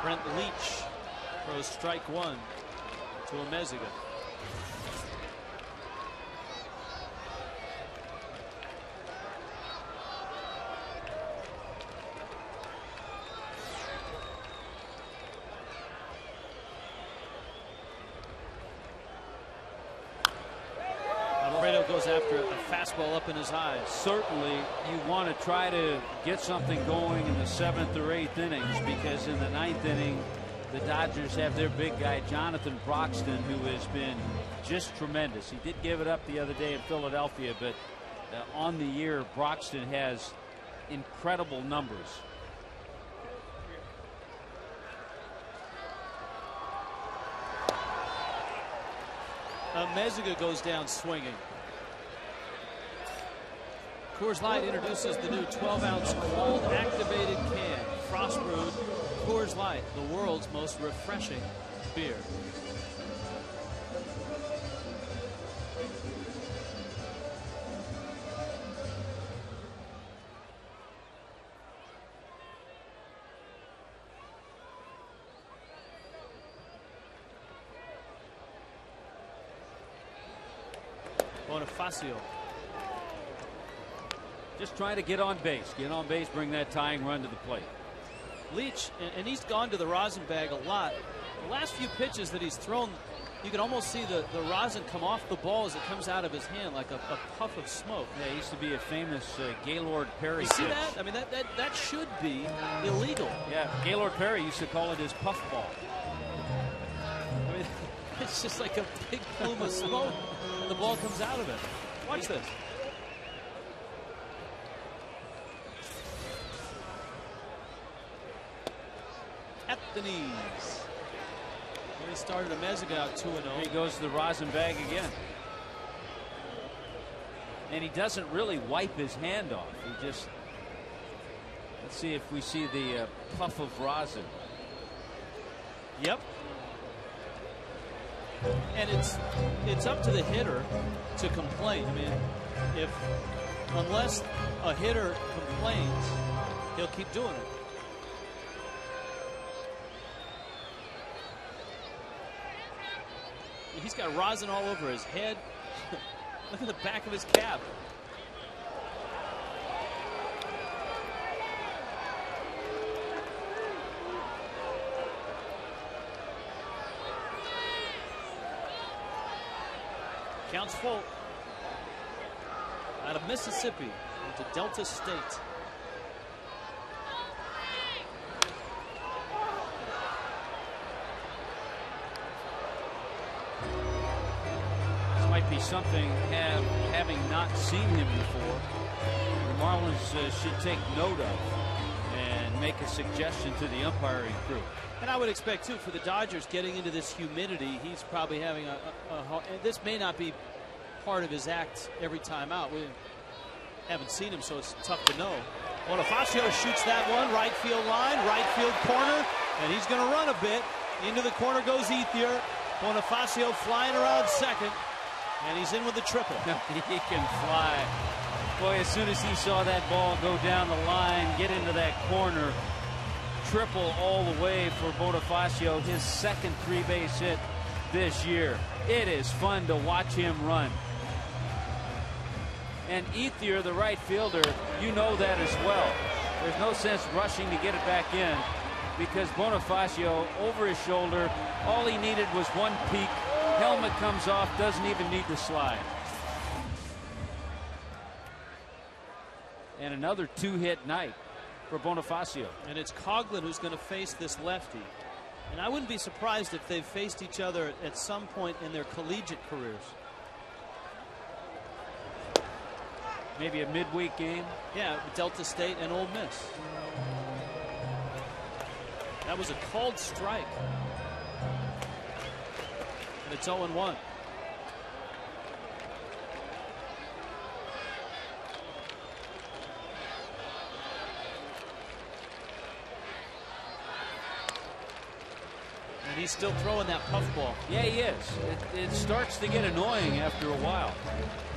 Brent Leach throws strike one to. Alfredo goes after a fastball up in his eyes. Certainly, you want to try to get something going in the seventh or eighth innings because in the ninth inning, the Dodgers have their big guy, Jonathan Broxton, who has been just tremendous. He did give it up the other day in Philadelphia, but uh, on the year, Broxton has incredible numbers. Amezaga goes down swinging. Coors Light introduces the new 12 ounce cold activated can. Frost brewed Coors Light, the world's most refreshing beer. Bonifacio. Just trying to get on base. Get on base, bring that tying run to the plate. Leach, and, he's gone to the rosin bag a lot. The last few pitches that he's thrown, you can almost see the, the rosin come off the ball as it comes out of his hand like a, a puff of smoke. Yeah, he used to be a famous uh, Gaylord Perry. You see pitch. that? I mean, that, that, that should be illegal. Yeah, Gaylord Perry used to call it his puff ball. I mean, [laughs] it's just like a big plume of smoke, and the ball comes out of it. Watch this. At the knees. Started Amezaga out 2 0. He goes to the rosin bag again. And he doesn't really wipe his hand off. He just. Let's see if we see the uh, puff of rosin. Yep. And it's it's up to the hitter to complain. I mean, if unless a hitter complains, he'll keep doing it. He's got rosin all over his head. [laughs] Look at the back of his cap. Counts full. Out of Mississippi into Delta State. Something have, having not seen him before. The Marlins uh, should take note of and make a suggestion to the umpiring crew. And I would expect, too, for the Dodgers getting into this humidity, he's probably having a. a, a and this may not be part of his act every time out. We haven't seen him, so it's tough to know. Bonifacio shoots that one, right field line, right field corner, and he's going to run a bit. Into the corner goes Ethier. Bonifacio flying around second, and he's in with the triple. [laughs] he can fly. Boy, as soon as he saw that ball go down the line, get into that corner, triple all the way for Bonifacio, his second three base hit this year. It is fun to watch him run. And Ethier, the right fielder, you know that as well. There's no sense rushing to get it back in because Bonifacio over his shoulder, all he needed was one peek. Helmet comes off, doesn't even need to slide. And another two hit night for Bonifacio. And it's Coghlan who's going to face this lefty. And I wouldn't be surprised if they've faced each other at some point in their collegiate careers. maybe a midweek game. Yeah, Delta State and Ole Miss. That was a called strike. It's 0 1. And he's still throwing that puffball. Yeah, he is. It, it starts to get annoying after a while.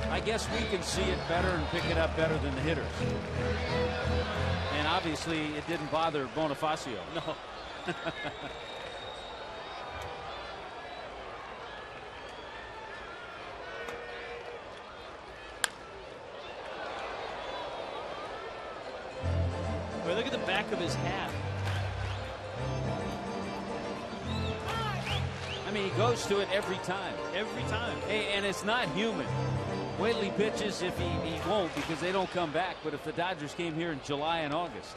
I guess we can see it better and pick it up better than the hitters. And obviously, it didn't bother Bonifacio. [laughs] No. [laughs] back of his hat. I mean, he goes to it every time. Every time. Hey, and it's not human. He pitches if he, he won't because they don't come back. But if the Dodgers came here in July and August.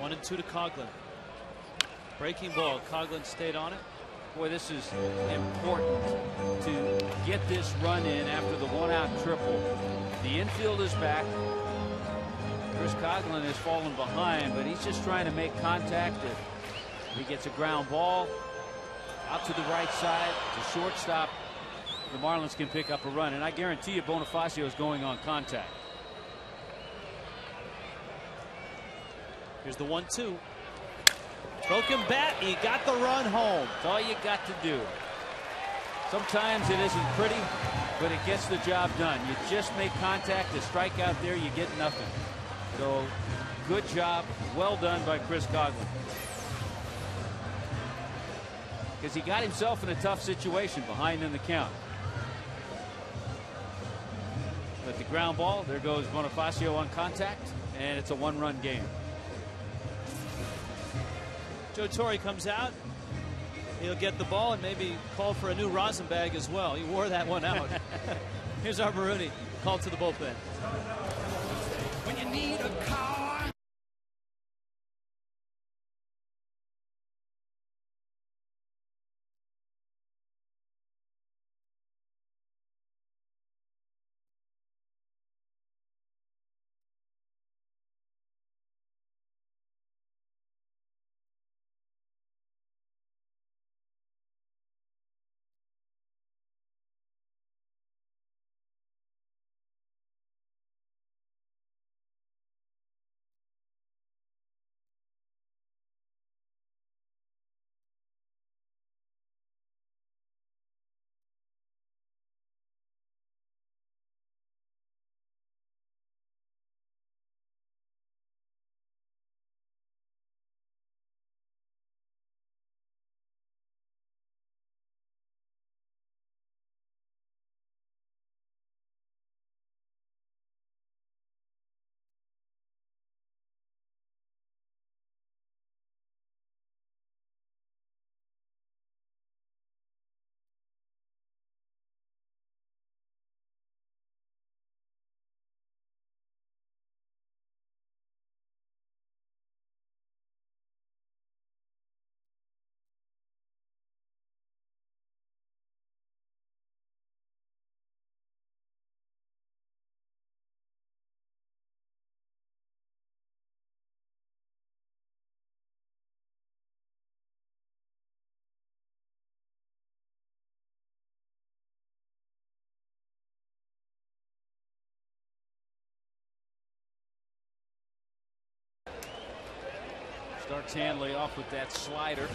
One and two to Coghlan. Breaking ball. Coghlan stayed on it. Boy, this is important to get this run in after the one out triple. The infield is back. Chris Coghlan has fallen behind, but he's just trying to make contact. He gets a ground ball out to the right side to shortstop, the Marlins can pick up a run. And I guarantee you Bonifacio is going on contact. Here's the one two. Broken bat. He got the run home. That's all you got to do. Sometimes it isn't pretty, but it gets the job done. You just make contact, a strike out there, you get nothing. So good job. Well done by Chris Coghlan. Because he got himself in a tough situation behind in the count. But the ground ball, there goes Bonifacio on contact, and it's a one run game. Joe Torre comes out. He'll get the ball and maybe call for a new rosin bag as well. He wore that one out. [laughs] Here's our Marooney called to the bullpen. When you need a car. Starts Hanley off with that slider.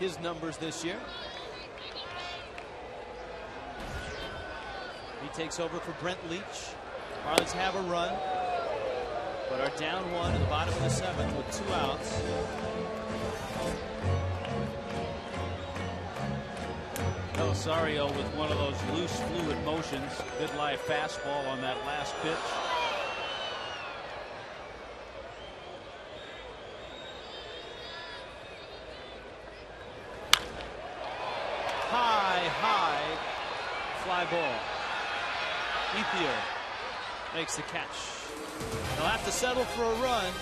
His numbers this year. He takes over for Brent Leach. Marlins have a run, but are down one in the bottom of the seventh with two outs. Belisario with one of those loose fluid motions. Good live fastball on that last pitch. High, high fly ball. Ethier makes the catch. They'll have to settle for a run.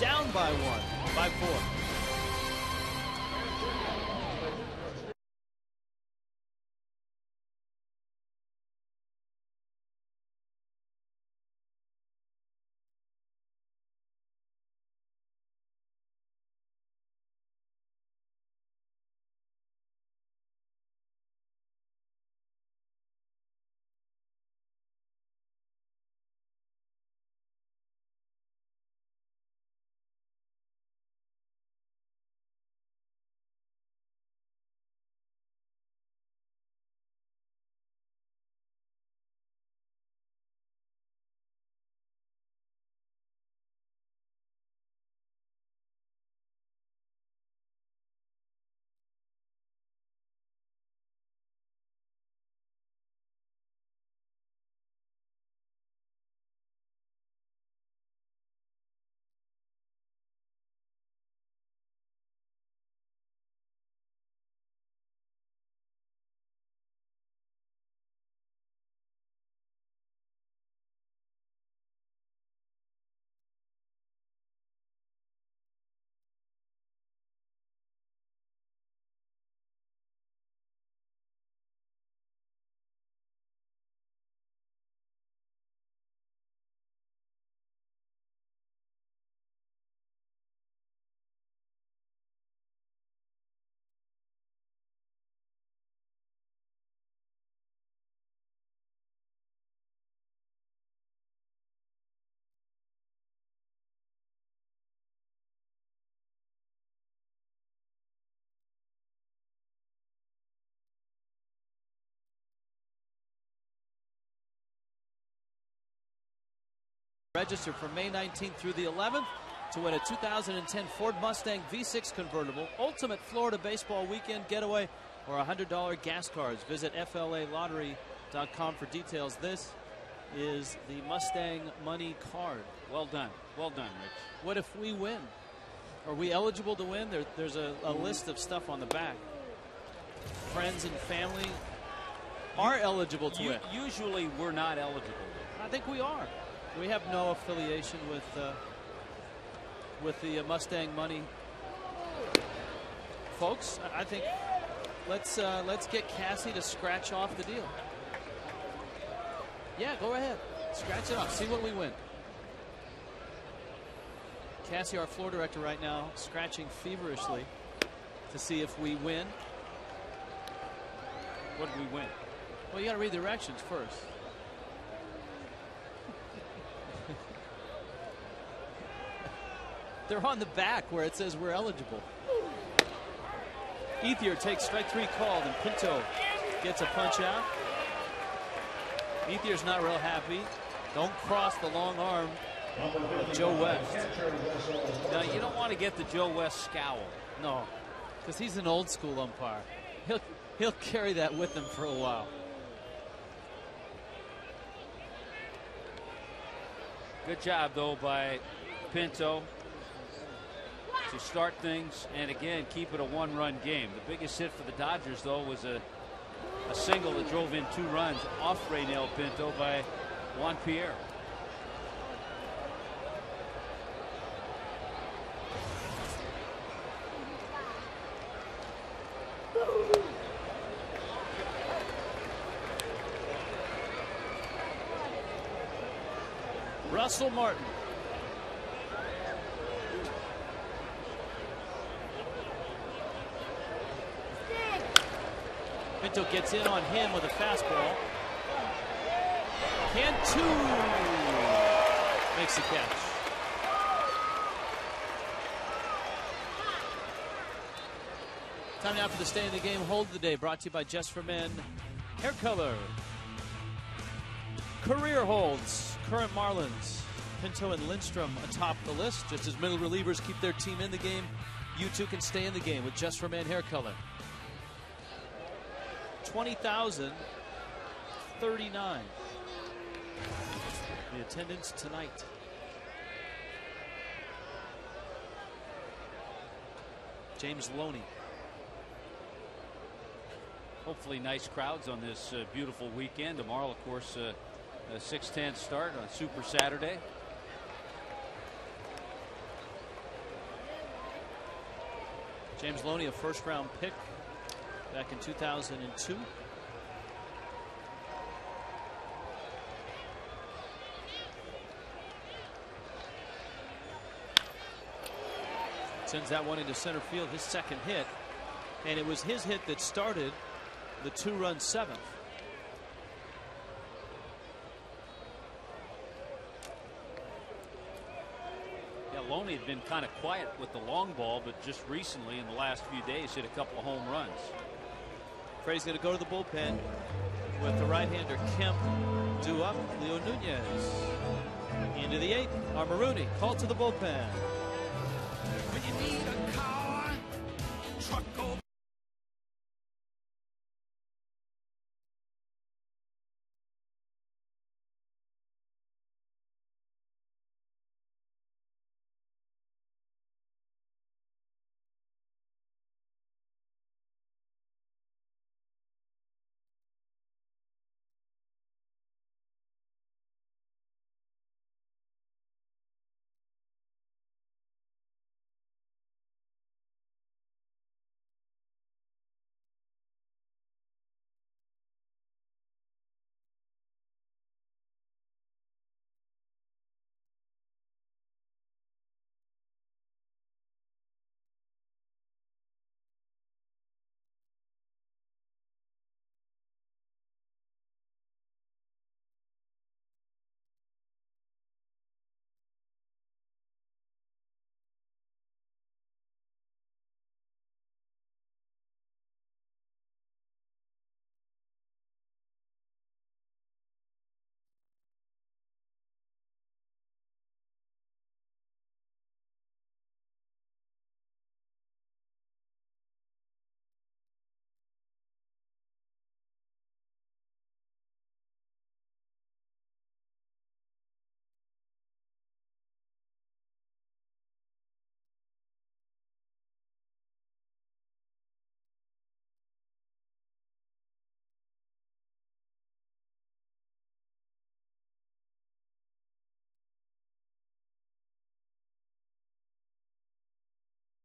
down by one, by four. Register from May 19th through the 11th to win a 2010 Ford Mustang V6 convertible, ultimate Florida baseball weekend getaway, or $100 gas cards. Visit FLALottery.com for details. This is the Mustang Money card. Well done. Well done, Rich. What if we win? Are we eligible to win? There, there's a, a list of stuff on the back. Friends and family are eligible to win. Usually we're not eligible. I think we are. We have no affiliation with uh, with the uh, Mustang Money folks. I I think let's uh, let's get Cassie to scratch off the deal. Yeah, go ahead, scratch it off. See what we win. Cassie, our floor director, right now, scratching feverishly to see if we win. What did we win? Well, you got to read the directions first. They're on the back where it says we're eligible. Ethier takes strike three called, and Pinto gets a punch out. Ethier's not real happy. Don't cross the long arm of Joe West. Now, you don't want to get the Joe West scowl. No, because he's an old school umpire. He'll, he'll carry that with him for a while. Good job, though, by Pinto to start things and again keep it a one run game. The biggest hit for the Dodgers, though, was a, a single that drove in two runs off Renyel Pinto by Juan Pierre. Russell Martin. Pinto gets in on him with a fastball. Cantu makes the catch. Time now for the stay in the game hold of the day brought to you by Just for Men Hair Color. Career holds, current Marlins, Pinto and Lindstrom atop the list. Just as middle relievers keep their team in the game, you two can stay in the game with Just for Men Hair Color. 20,039. The attendance tonight. James Loney. Hopefully, nice crowds on this uh, beautiful weekend. Tomorrow, of course, uh, a 6:10 start on Super Saturday. James Loney, a first round pick back in 2002. Sends that one into center field, his second hit. And it was his hit that started the two run seventh. Yeah, Loney had been kind of quiet with the long ball, but just recently in the last few days hit a couple of home runs. Fredi's going to go to the bullpen with the right-hander Kemp due up. Leo Nunez into the eighth. Armoruni called to the bullpen.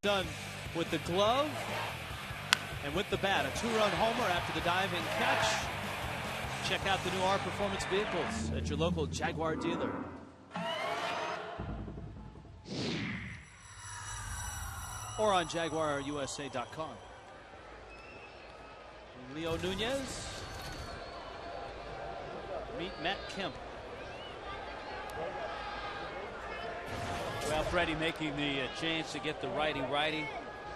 Done with the glove and with the bat. A two-run homer after the diving catch. Check out the new R Performance vehicles at your local Jaguar dealer. Or on JaguarUSA.com. Leo Nunez. Meet Matt Kemp. Well, Fredi making the uh, chance to get the righty-righty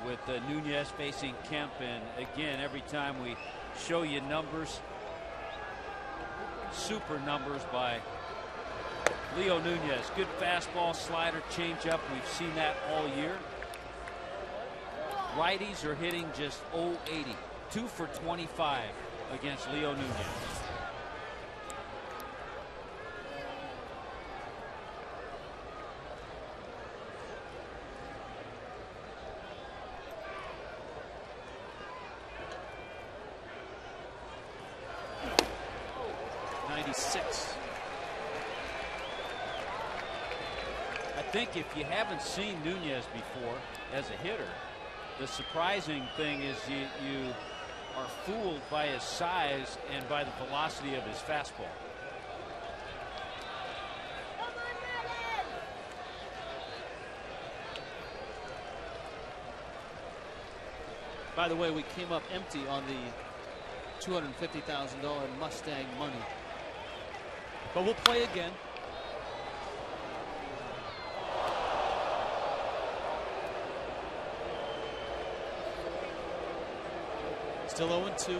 with uh, Nunez facing Kemp, and again, every time we show you numbers, super numbers by Leo Nunez. Good fastball, slider, changeup. We've seen that all year. Righties are hitting just 080, two for 25 against Leo Nunez. Ninety-six. I think if you haven't seen Nunez before as a hitter, the surprising thing is you, you are fooled by his size and by the velocity of his fastball. By the way, we came up empty on the $250,000 Mustang money. But we'll play again. Still 0 2.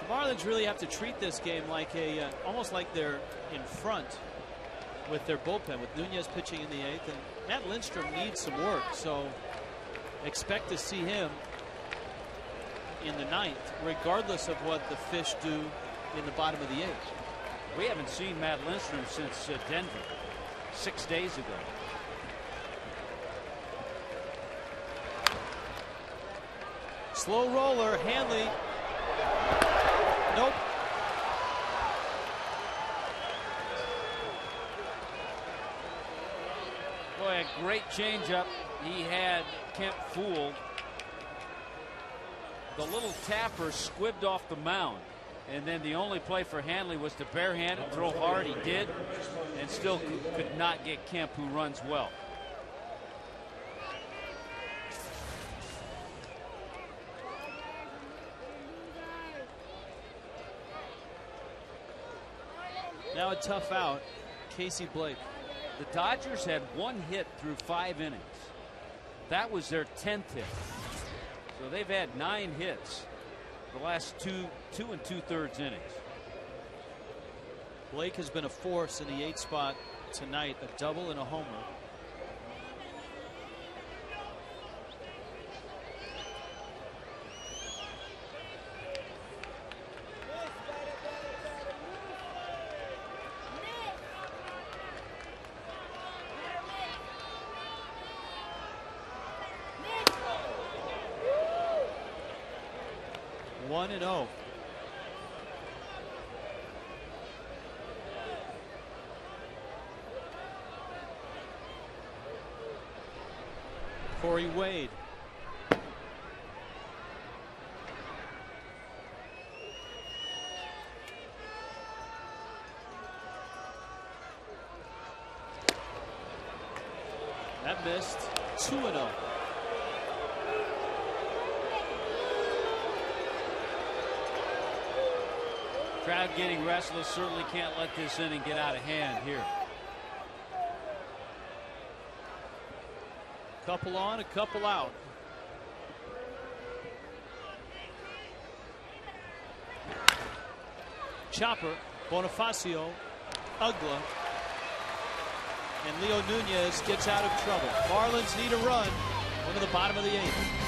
The Marlins really have to treat this game like a uh, almost like they're in front with their bullpen with Nunez pitching in the eighth and Matt Lindstrom needs some work so expect to see him in the ninth regardless of what the fish do in the bottom of the eighth. We haven't seen Matt Lindstrom since uh, Denver six days ago. Slow roller, Hanley. Nope. Boy, a great changeup. He had Kemp fooled. The little tapper squibbed off the mound. And then the only play for Hanley was to barehand and throw hard. He did, and still could not get Kemp, who runs well. A tough out. Casey Blake. The Dodgers had one hit through five innings. That was their 10th hit. So they've had nine hits the last two two and two thirds innings. Blake has been a force in the eight spot tonight, a double and a homer. One and oh. Corey Wade. That missed. 2 and oh. 0. Crowd getting restless. Certainly can't let this inning get out of hand here. Couple on, a couple out. Chopper, Bonifacio, Uggla, and Leo Nunez gets out of trouble. Marlins need a run. One to the bottom of the eighth.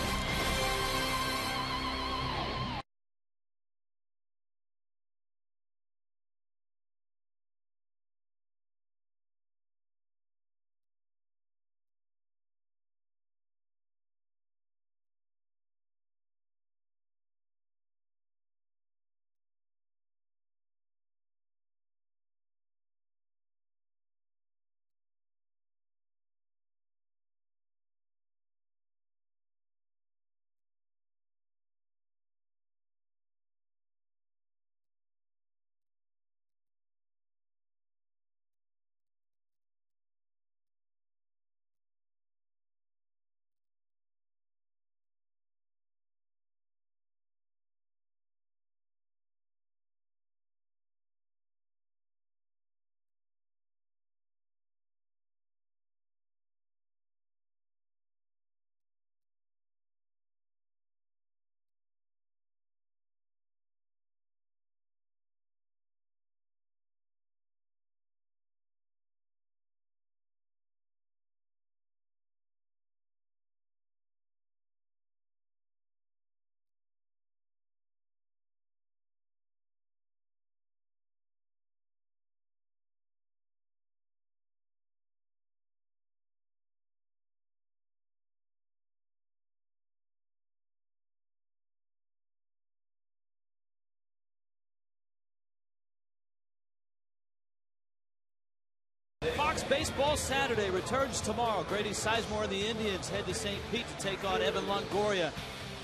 Baseball Saturday returns tomorrow. Grady Sizemore and the Indians head to St. Pete to take on Evan Longoria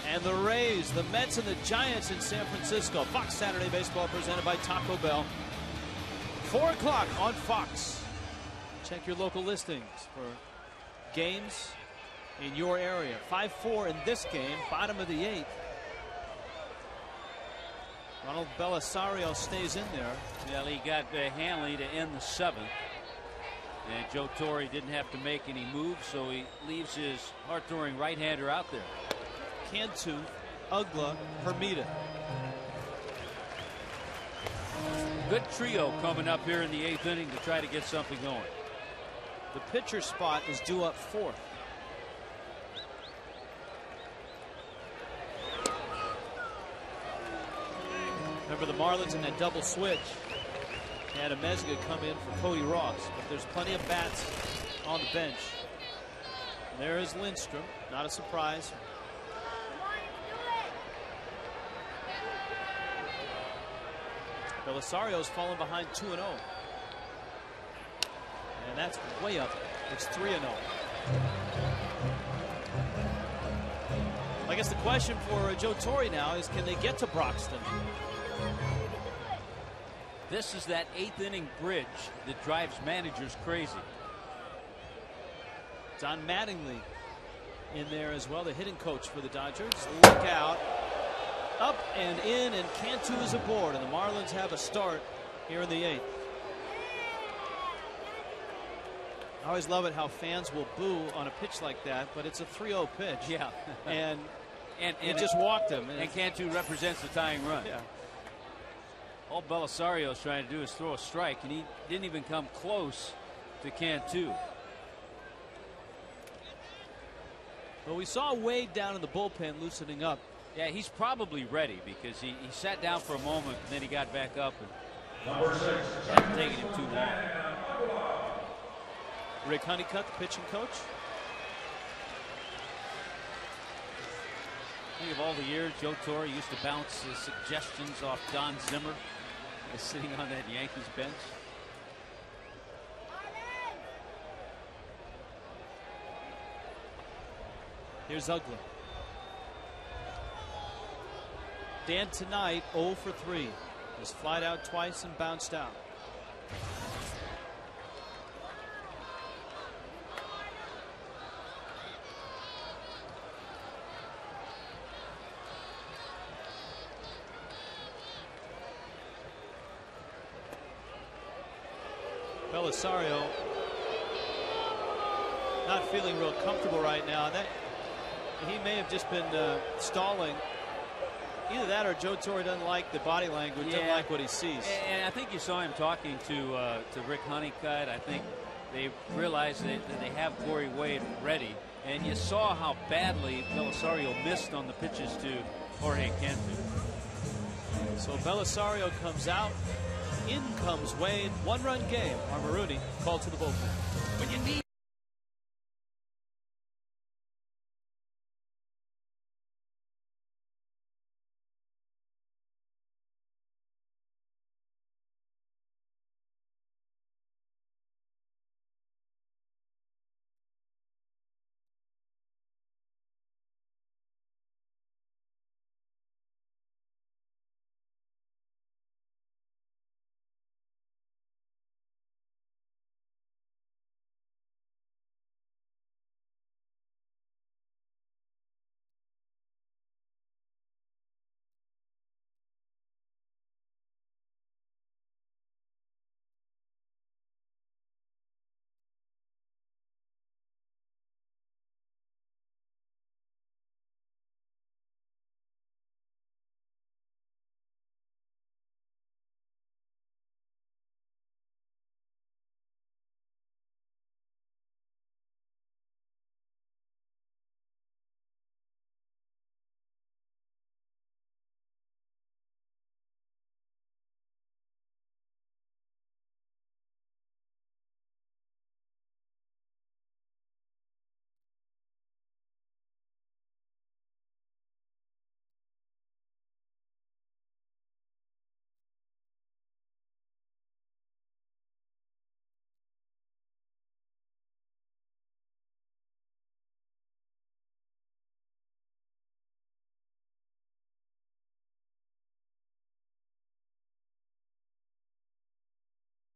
and the Rays, the Mets, and the Giants in San Francisco. Fox Saturday Baseball presented by Taco Bell. 4 o'clock on Fox. Check your local listings for games in your area. 5 4 in this game, bottom of the eighth. Ronald Belisario stays in there. Well, he got uh, Hanley to end the seventh. And Joe Torre didn't have to make any moves, so he leaves his hard throwing right hander out there. Cantu, Uggla, Hermida. Good trio coming up here in the eighth inning to try to get something going. The pitcher spot is due up fourth. Remember the Marlins in that double switch had Amezaga come in for Cody Ross, but there's plenty of bats on the bench. There is Lindstrom, not a surprise. Belisario's fallen behind 2 0. And that's way up It's 3 0. I guess the question for Joe Torre now is can they get to Broxton? This is that eighth inning bridge that drives managers crazy. Don Mattingly in there as well, the hitting coach for the Dodgers. Look out. Up and in, and Cantu is aboard, and the Marlins have a start here in the eighth. I always love it how fans will boo on a pitch like that, but it's a 3-0 pitch. Yeah. and [laughs] and, it just walked him. And Cantu represents the tying run. Yeah. All Belisario's trying to do is throw a strike, and he didn't even come close to Cantu. Well, we saw Wade down in the bullpen loosening up. Yeah, he's probably ready because he, he sat down for a moment and then he got back up and Number six, hadn't taken him too long. Rick Honeycutt, the pitching coach. Think of all the years Joe Torre used to bounce his suggestions off Don Zimmer as sitting on that Yankees bench. Here's Uggla. Dan tonight 0 for 3. Was flied out twice and bounced out. Belisario not feeling real comfortable right now. That he may have just been uh, stalling. Either that or Joe Torre doesn't like the body language, doesn't like what he sees. And I think you saw him talking to uh, to Rick Honeycutt. I think they realized that, that they have Corey Wade ready. And you saw how badly Belisario missed on the pitches to Jorge Cantu. So Belisario comes out. In comes Wade. One run game. Armaruni called to the bullpen. When you need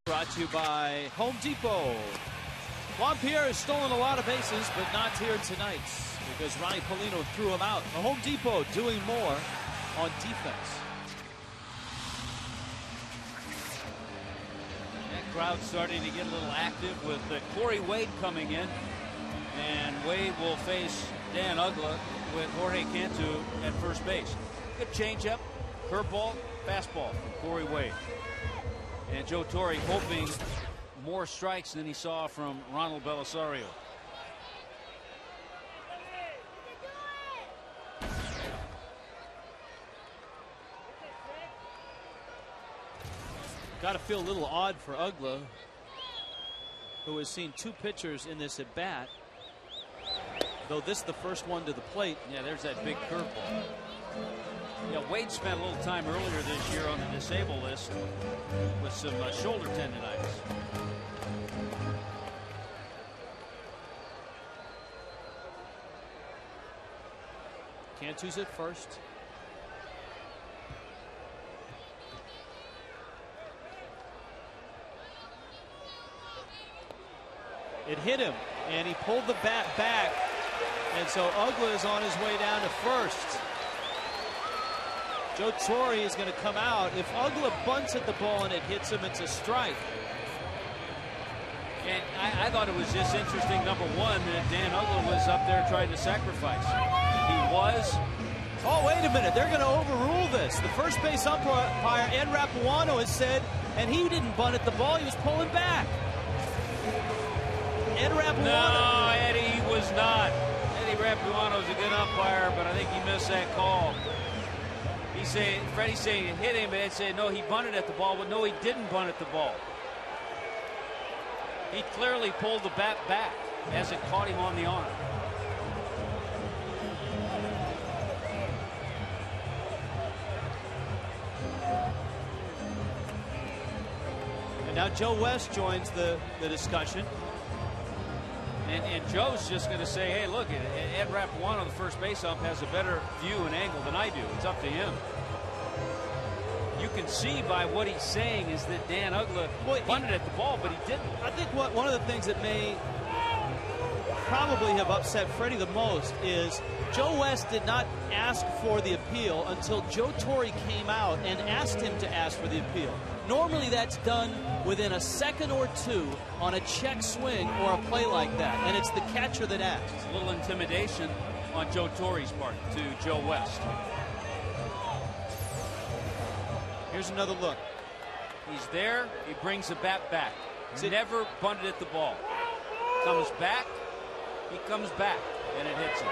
Brought to you by Home Depot. Juan Pierre has stolen a lot of bases, but not here tonight because Ronny Paulino threw him out. The Home Depot doing more on defense. That crowd starting to get a little active with uh, Corey Wade coming in. And Wade will face Dan Uggla with Jorge Cantu at first base. Good changeup, curveball, fastball from Corey Wade. And Joe Torre hoping more strikes than he saw from Ronald Belisario. Got to feel a little odd for Uggla, who has seen two pitchers in this at bat. Though this is the first one to the plate. Yeah, there's that big curveball. Yeah, Wade spent a little time earlier this year on the disabled list with some uh, shoulder tendonitis. Cantu's at first. It hit him, and he pulled the bat back. And so Uggla is on his way down to first. Joe Torre is going to come out. If Uggla bunts at the ball and it hits him, it's a strike. And I, I thought it was just interesting, number one, that Dan Uggla was up there trying to sacrifice. He was. Oh, wait a minute. They're going to overrule this. The first base umpire, Ed Rapuano, has said, and he didn't bunt at the ball, he was pulling back. Ed Rapuano. No, Eddie he was not. Eddie Rapuano is a good umpire, but I think he missed that call. Said, Fredi saying it hit him, but Ed said, no, he bunted at the ball, but no, he didn't bunt at the ball. He clearly pulled the bat back as it caught him on the arm. And now Joe West joins the, the discussion. And, and Joe's just going to say, hey, look, Ed Rapuano, the first base ump, has a better view and angle than I do. It's up to him. You can see by what he's saying is that Dan Uggla well, bunted at the ball, but he didn't. I think what one of the things that may probably have upset Fredi the most is Joe West did not ask for the appeal until Joe Torre came out and asked him to ask for the appeal. Normally that's done within a second or two on a check swing or a play like that, and it's the catcher that asks. A little intimidation on Joe Torre's part to Joe West. Here's another look. He's there. He brings the bat back. He's never bunted at the ball. Comes back. He comes back, and it hits him.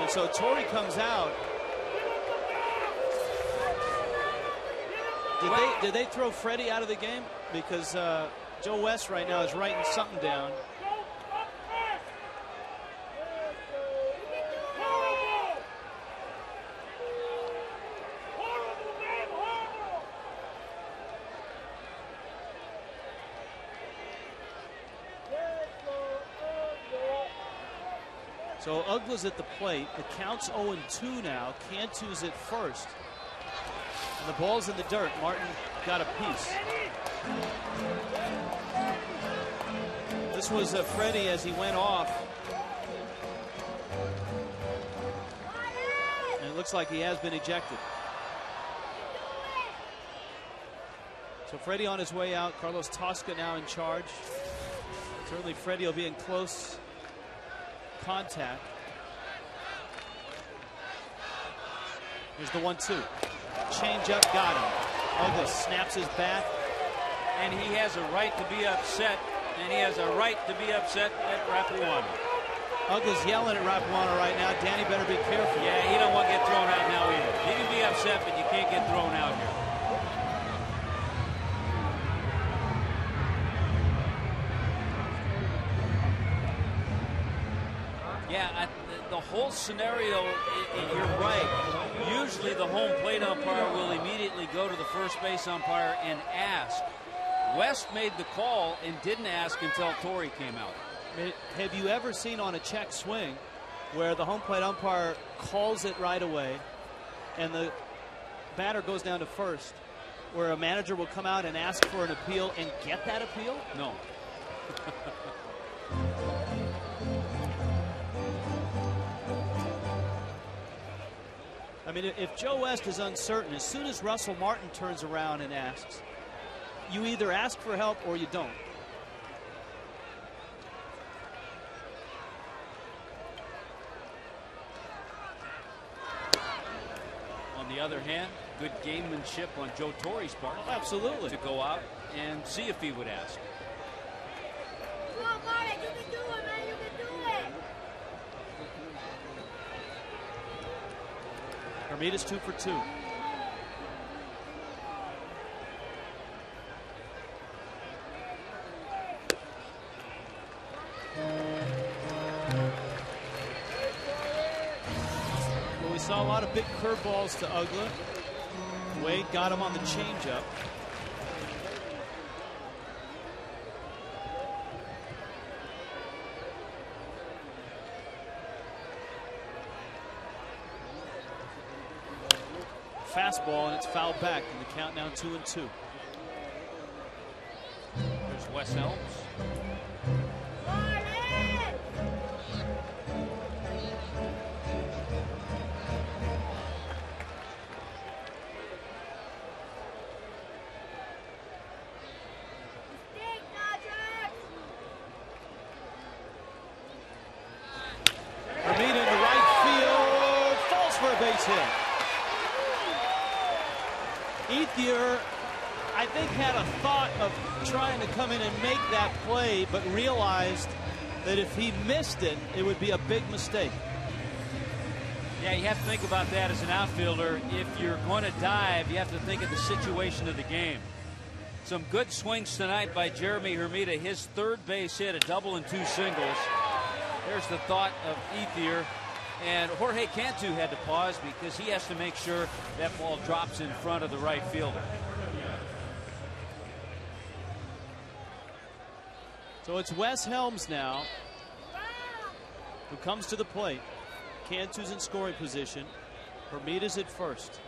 And so Torre comes out. Did they did they throw Fredi out of the game because uh, Joe West right now is writing something down. So Uggla's at the plate. The count's 0-2 now. Cantu's at first. And the ball's in the dirt. Martin got a piece. This was uh, Fredi as he went off. And it looks like he has been ejected. So Fredi on his way out. Carlos Tosca now in charge. Certainly Fredi will be in close contact. Here's the one-two. Change up, got him. Uggla snaps his bat. And he has a right to be upset, and he has a right to be upset at Rapuano. Uggla's yelling at Rapuano right now. Danny better be careful. Yeah, he don't want to get thrown out now either. He can be upset, but you can't get thrown out here. Yeah, I, the whole scenario, you're right. Usually the home plate umpire will immediately go to the first base umpire and ask. West made the call and didn't ask until Torre came out. Have you ever seen on a check swing where the home plate umpire calls it right away and the batter goes down to first, where a manager will come out and ask for an appeal and get that appeal? No. [laughs] I mean, if Joe West is uncertain, as soon as Russell Martin turns around and asks, you either ask for help or you don't. On the other hand, good gamemanship on Joe Torre's part. Oh, absolutely. To go out and see if he would ask. Come on, Marty, you can do it, man. You can do it. Hermida's two for two. Well, we saw a lot of big curveballs to Uggla. Wade got him on the changeup. Fastball, and it's fouled back, and the count now two and two. There's Wes Helms. That if he missed it, it would be a big mistake. Yeah, you have to think about that as an outfielder. If you're going to dive, you have to think of the situation of the game. Some good swings tonight by Jeremy Hermida. His third base hit, a double and two singles. There's the thought of Ethier. And Jorge Cantu had to pause because he has to make sure that ball drops in front of the right fielder. So it's Wes Helms now who comes to the plate. Cantu's in scoring position. Hermida's at first.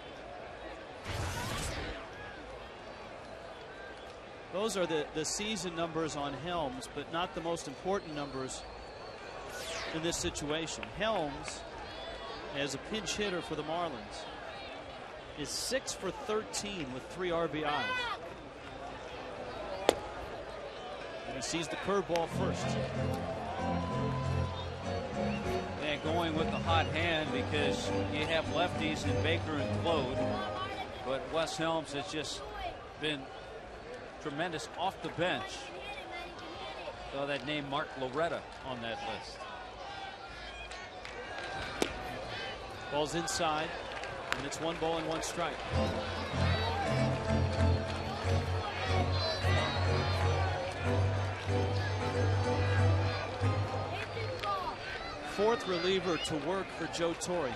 Those are the, the season numbers on Helms, but not the most important numbers in this situation. Helms, as a pinch hitter for the Marlins, is 6 for 13 with three RBIs. And he sees the curveball first. And going with the hot hand because you have lefties in Baker and Claude. But Wes Helms has just been tremendous off the bench. Saw that name Mark Loretta on that list. Ball's inside, and it's one ball and one strike. Fourth reliever to work for Joe Torre.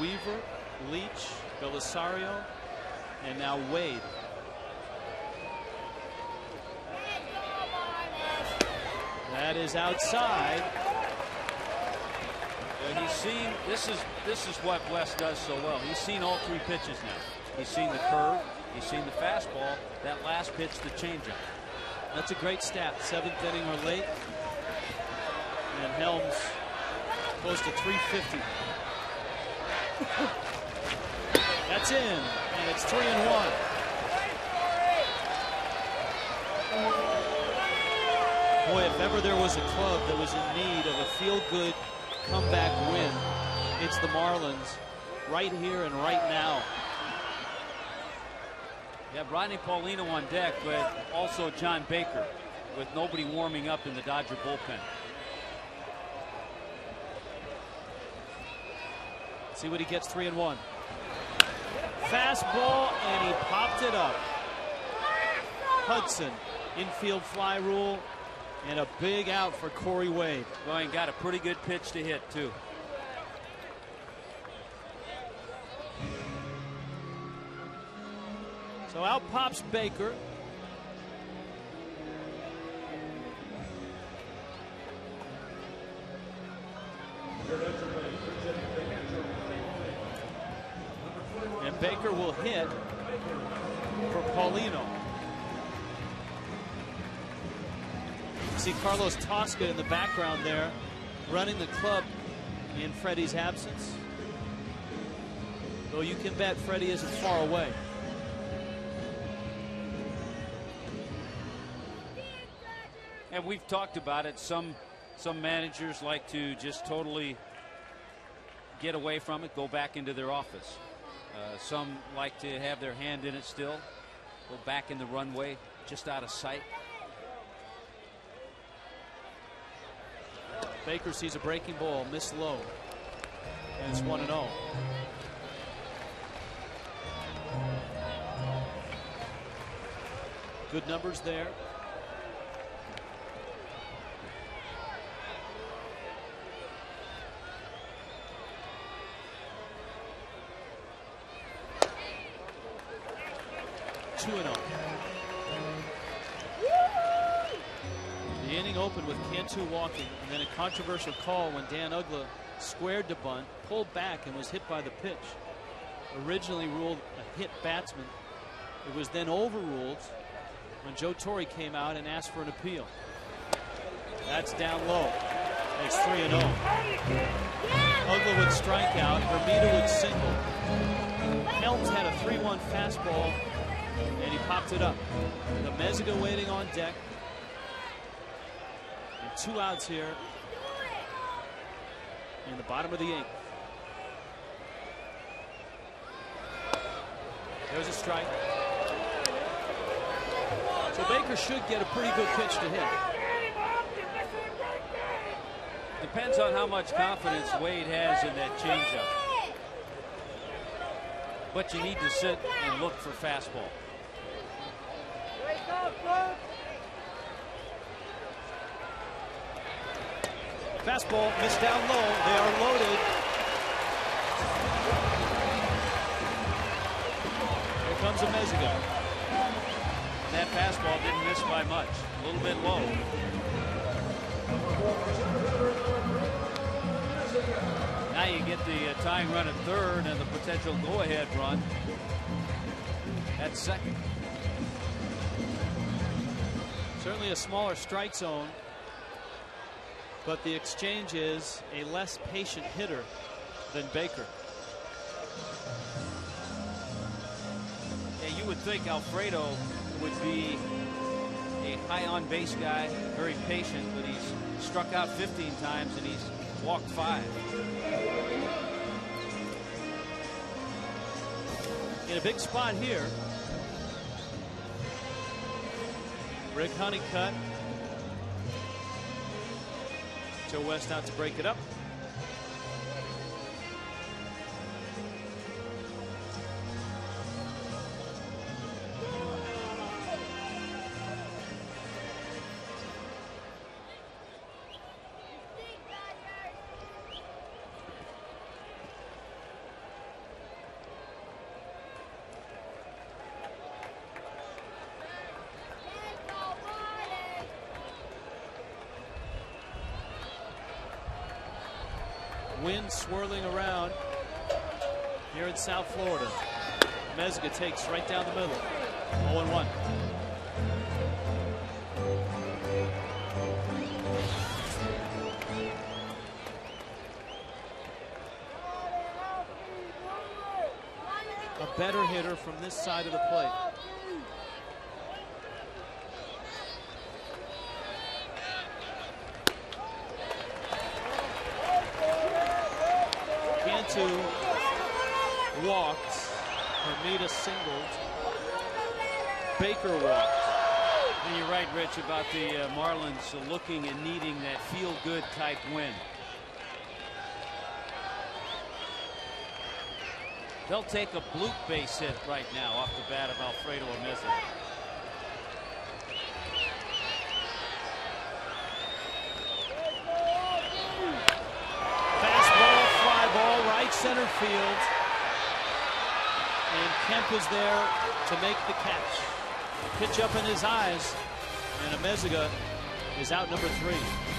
Weaver, Leach, Belisario, and now Wade. That is outside. Well, he's seen this is this is what Wes does so well. He's seen all three pitches now. He's seen the curve, he's seen the fastball, that last pitch, the changeup. That's a great stat. Seventh inning or late. And Helms close to 350. That's in, and it's three and one. Boy, if ever there was a club that was in need of a feel-good comeback win, it's the Marlins right here and right now. Yeah, Ronny Paulino on deck, but also John Baker with nobody warming up in the Dodger bullpen. See what he gets three and one. Fastball, and he popped it up. Hudson, infield fly rule, and a big out for Corey Wade. Going got a pretty good pitch to hit, too. So out pops Baker. Will hit for Paulino. See Carlos Tosca in the background there, running the club in Fredi's absence. Though you can bet Freddie isn't far away. And we've talked about it. Some some managers like to just totally get away from it, go back into their office. Uh, some like to have their hand in it still, go back in the runway, just out of sight. Baker sees a breaking ball, miss low, and it's 1 0. Good numbers there. Two and zero. The inning opened with Cantu walking, and then a controversial call when Dan Uggla squared to bunt, pulled back, and was hit by the pitch. originally ruled a hit batsman. It was then overruled when Joe Torre came out and asked for an appeal. That's down low. Makes 3 and 0. Uggla would strike out. Hermida would single. Helms had a 3 1 fastball and he popped it up. The Amezaga waiting on deck. And two outs here in the bottom of the eighth. There's a strike. So Baker should get a pretty good pitch to hit. Depends on how much confidence Wade has in that changeup. But you need to sit and look for fastball. Fastball missed down low. They are loaded. Here comes Amezaga. That fastball didn't miss by much. A little bit low. Now you get the uh, tying run at third and the potential go-ahead run at second. Certainly a smaller strike zone. But the exchange is a less patient hitter than Baker. Yeah, you would think Alfredo would be a high on base guy, very patient, but he's struck out 15 times and he's walked five. In a big spot here. Rick Honeycutt. Joe West out to break it up. Wind swirling around here in South Florida. Amezaga takes right down the middle. 0 1. A better hitter from this side of the plate. Cantu walked. Hermida singled. Baker walked. And you're right, Rich, about the uh, Marlins looking and needing that feel-good type win. They'll take a bloop base hit right now off the bat of Alfredo Amezaga. Fastball, fly ball, right center field. Kemp is there to make the catch. Pitch up in his eyes. And Amezaga is out number three.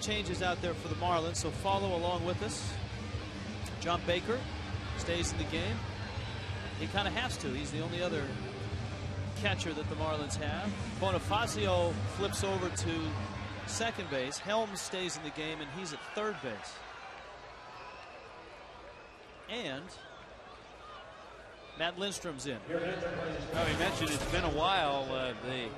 Changes out there for the Marlins, so follow along with us. John Baker stays in the game. He kind of has to. He's the only other catcher that the Marlins have. Bonifacio flips over to second base. Helms stays in the game, and he's at third base. And Matt Lindstrom's in. Now, we mentioned it's been a while, uh, the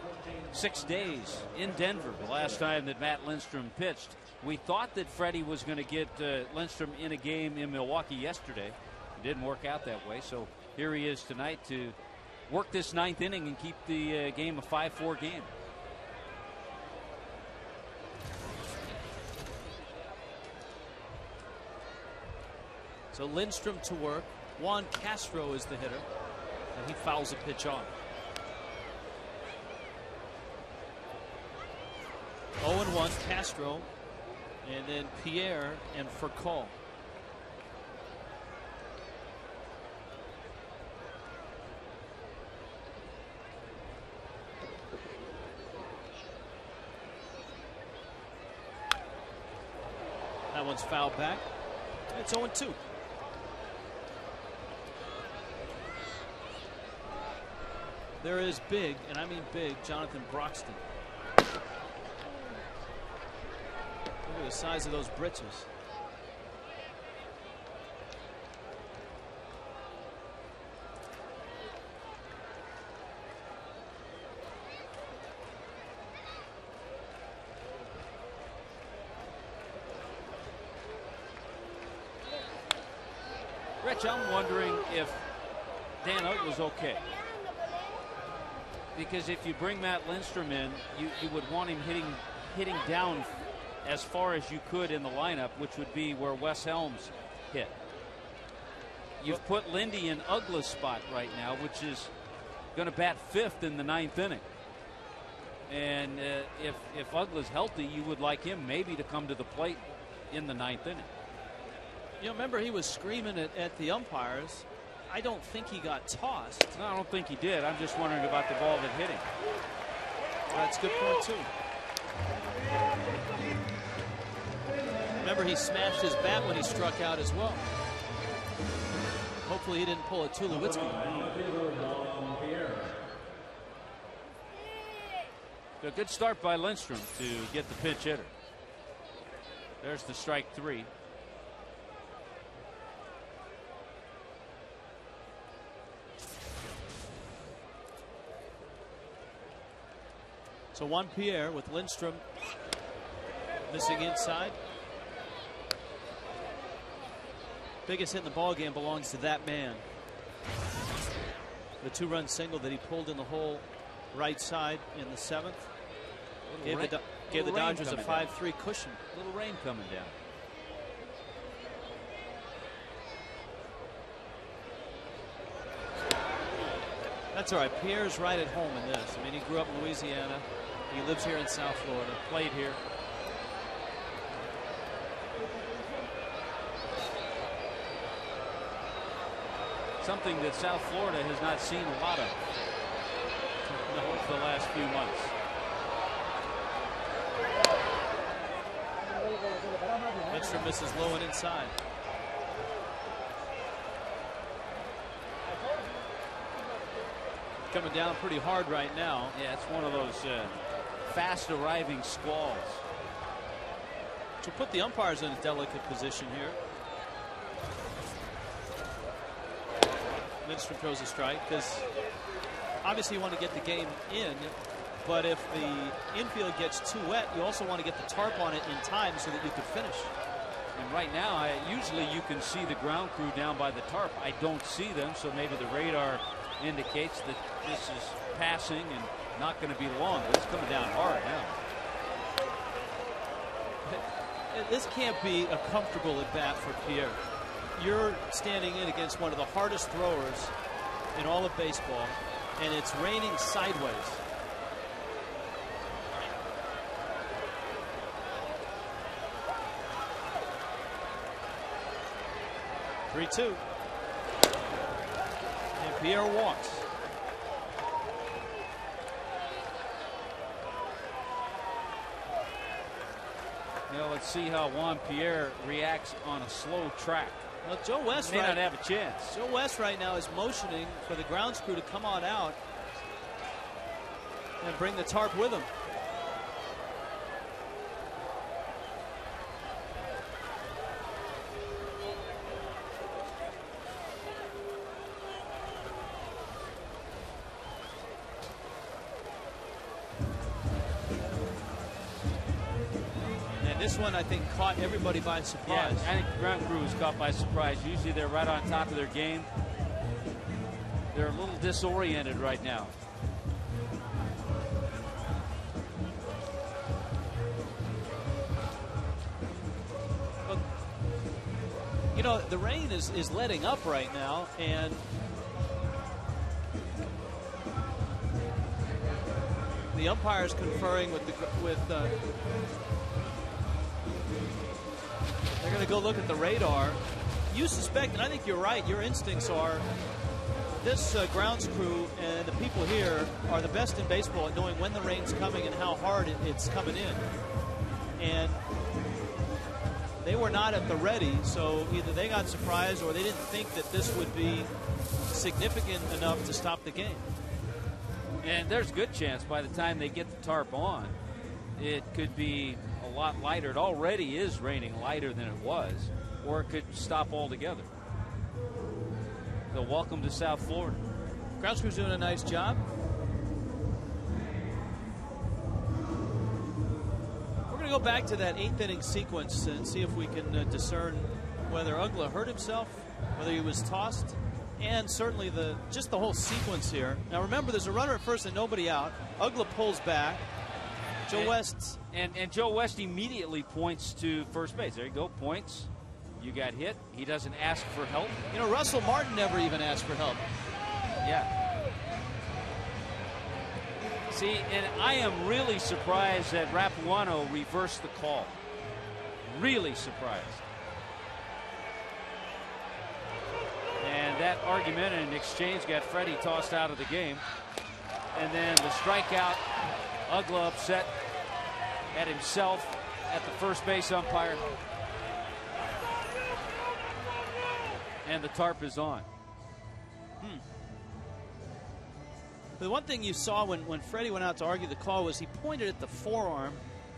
six days in Denver, the last time that Matt Lindstrom pitched. We thought that Fredi was going to get uh, Lindstrom in a game in Milwaukee yesterday. It didn't work out that way, so here he is tonight to work this ninth inning and keep the uh, game a 5 4 game. So Lindstrom to work. Juan Castro is the hitter, and he fouls a pitch off. 0 1 Castro, and then Pierre and Furcal. That one's fouled back. It's 0 2. There is big, and I mean big, Jonathan Broxton. At the size of those britches. Rich, I'm wondering if Dan Uggla was okay. Because if you bring Matt Lindstrom in, you, you would want him hitting hitting down as far as you could in the lineup, which would be where Wes Helms hit. You've put Lindy in Uggla's spot right now, which is going to bat fifth in the ninth inning. And uh, if if Uggla's healthy, you would like him maybe to come to the plate in the ninth inning. You know, remember he was screaming at, at the umpires. I don't think he got tossed. No, I don't think he did. I'm just wondering about the ball that hit him. That's a good point, too. Remember, he smashed his bat when he struck out as well. Hopefully, he didn't pull a Tulowitzki. A good start by Lindstrom to get the pinch hitter. There's the strike three. So Juan Pierre with Lindstrom missing inside. Biggest hit in the ball game belongs to that man. The two-run single that he pulled in the hole right side in the seventh gave rain- the, gave the Dodgers a coming down. 5-3 cushion. Little rain coming down. That's all right. Pierre's right at home in this. I mean, he grew up in Louisiana. He lives here in South Florida. Played here. Something that South Florida has not seen a lot of the last few months. Lindstrom misses low and inside. Coming down pretty hard right now. Yeah, it's one of those uh, fast arriving squalls. To put the umpires in a delicate position here. Lindstrom throws a strike because obviously you want to get the game in, but if the infield gets too wet, you also want to get the tarp on it in time so that you could finish. And right now, I, usually you can see the ground crew down by the tarp. I don't see them, so maybe the radar indicates that this is passing and not going to be long, but it's coming down hard now. This can't be a comfortable at bat for Pierre. You're standing in against one of the hardest throwers in all of baseball, and it's raining sideways. Three two. And Pierre walks. Now let's see how Juan Pierre reacts on a slow track. Well, Joe West may right, not have a chance. Joe West right now is motioning for the grounds crew to come on out and bring the tarp with him. One, I think, caught everybody by Yeah, surprise. I think ground crew was caught by surprise. Usually they're right on top of their game. They're a little disoriented right now. You know, the rain is, is letting up right now, and the umpires conferring with the with. Uh, to go look at the radar. You suspect, and I think you're right. Your instincts are this uh, grounds crew and the people here are the best in baseball at knowing when the rain's coming and how hard it, it's coming in. And they were not at the ready, so either they got surprised or they didn't think that this would be significant enough to stop the game. And there's a good chance by the time they get the tarp on, it could be lot lighter. It already is raining lighter than it was, or it could stop altogether. So welcome to South Florida. Grounds crew's doing a nice job. We're going to go back to that eighth inning sequence and see if we can uh, discern whether Uggla hurt himself, whether he was tossed, and certainly the just the whole sequence here. Now remember, there's a runner at first and nobody out. Uggla pulls back. Joe And- West And, and Joe West immediately points to first base. There you go, points. You got hit. He doesn't ask for help. You know, Russell Martin never even asked for help. Yeah. See, and I am really surprised that Rapuano reversed the call. Really surprised. And that argument and exchange got Fredi tossed out of the game. And then the strikeout, Uggla upset at himself at the first base umpire. And the tarp is on. Hmm. The one thing you saw when, when Fredi went out to argue the call was he pointed at the forearm,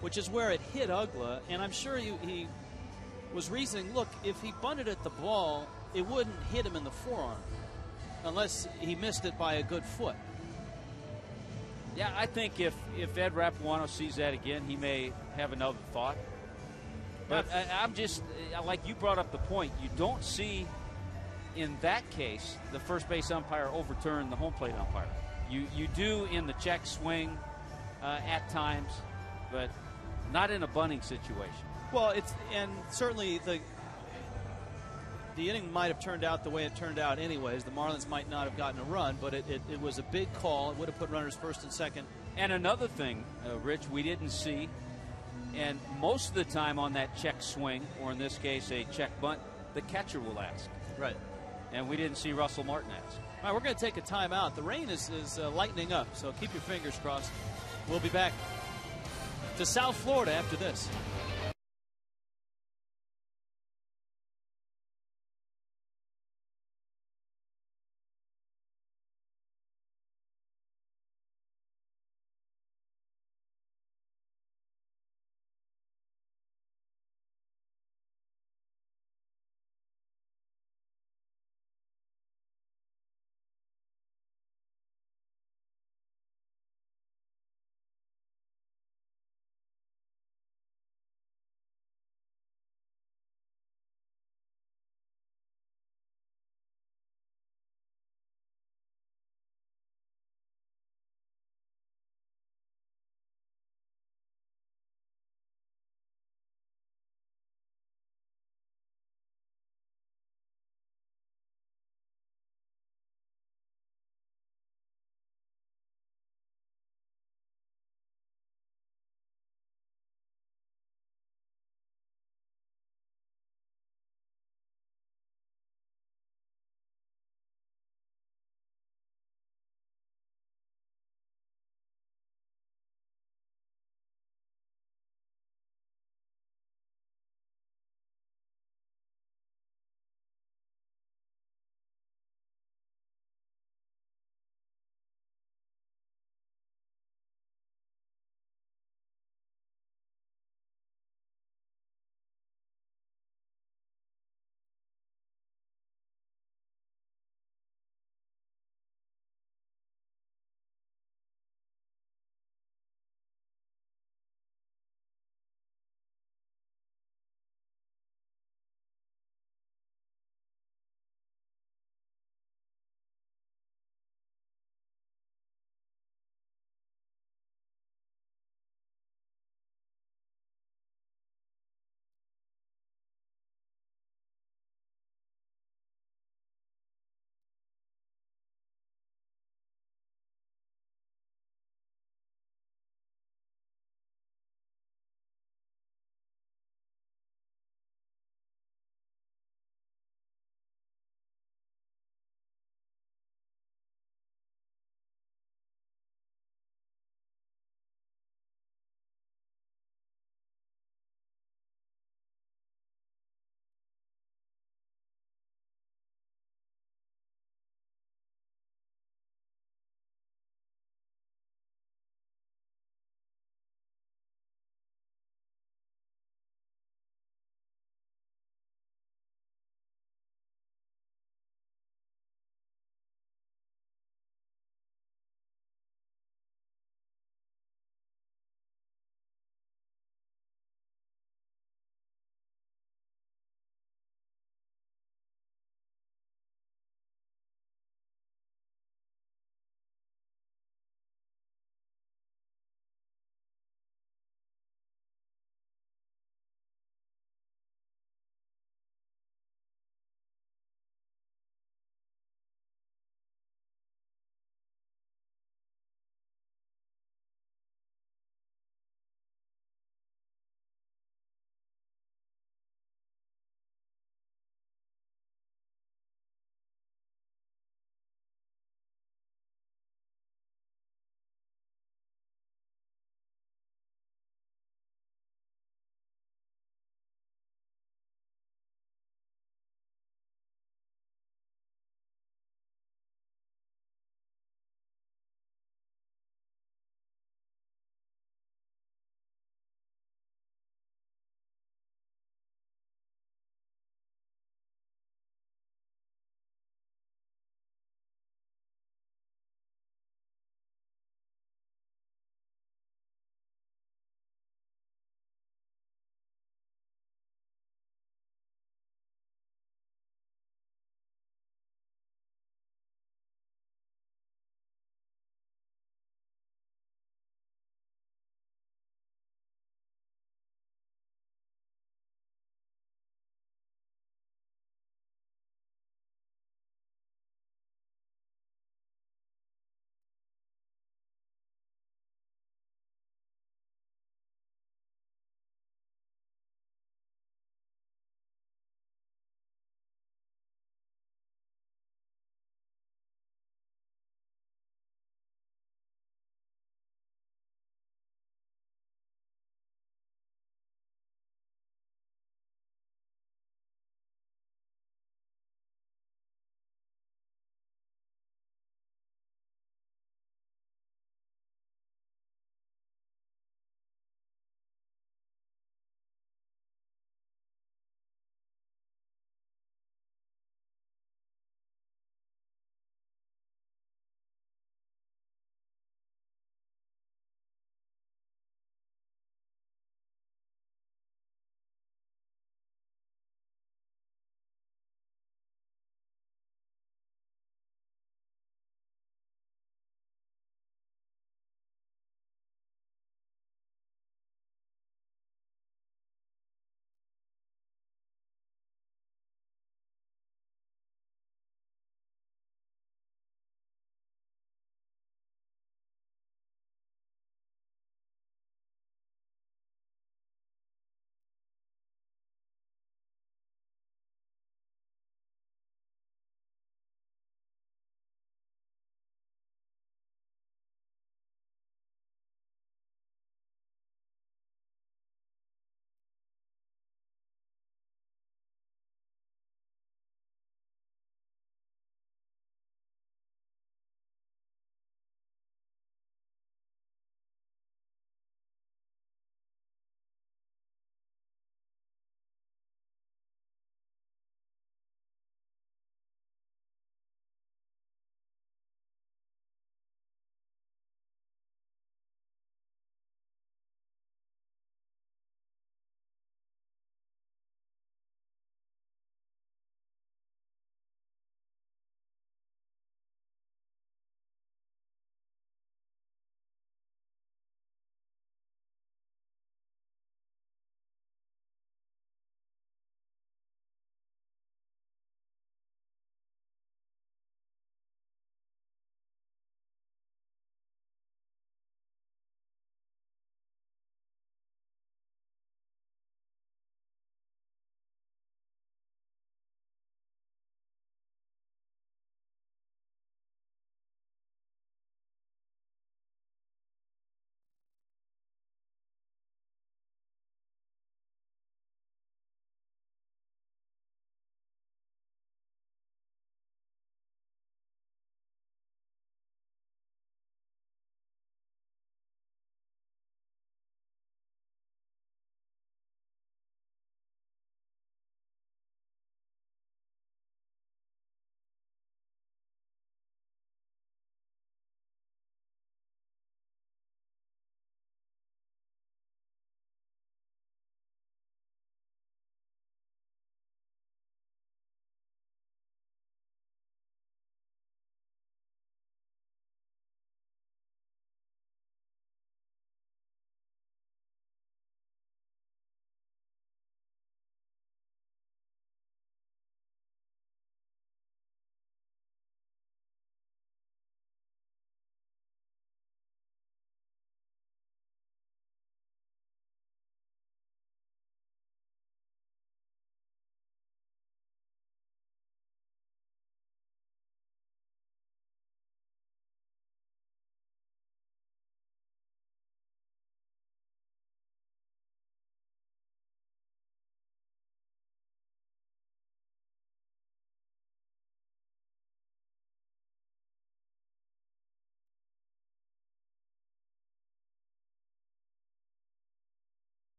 which is where it hit Uggla, and I'm sure he was reasoning, look, if he bunted at the ball, it wouldn't hit him in the forearm unless he missed it by a good foot. Yeah, I think if, if Ed Rapuano sees that again, he may have another thought. But I, I'm just, like you brought up the point, you don't see in that case the first base umpire overturn the home plate umpire. You, you do in the check swing uh, at times, but not in a bunting situation. Well, it's and certainly the the inning might have turned out the way it turned out anyways. The Marlins might not have gotten a run, but it, it, it was a big call. It would have put runners first and second. And another thing, uh, Rich, we didn't see, and most of the time on that check swing, or in this case a check bunt, the catcher will ask. Right. And we didn't see Russell Martin ask. All right, we're going to take a timeout. The rain is, is uh, lightening up, so keep your fingers crossed. We'll be back to South Florida after this.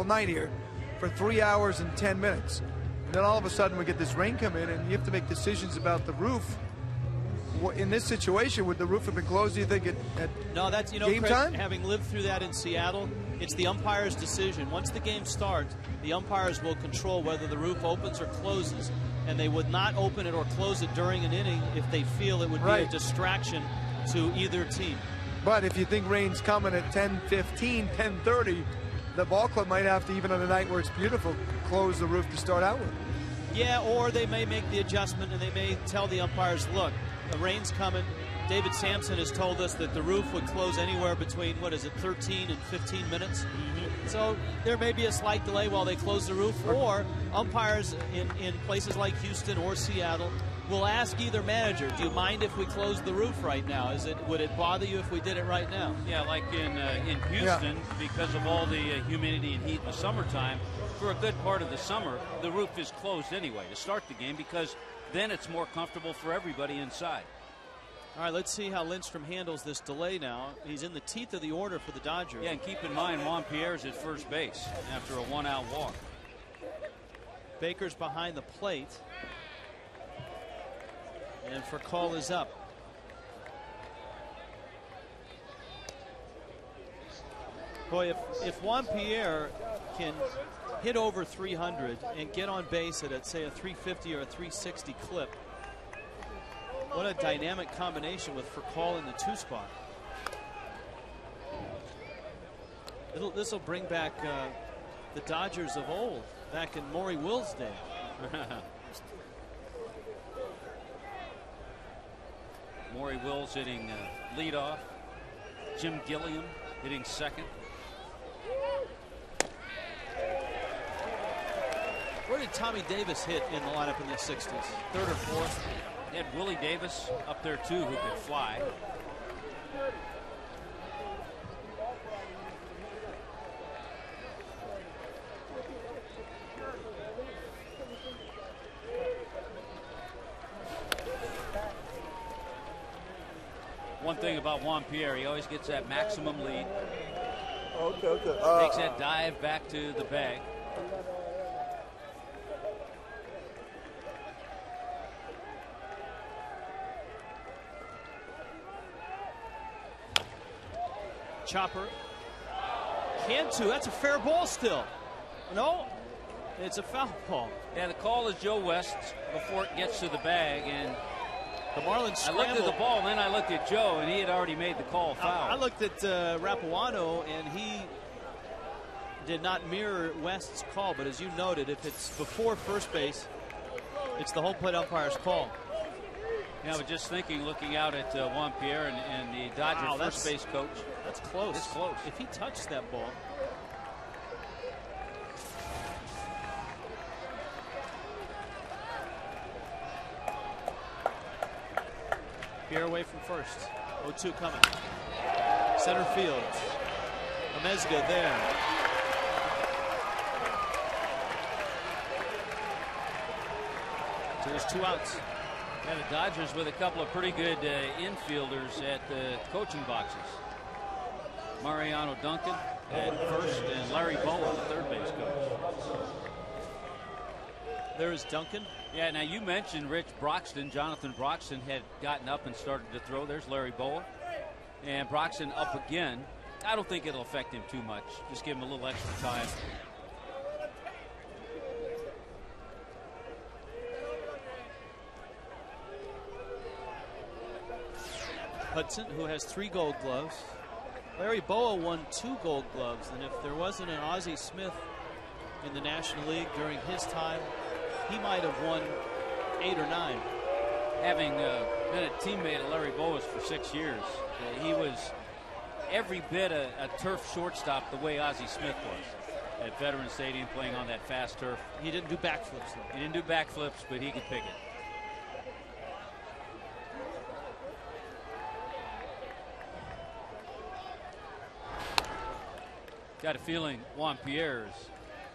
Beautiful night here for three hours and 10 minutes. And then all of a sudden we get this rain come in and you have to make decisions about the roof. In this situation, would the roof have been closed, do you think, at, at No, that's you know, game time? having lived through that in Seattle, it's the umpire's decision. Once the game starts, the umpires will control whether the roof opens or closes, and they would not open it or close it during an inning if they feel it would be a distraction to either team. But if you think rain's coming at 10, 15, 10:30, the ball club might have to, even on a night where it's beautiful, close the roof to start out with. Yeah, or they may make the adjustment and they may tell the umpires, look, the rain's coming. David Samson has told us that the roof would close anywhere between, what is it, 13 and 15 minutes. Mm-hmm. So there may be a slight delay while they close the roof, or umpires in, in places like Houston or Seattle will ask either manager, do you mind if we close the roof right now? Is it Would it bother you if we did it right now? Yeah, like in uh, in Houston, because of all the uh, humidity and heat in the summertime, for a good part of the summer, the roof is closed anyway to start the game because then it's more comfortable for everybody inside. All right, let's see how Lindstrom handles this delay now. He's in the teeth of the order for the Dodgers. Yeah, and keep in mind Juan Pierre's at first base after a one-out walk. Baker's behind the plate. And for call is up. Boy, if, if Juan Pierre can hit over 300 and get on base at, say, a 350 or a 360 clip, what a dynamic combination with Furcal in the two spot. This will bring back uh, the Dodgers of old, back in Maury Wills' day. [laughs] Maury Wills hitting uh, leadoff. Jim Gilliam hitting second. Where did Tommy Davis hit in the lineup in the 60s? Third or fourth? They had Willie Davis up there too, who could fly. One thing about Juan Pierre, he always gets that maximum lead. Okay, okay. Uh, Makes that dive back to the bag. Chopper. Cantu, that's a fair ball still. No, it's a foul ball. Yeah, the call is Joe West before it gets to the bag, and the Marlins. I looked at the ball, and then I looked at Joe, and he had already made the call foul. I, I looked at uh, Rapuano, and he did not mirror West's call. But as you noted, if it's before first base, it's the home plate umpire's call. Yeah, but just thinking, looking out at uh, Juan Pierre and, and the Dodger Wow, first base coach. That's close. It's close. If he touched that ball. Pierre away from first. 0-2 coming. Center field. Amezaga there. So there's two outs. Yeah, the Dodgers with a couple of pretty good uh, infielders at the coaching boxes. Mariano Duncan at first, and Larry Bowa, the third base coach. There is Duncan. Yeah, now you mentioned Rich Broxton. Jonathan Broxton had gotten up and started to throw. There's Larry Bowa. And Broxton up again. I don't think it'll affect him too much. Just give him a little extra time. Hudson, who has three gold gloves. Larry Bowa won two gold gloves, and if there wasn't an Ozzie Smith in the National League during his time, he might have won eight or nine. Having uh, been a teammate of Larry Bowa's for six years, uh, he was every bit a, a turf shortstop the way Ozzie Smith was at Veteran Stadium playing on that fast turf. He didn't do backflips, though. He didn't do backflips, but he could pick it. Got a feeling Juan Pierre's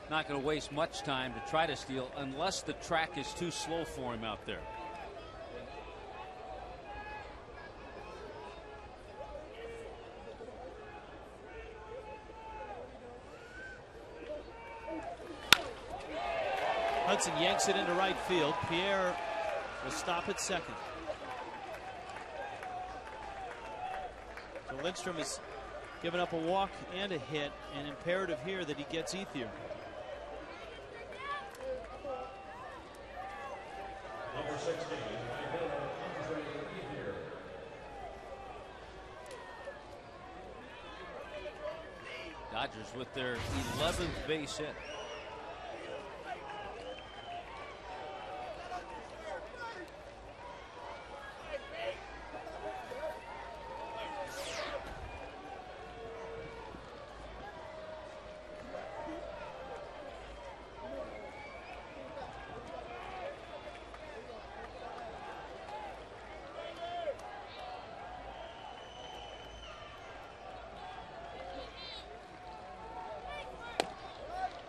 not going to waste much time to try to steal unless the track is too slow for him out there. Hudson yanks it into right field. Pierre will stop at second. So Lindstrom has given up a walk and a hit, and imperative here that he gets Ethier. Number 16, Andre Ethier. Dodgers with their 11th base hit.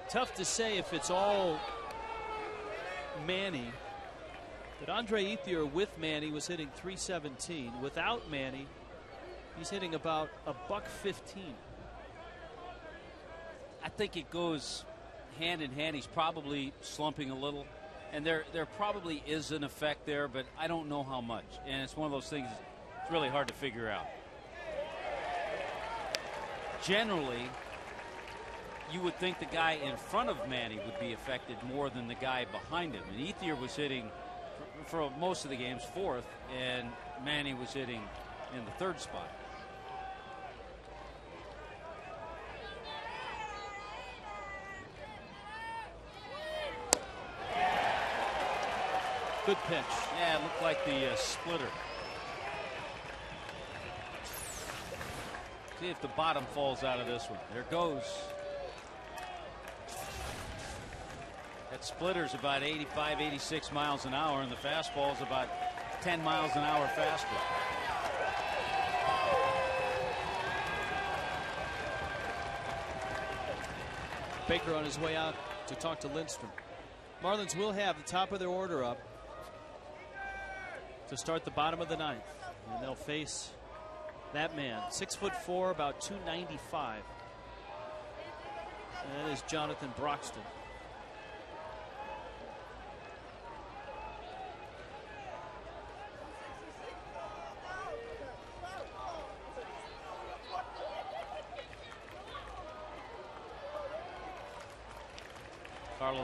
Tough to say if it's all Manny. But Andre Ethier with Manny was hitting 317. Without Manny, he's hitting about a buck 15. I think it goes hand in hand. He's probably slumping a little, and there there probably is an effect there, but I don't know how much. And it's one of those things. It's really hard to figure out. Generally, you would think the guy in front of Manny would be affected more than the guy behind him. And Ethier was hitting for, most of the games fourth, and Manny was hitting in the third spot. Good pitch. Yeah, it looked like the uh, splitter. See if the bottom falls out of this one. There goes. That splitter's about 85, 86 miles an hour, and the fastball's about 10 miles an hour faster. Baker on his way out to talk to Lindstrom. Marlins will have the top of their order up to start the bottom of the ninth. And they'll face that man, six foot four, about 295. And that is Jonathan Broxton.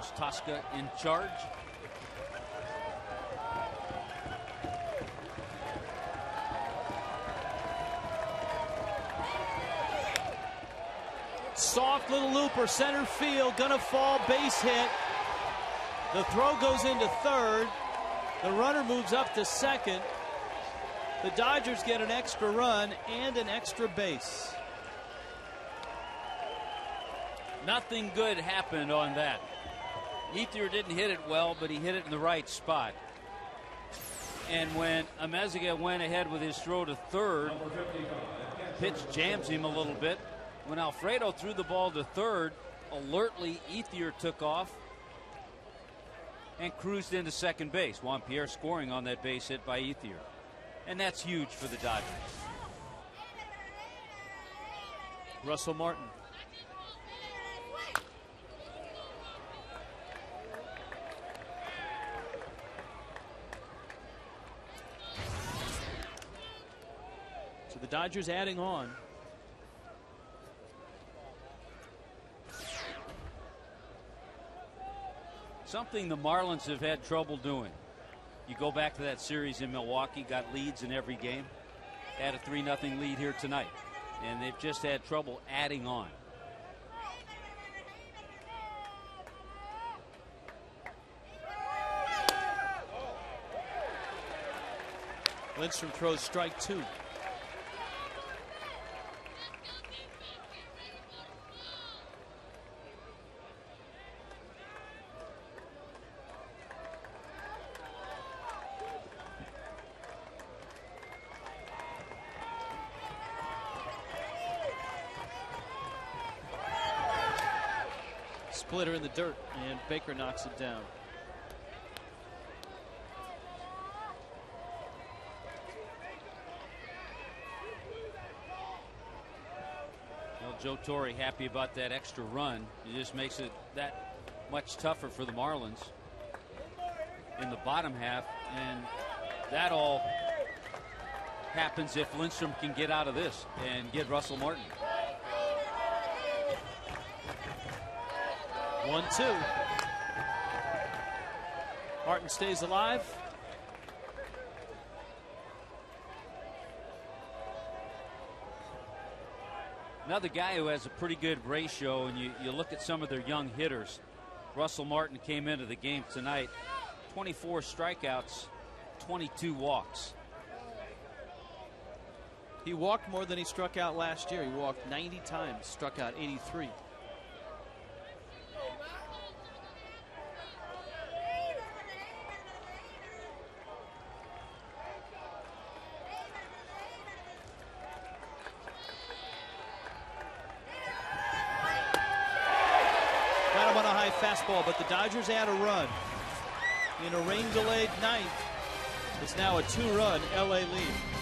Carlos Tosca in charge. Soft little looper, center field, gonna fall, base hit. The throw goes into third. The runner moves up to second. The Dodgers get an extra run and an extra base. Nothing good happened on that. Ethier didn't hit it well, but he hit it in the right spot. And when Amezaga went ahead with his throw to third, pitch jams him a little bit. When Alfredo threw the ball to third, alertly Ethier took off and cruised into second base. Juan Pierre scoring on that base hit by Ethier. And that's huge for the Dodgers. Russell Martin. The Dodgers adding on. Something the Marlins have had trouble doing. You go back to that series in Milwaukee, got leads in every game, had a 3 0 lead here tonight. And they've just had trouble adding on. Lindstrom throws strike two. Splitter in the dirt, and Baker knocks it down. Well, Joe Torre happy about that extra run. It just makes it that much tougher for the Marlins. in the bottom half, and that all happens if Lindstrom can get out of this and get Russell Martin. One, two. Martin stays alive. Another guy who has a pretty good ratio, and you, you look at some of their young hitters. Russell Martin came into the game tonight 24 strikeouts, 22 walks. He walked more than he struck out last year. He walked 90 times, struck out 83. Got him on a high fastball, but the Dodgers add a run. In a rain delayed ninth, it's now a two run LA lead.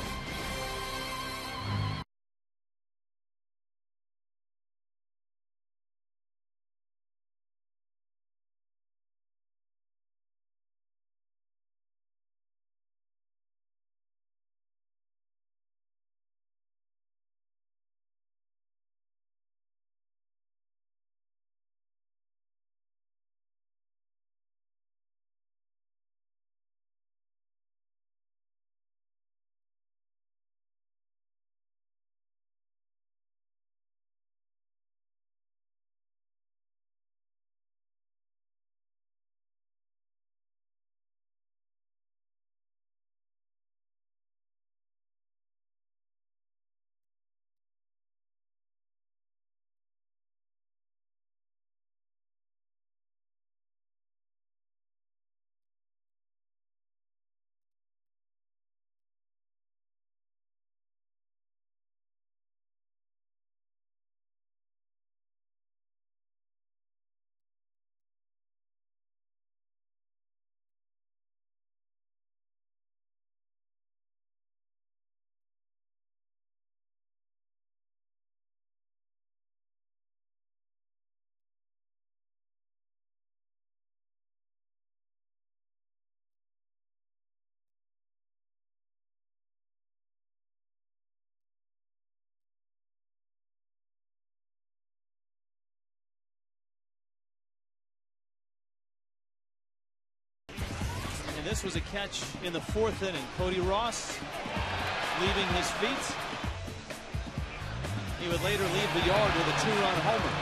This was a catch in the fourth inning. Cody Ross leaving his feet. He would later leave the yard with a two-run homer.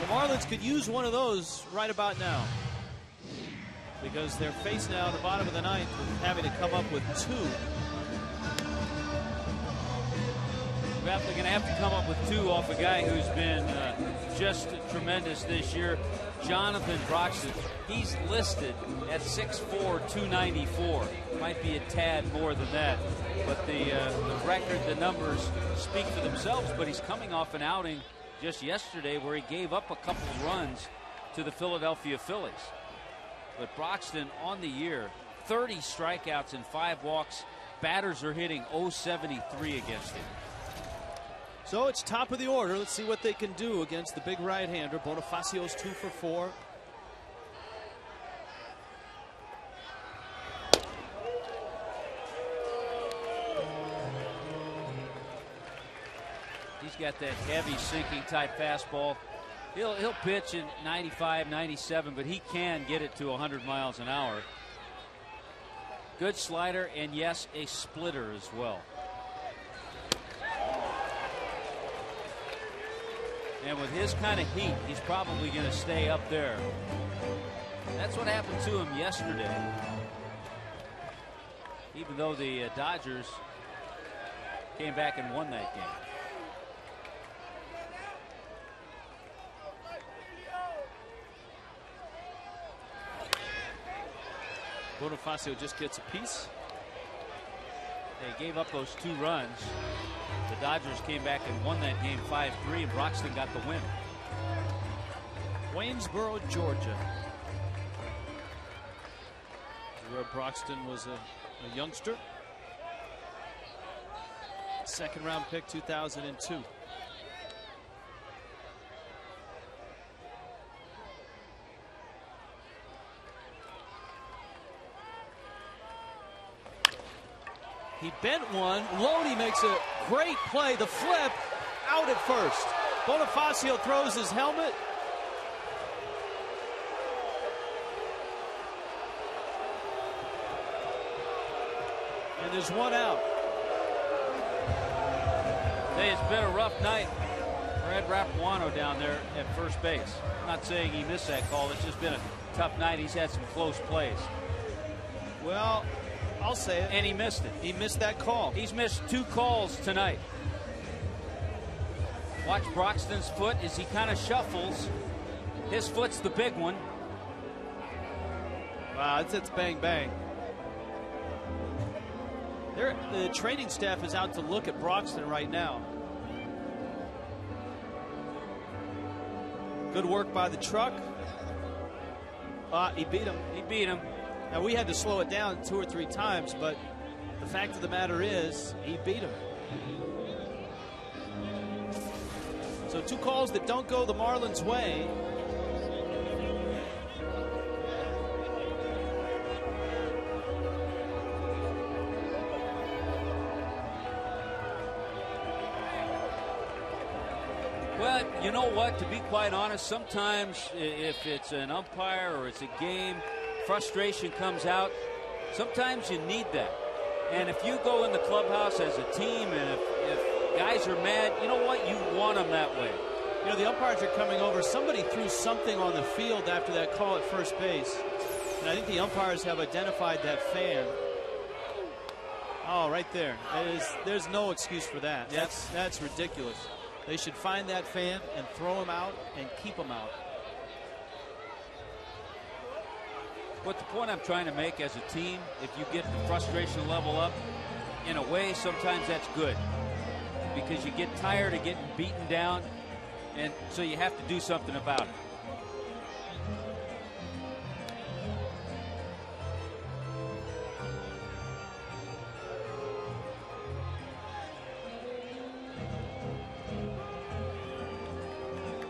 The Marlins could use one of those right about now. Because they're faced now at the bottom of the ninth having to come up with two. We're going to have to come up with two off a guy who's been uh, just tremendous this year. Jonathan Broxton. He's listed at 6'4", 294. Might be a tad more than that. But the, uh, the record, the numbers speak for themselves. But he's coming off an outing just yesterday where he gave up a couple runs to the Philadelphia Phillies. But Broxton on the year, 30 strikeouts and five walks. Batters are hitting 073 against him. So it's top of the order. Let's see what they can do against the big right-hander. Bonifacio's two for four. He's got that heavy sinking type fastball. He'll he'll pitch in 95, 97, but he can get it to 100 miles an hour. Good slider and yes, a splitter as well. And with his kind of heat, he's probably going to stay up there. That's what happened to him yesterday. Even though the uh, Dodgers came back and won that game. Bonifacio just gets a piece. They gave up those two runs. Dodgers came back and won that game 5 3, and Broxton got the win. Waynesboro, Georgia. Where Broxton was a, a youngster. Second round pick 2002. He bent one. Loney makes a great play. The flip out at first. Bonifacio throws his helmet. And there's one out. Say it's been a rough night for Ed Rapuano down there at first base. I'm not saying he missed that call. It's just been a tough night. He's had some close plays. Well, I'll say it. And he missed it. He missed that call. He's missed two calls tonight. Watch Broxton's foot as he kind of shuffles. His foot's the big one. Wow, it's, it's bang bang. They're, the training staff is out to look at Broxton right now. Good work by the truck. Uh, he beat him. He beat him. Now we had to slow it down two or three times, but the fact of the matter is, he beat him. So two calls that don't go the Marlins' way. Well, you know what? To be quite honest, sometimes if it's an umpire or it's a game, frustration comes out. Sometimes you need that. And if you go in the clubhouse as a team and if, if guys are mad, you know what? You want them that way. You know, the umpires are coming over. Somebody threw something on the field after that call at first base. And I think the umpires have identified that fan. Oh, right there. There's, there's no excuse for that. That's, that's ridiculous. They should find that fan and throw him out and keep him out. But the point I'm trying to make as a team, if you get the frustration level up, in a way, sometimes that's good. Because you get tired of getting beaten down, and so you have to do something about it.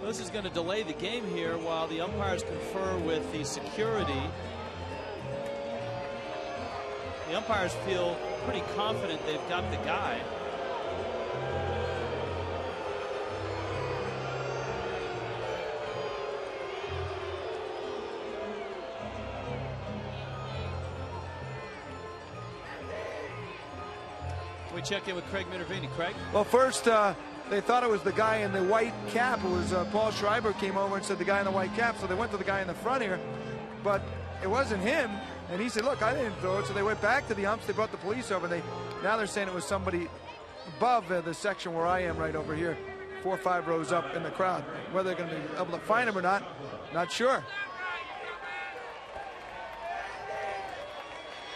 This is going to delay the game here while the umpires confer with the security. Umpires feel pretty confident they've got the guy. We check in with Craig Minervini. Craig? Well, first, uh, they thought it was the guy in the white cap. It was uh, Paul Schreiber came over and said the guy in the white cap. So they went to the guy in the front here, but it wasn't him. And he said, "Look, I didn't throw it." So they went back to the umps. They brought the police over. And they now they're saying it was somebody above uh, the section where I am, right over here, four or five rows up in the crowd. Whether they're going to be able to find him or not, not sure.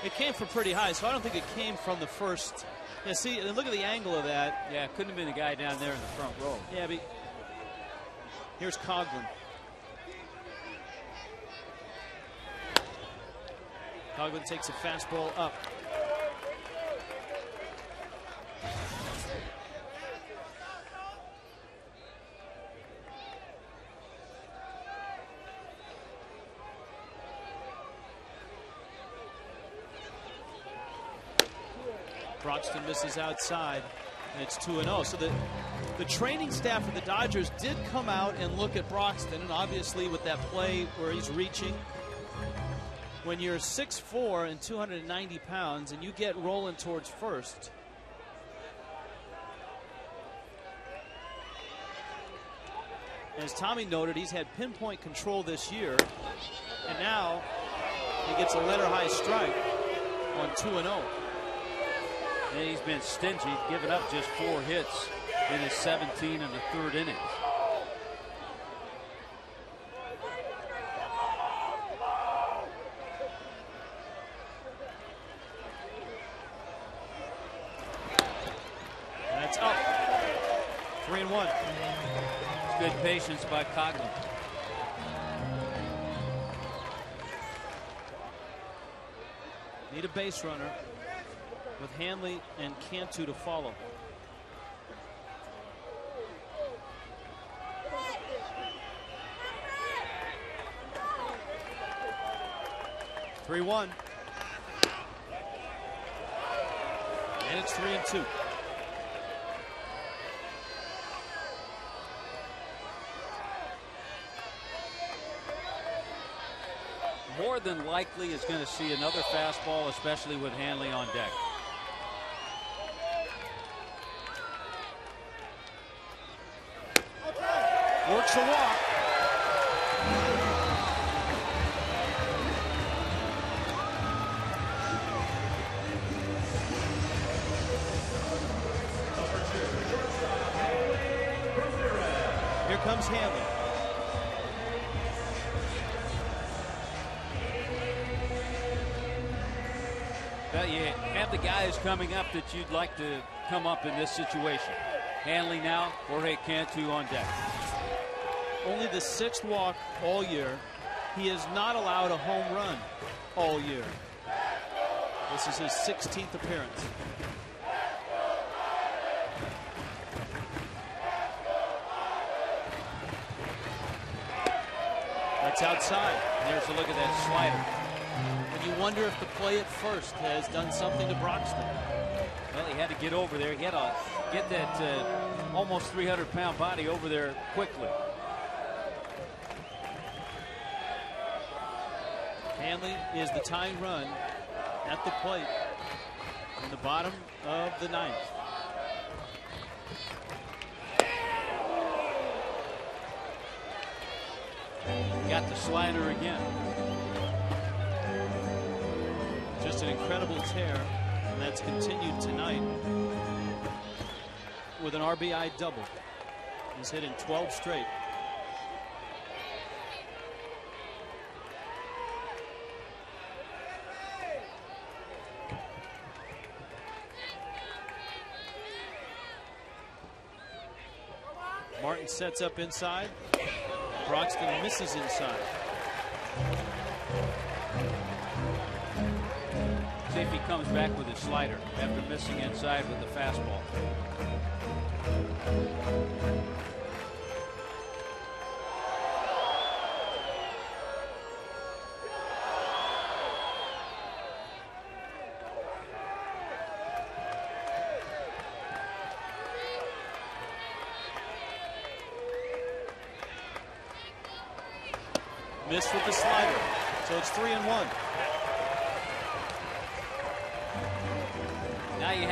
It came from pretty high, so I don't think it came from the first. Yeah, see, and look at the angle of that. Yeah, couldn't have been the guy down there in the front row. Yeah, but here's Coghlan. Coghlan takes a fastball up. Broxton misses outside, and it's 2 0. So the, the training staff of the Dodgers did come out and look at Broxton, and obviously with that play where he's reaching, when you're 6'4 and 290 pounds and you get rolling towards first, as Tommy noted, he's had pinpoint control this year, and now he gets a letter high strike on 2 0. And he's been stingy, giving up just four hits in his 17 and the third innings. That's up. Three and one. It's good patience by Coghlan. Need a base runner with Hanley and Cantu to follow. Three one. And it's three and two. More than likely is going to see another fastball, especially with Hanley on deck. Works a walk. Here comes Hanley. The guys coming up that you'd like to come up in this situation. Hanley now, Jorge Cantu on deck. Only the sixth walk all year. He has not allowed a home run all year. This is his 16th appearance. That's outside. There's a look at that slider. You wonder if the play at first has done something to Broxton. Well, he had to get over there. He had to get that uh, almost 300 pound body over there quickly. Hanley is the tying run at the plate in the bottom of the ninth. Got the slider again. An incredible tear, and that's continued tonight with an RBI double. He's hitting 12 straight. Martin sets up inside. Broxton misses inside. Comes back with his slider after missing inside with the fastball. Missed with the slider. So it's three and one.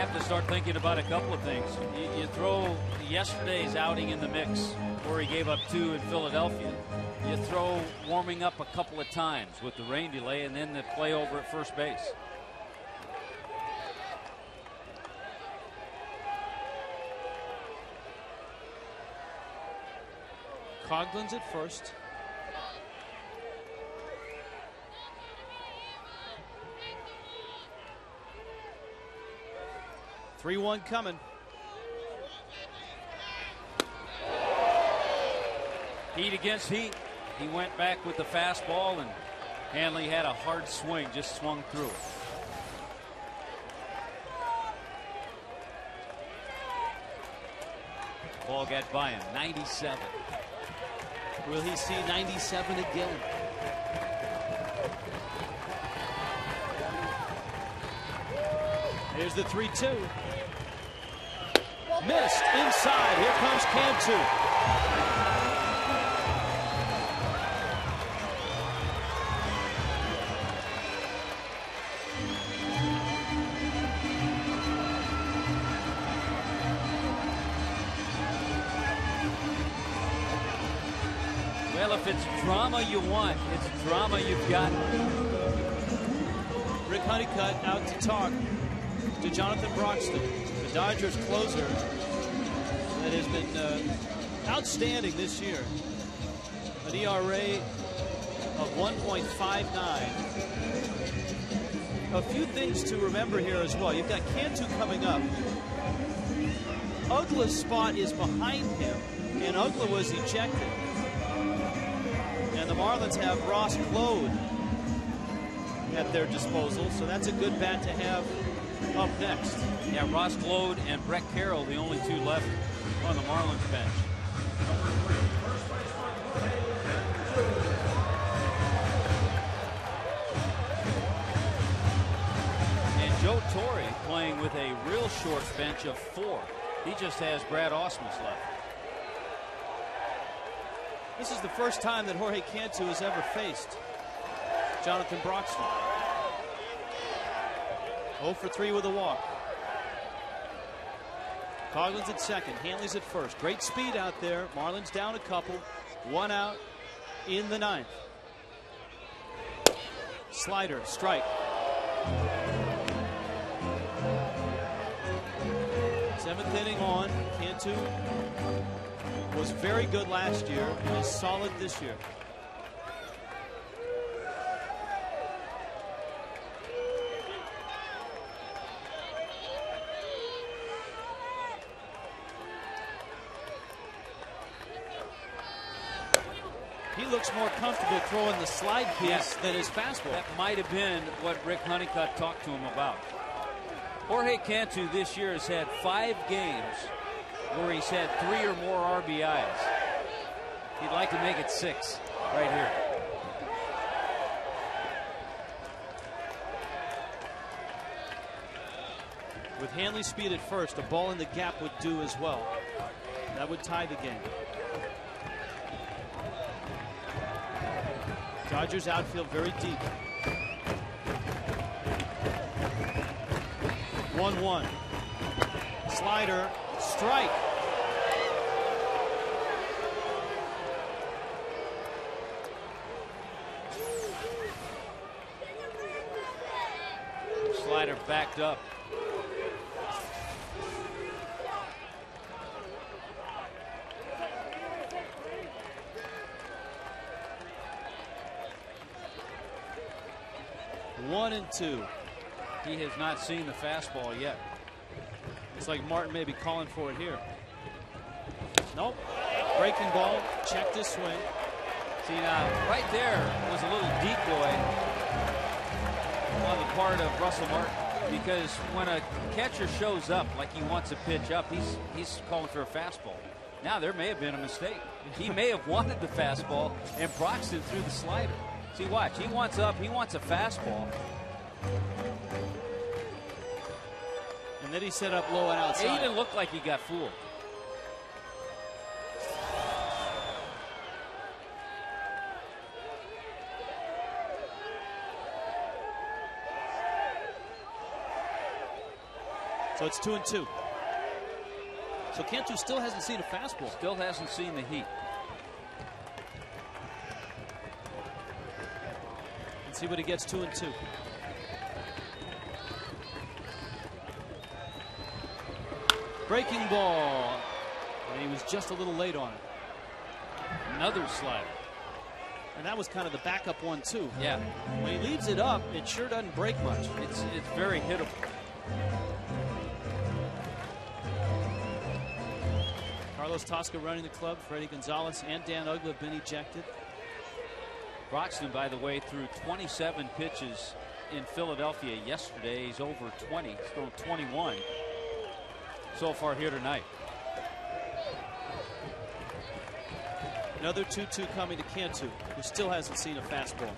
Have to start thinking about a couple of things. You, you throw yesterday's outing in the mix where he gave up two in Philadelphia. You throw warming up a couple of times with the rain delay and then the play over at first base. Coghlan's at first. Three one coming. Heat against heat. He went back with the fastball and Hanley had a hard swing, just swung through it. Ball got by him, 97. Will he see 97 again? Here's the 3 2. Missed inside. Here comes Cantu. Well, if it's drama you want, it's drama you've got. Rick Honeycutt out to talk to Jonathan Broxton, the Dodgers closer that has been uh, outstanding this year. An ERA of 1.59. A few things to remember here as well. You've got Cantu coming up. Uggla's spot is behind him, and Ugla was ejected. And the Marlins have Ross Gload at their disposal, so that's a good bat to have up next. Yeah, Ross Gload and Brett Carroll, the only two left on the Marlins bench. And Joe Torre playing playing with a real short bench of four. He just has Brad Ausmus left. This is the first time that Jorge Cantu has ever faced Jonathan Broxton. 0 for 3 with a walk. Coghlan's at second. Hanley's at first. Great speed out there. Marlins down a couple. One out in the ninth. Slider, strike. Seventh inning on. Cantu was very good last year and is solid this year. More comfortable throwing the slide piece than his fastball. That might have been what Rick Honeycutt talked to him about. Jorge Cantu this year has had five games where he's had three or more RBIs. He'd like to make it six right here. With Hanley's speed at first, a ball in the gap would do as well. That would tie the game. Dodgers outfield very deep. 1 1. Slider, strike. Slider backed up. Two. He has not seen the fastball yet. Looks like Martin may be calling for it here. Nope. Breaking ball, Check his swing. See now, right there was a little decoy on the part of Russell Martin because when a catcher shows up like he wants a pitch up, he's he's calling for a fastball. Now there may have been a mistake. He may have wanted the fastball and Broxton threw the slider. See, watch. He wants up. He wants a fastball. And then he set up low and It outside. even looked like he got fooled. So it's two and two. So Cantu still hasn't seen a fastball. Still hasn't seen the heat. Let's see what he gets two and two. Breaking ball. And he was just a little late on it. Another slider. And that was kind of the backup one, too. Yeah. When he leaves it up, it sure doesn't break much. It's it's very hittable. Carlos Tosca running the club. Fredi Gonzalez and Dan Uggla have been ejected. Broxton, by the way, threw 27 pitches in Philadelphia yesterday. He's over 20. He's thrown 21 so far here tonight. Another 2-2 coming to Cantu, who still hasn't seen a fastball.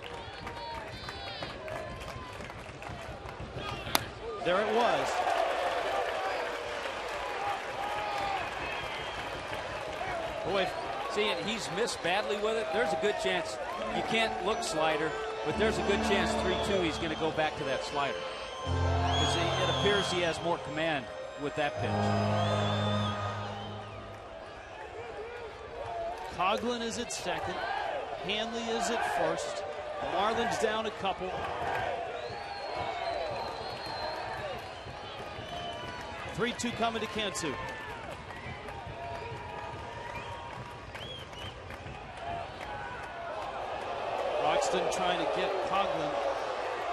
There it was. Boy, see it, he's missed badly with it. There's a good chance you can't look slider, but there's a good chance 3-2 he's going to go back to that slider. Because it appears he has more command with that pitch. Coghlan is at second. Hanley is at first. Marlins down a couple. Three-two coming to Cantu. Broxton trying to get Coghlan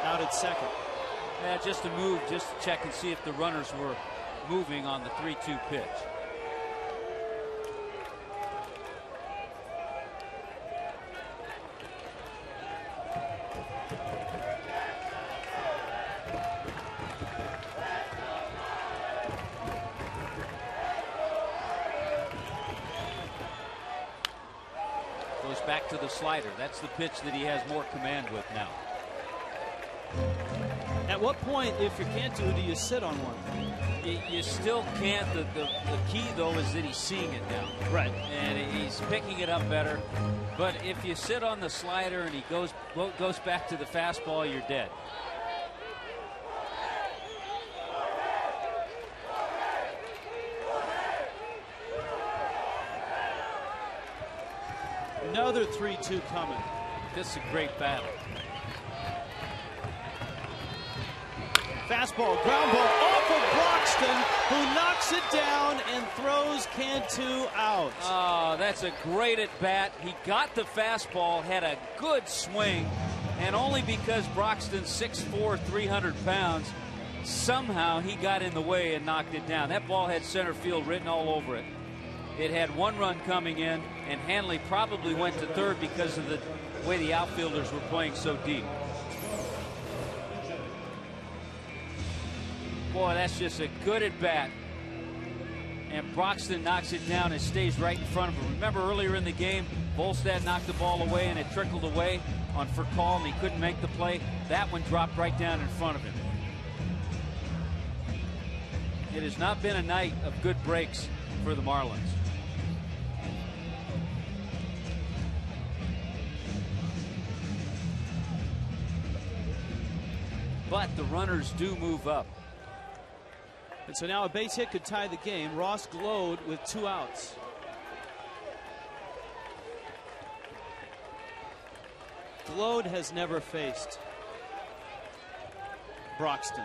out at second. Yeah, just a move, just to check and see if the runners were moving on the 3-2 pitch. Goes back to the slider. That's the pitch that he has more command with now. At what point, if you can't do, it do you sit on one? You, you still can't. The, the, the key, though, is that he's seeing it now. Right. And he's picking it up better. But if you sit on the slider and he goes goes back to the fastball, you're dead. Another 3 2 coming. This is a great battle. Fastball, ground ball off of Broxton, who knocks it down and throws Cantu out. Oh, that's a great at bat. He got the fastball, had a good swing, and only because Broxton's 6'4, 300 pounds, somehow he got in the way and knocked it down. That ball had center field written all over it. It had one run coming in, and Hanley probably went to third because of the way the outfielders were playing so deep. Boy, that's just a good at bat. And Broxton knocks it down and stays right in front of him. Remember earlier in the game, Volstad knocked the ball away and it trickled away on for call and he couldn't make the play. That one dropped right down in front of him. It has not been a night of good breaks for the Marlins. But the runners do move up. And so now a base hit could tie the game. Ross Gload with two outs. Gload has never faced Broxton.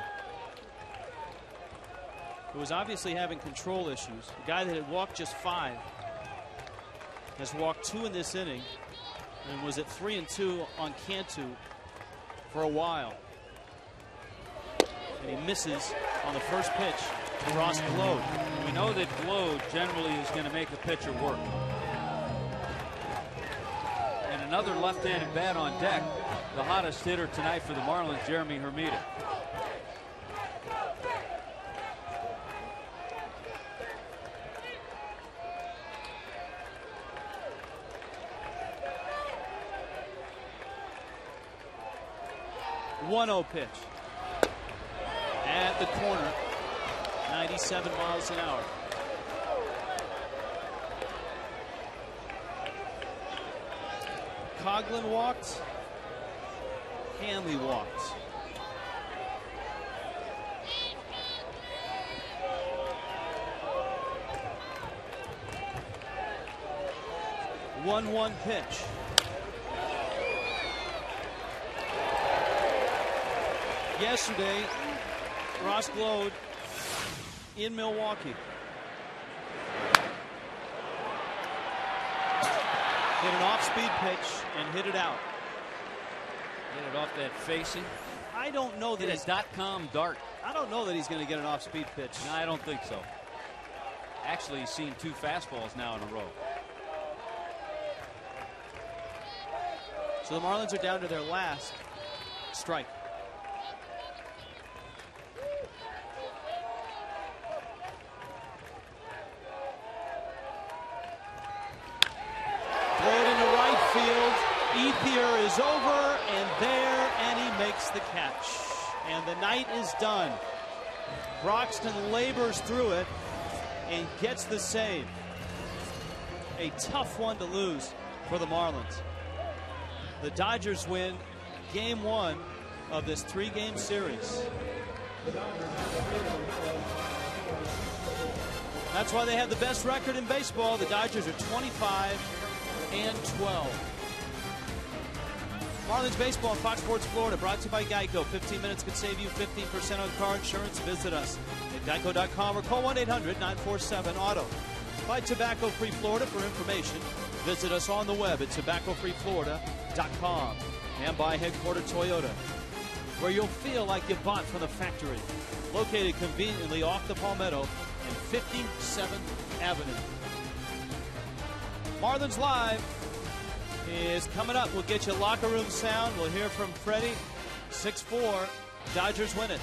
Who was obviously having control issues. The guy that had walked just five has walked two in this inning and was at three and two on Cantu for a while. And he misses on the first pitch to Ross Gload. We know that Gload generally is going to make a pitcher work. And another left-handed bat on deck. The hottest hitter tonight for the Marlins, Jeremy Hermida. One zero pitch at the corner, 97 miles an hour. Coghlan walked. Hanley walked. One one pitch. Yesterday, Ross Gload in Milwaukee. Hit an off-speed pitch and hit it out. Get it off that facing. I don't know that Hit he's a dot-com dart. I don't know that he's going to get an off-speed pitch. No, I don't think so. Actually, he's seen two fastballs now in a row. So the Marlins are down to their last strike. Throw it into right field. Ethier is over and there, and he makes the catch. And the night is done. Broxton labors through it and gets the save. A tough one to lose for the Marlins. The Dodgers win game one of this three game series. That's why they have the best record in baseball. The Dodgers are 25 and 12. Marlins Baseball Fox Sports Florida, brought to you by Geico. 15 minutes could save you 15% on car insurance. Visit us at geico.com or call 1 800 947 Auto. By Tobacco Free Florida for information. Visit us on the web at tobaccofreeflorida.com and by Headquarter Toyota, where you'll feel like you bought from the factory. Located conveniently off the Palmetto and 57th Avenue. Marlins Live is coming up. We'll get you locker room sound. We'll hear from Fredi. 6 4. Dodgers win it.